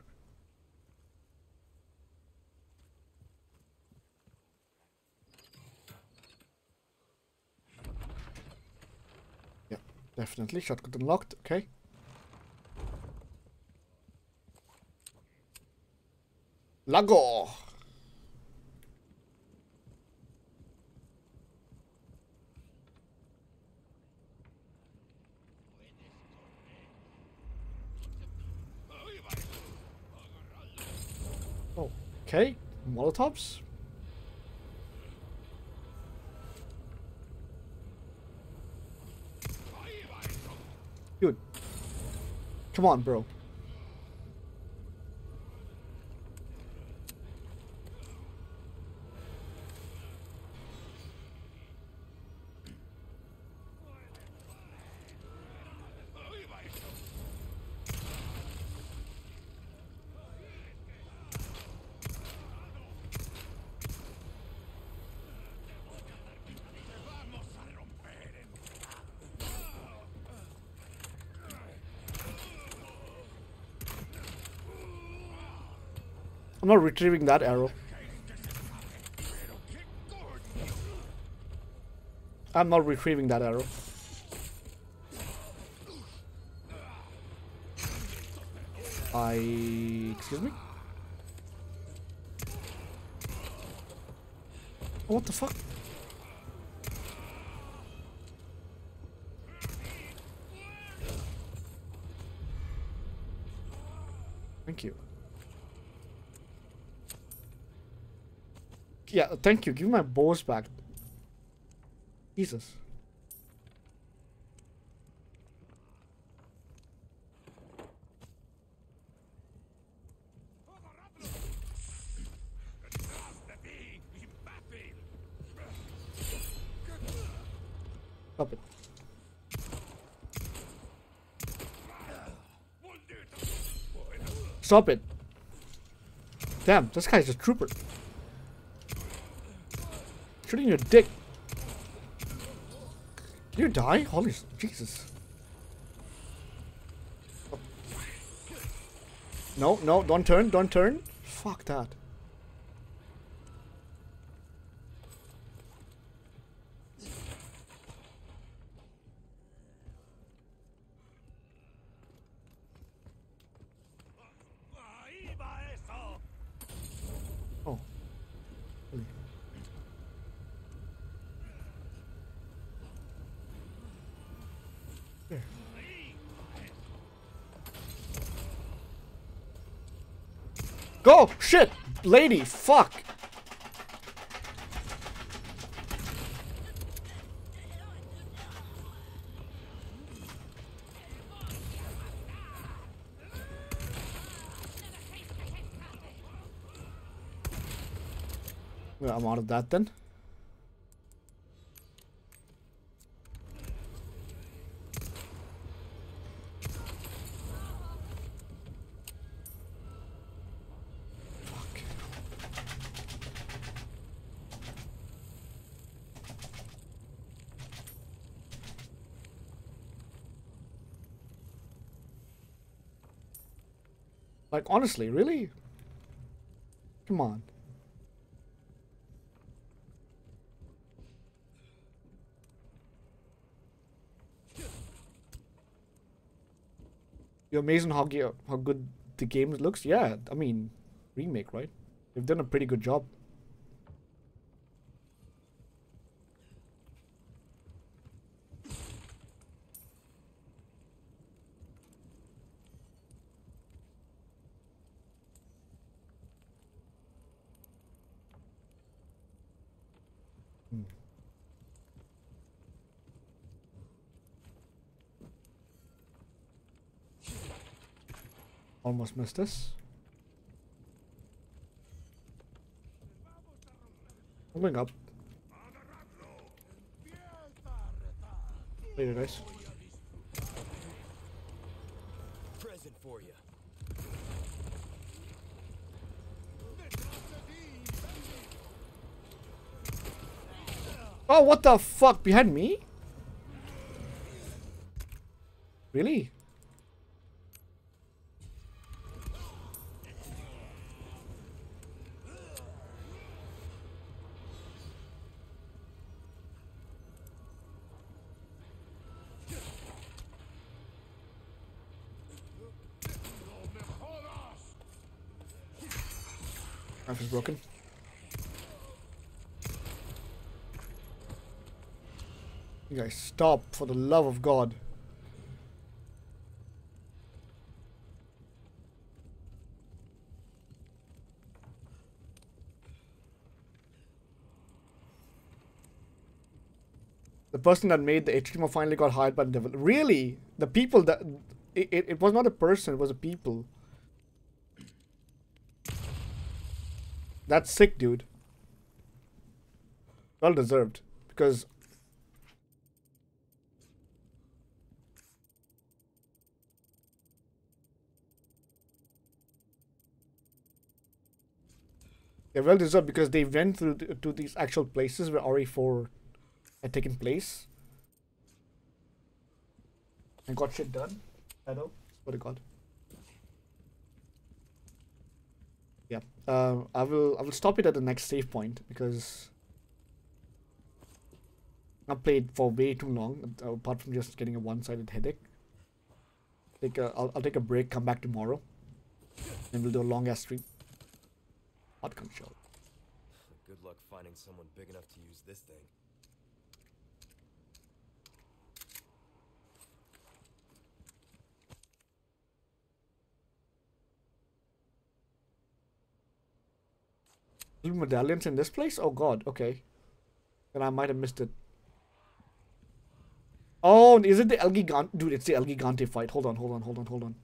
Yeah, definitely. Shotgun unlocked. Okay. Lago. Oh, okay. Molotovs. Dude. Come on, bro. I'm not retrieving that arrow. I'm not retrieving that arrow. I... Excuse me? What the fuck? Thank you. Yeah, thank you. Give my bows back. Jesus. Stop it. Stop it. Damn, this guy's a trooper. Shooting your dick. Did you die? Holy Jesus. No, no, don't turn, don't turn. Fuck that. Oh. Really? There. Go! Shit! Lady, fuck! Well, I'm out of that then. Honestly, really? Come on. You're amazed on how, how good the game looks? Yeah, I mean, remake, right? They've done a pretty good job. Almost missed this. I'm going up. Later, guys. Present for you. Oh, what the fuck? Behind me? Really? Knife is broken. You guys, stop for the love of God. The person that made the HTML finally got hired by the devil. Really? The people that... It, it, it was not a person, it was a people. That's sick, dude. Well deserved. Because They're well deserved because they went through th- to these actual places where RE4 had taken place and got shit done. I know. What a god. Yeah. Uh, I will. I will stop it at the next save point because I played for way too long. uh, Apart from just getting a one-sided headache. Take a. I'll, I'll take a break. Come back tomorrow, and we'll do a long ass stream. Hot control. Good luck finding someone big enough to use this thing. Medallions in this place? Oh god, okay. Then I might have missed it. Oh, is it the El Gigante? Dude, it's the El Gigante fight. Hold on, hold on, hold on, hold on.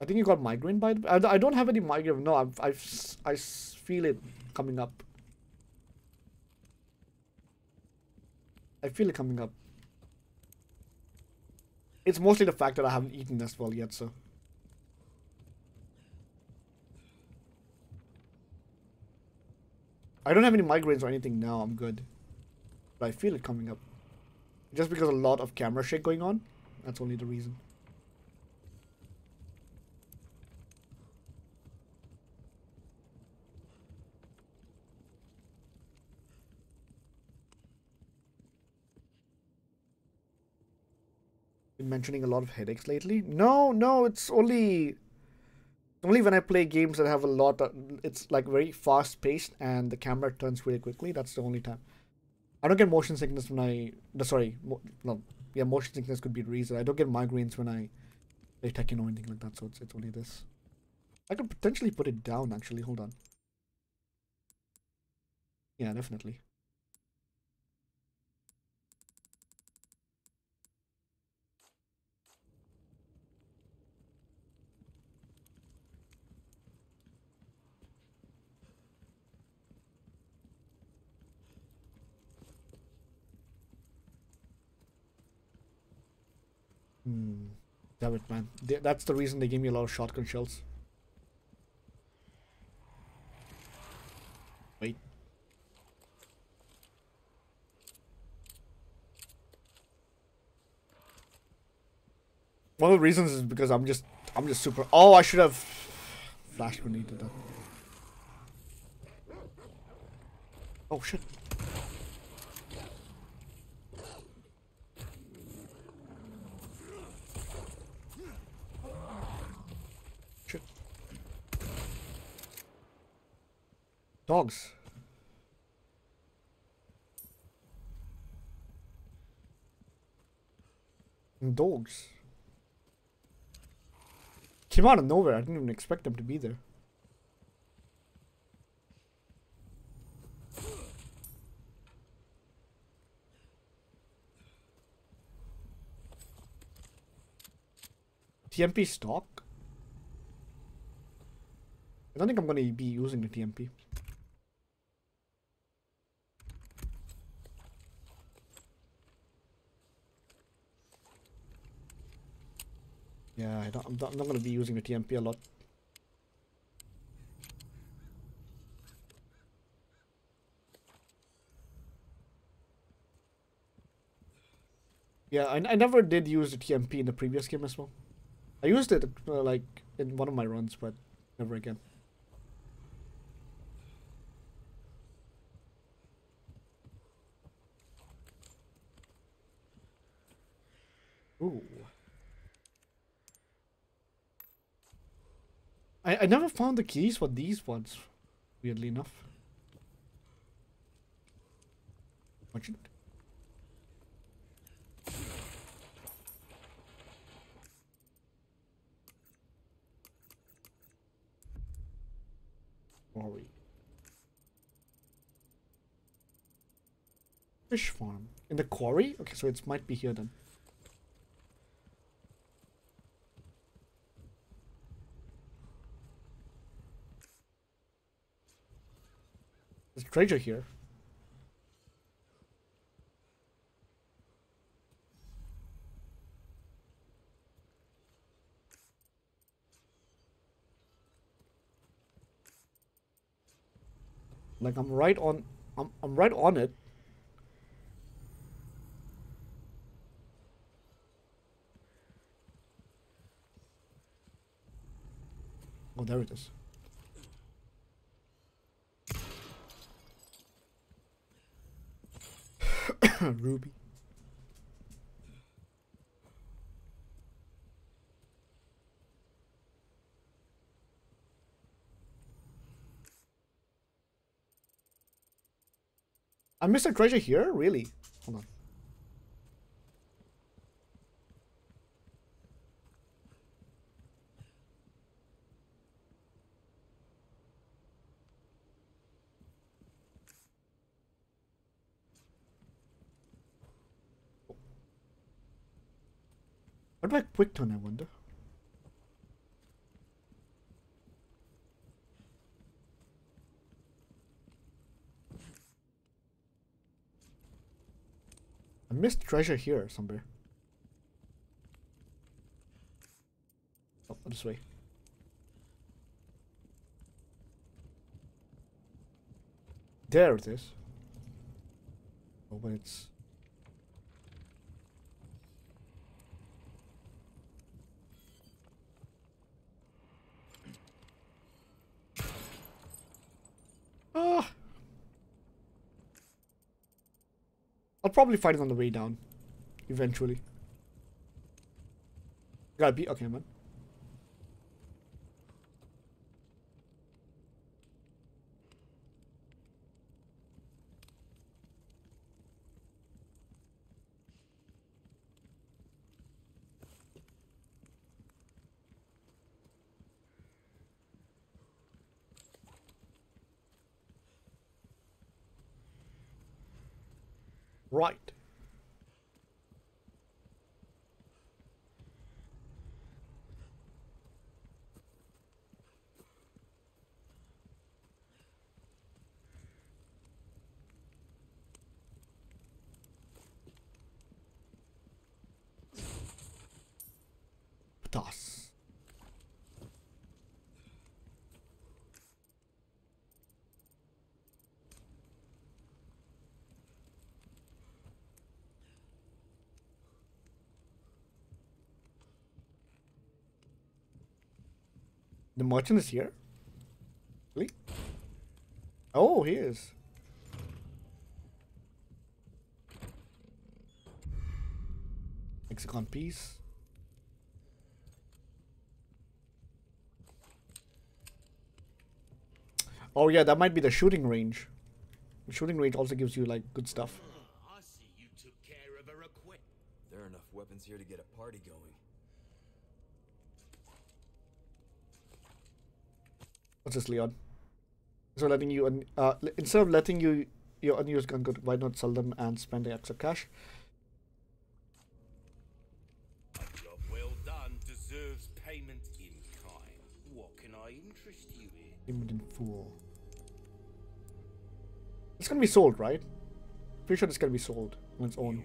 I think you got migraine by the... I, I don't have any migraine. No, I've, I've, I feel it coming up. I feel it coming up. It's mostly the fact that I haven't eaten as well yet, so... I don't have any migraines or anything now. I'm good. But I feel it coming up. Just because a lot of camera shake going on. That's only the reason. Been mentioning a lot of headaches lately. No, no, it's only only when I play games that have a lot of, it's like very fast paced and the camera turns really quickly. That's the only time. I don't get motion sickness when I, the, sorry, mo, no, yeah, motion sickness could be the reason. I don't get migraines when I play Tekken or anything like that. So it's, it's only this. I could potentially put it down actually. Hold on. Yeah, definitely. Hmm. Damn it, man. That's the reason they gave me a lot of shotgun shells. Wait. One of the reasons is because I'm just I'm just super Oh I should have flash grenaded that. Oh. Shit. Dogs. Dogs. Came out of nowhere. I didn't even expect them to be there. TMP stock? I don't think I'm gonna be using the TMP. Yeah, I I'm not, not gonna be using the TMP a lot. Yeah, I, I never did use the TMP in the previous game as well. I used it uh, like in one of my runs, but never again. Ooh. I, I never found the keys for these ones, weirdly enough. It. Quarry. Fish farm. In the quarry? Okay, so it might be here then. There's treasure here. Like I'm right on I'm I'm right on it. Oh, there it is. Ruby. I missed a treasure here? Really? Hold on. What about quick turn, I wonder? I missed treasure here somewhere. Oh, this way. There it is. Oh, but it's... Ah! I'll probably find it on the way down. Eventually. Gotta be okay, man. Right. The merchant is here? Really? Oh, he is. Hexagon piece. Oh yeah, that might be the shooting range. The shooting range also gives you like good stuff. I see you took care of a. There are enough weapons here to get a party going. What's this, Leon? So letting you, un uh, instead of letting you your unused gun good, why not sell them and spend the extra cash? Job Well done deserves payment in kind. What can I interest you in? Limited fool. It's gonna be sold, right? Pretty sure it's gonna be sold on its own.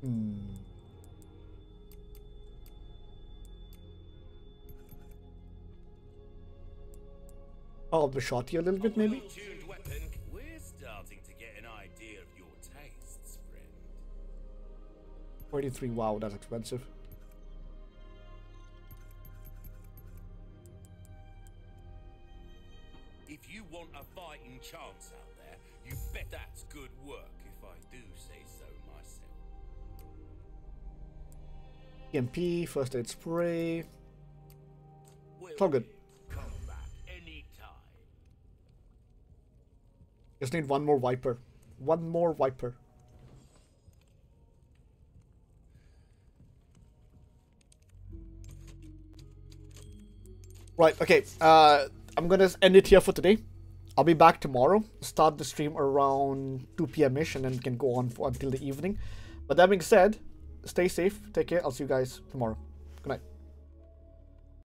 Hmm. I'll be shot you a little bit, maybe. Forty-three. Wow, that's starting EMP, first aid spray. It's all good. Just need one more wiper. One more wiper. Right, okay. Uh, I'm gonna end it here for today. I'll be back tomorrow. Start the stream around 2 p.m. ish, and then can go on for, until the evening. But that being said, stay safe. Take care. I'll see you guys tomorrow.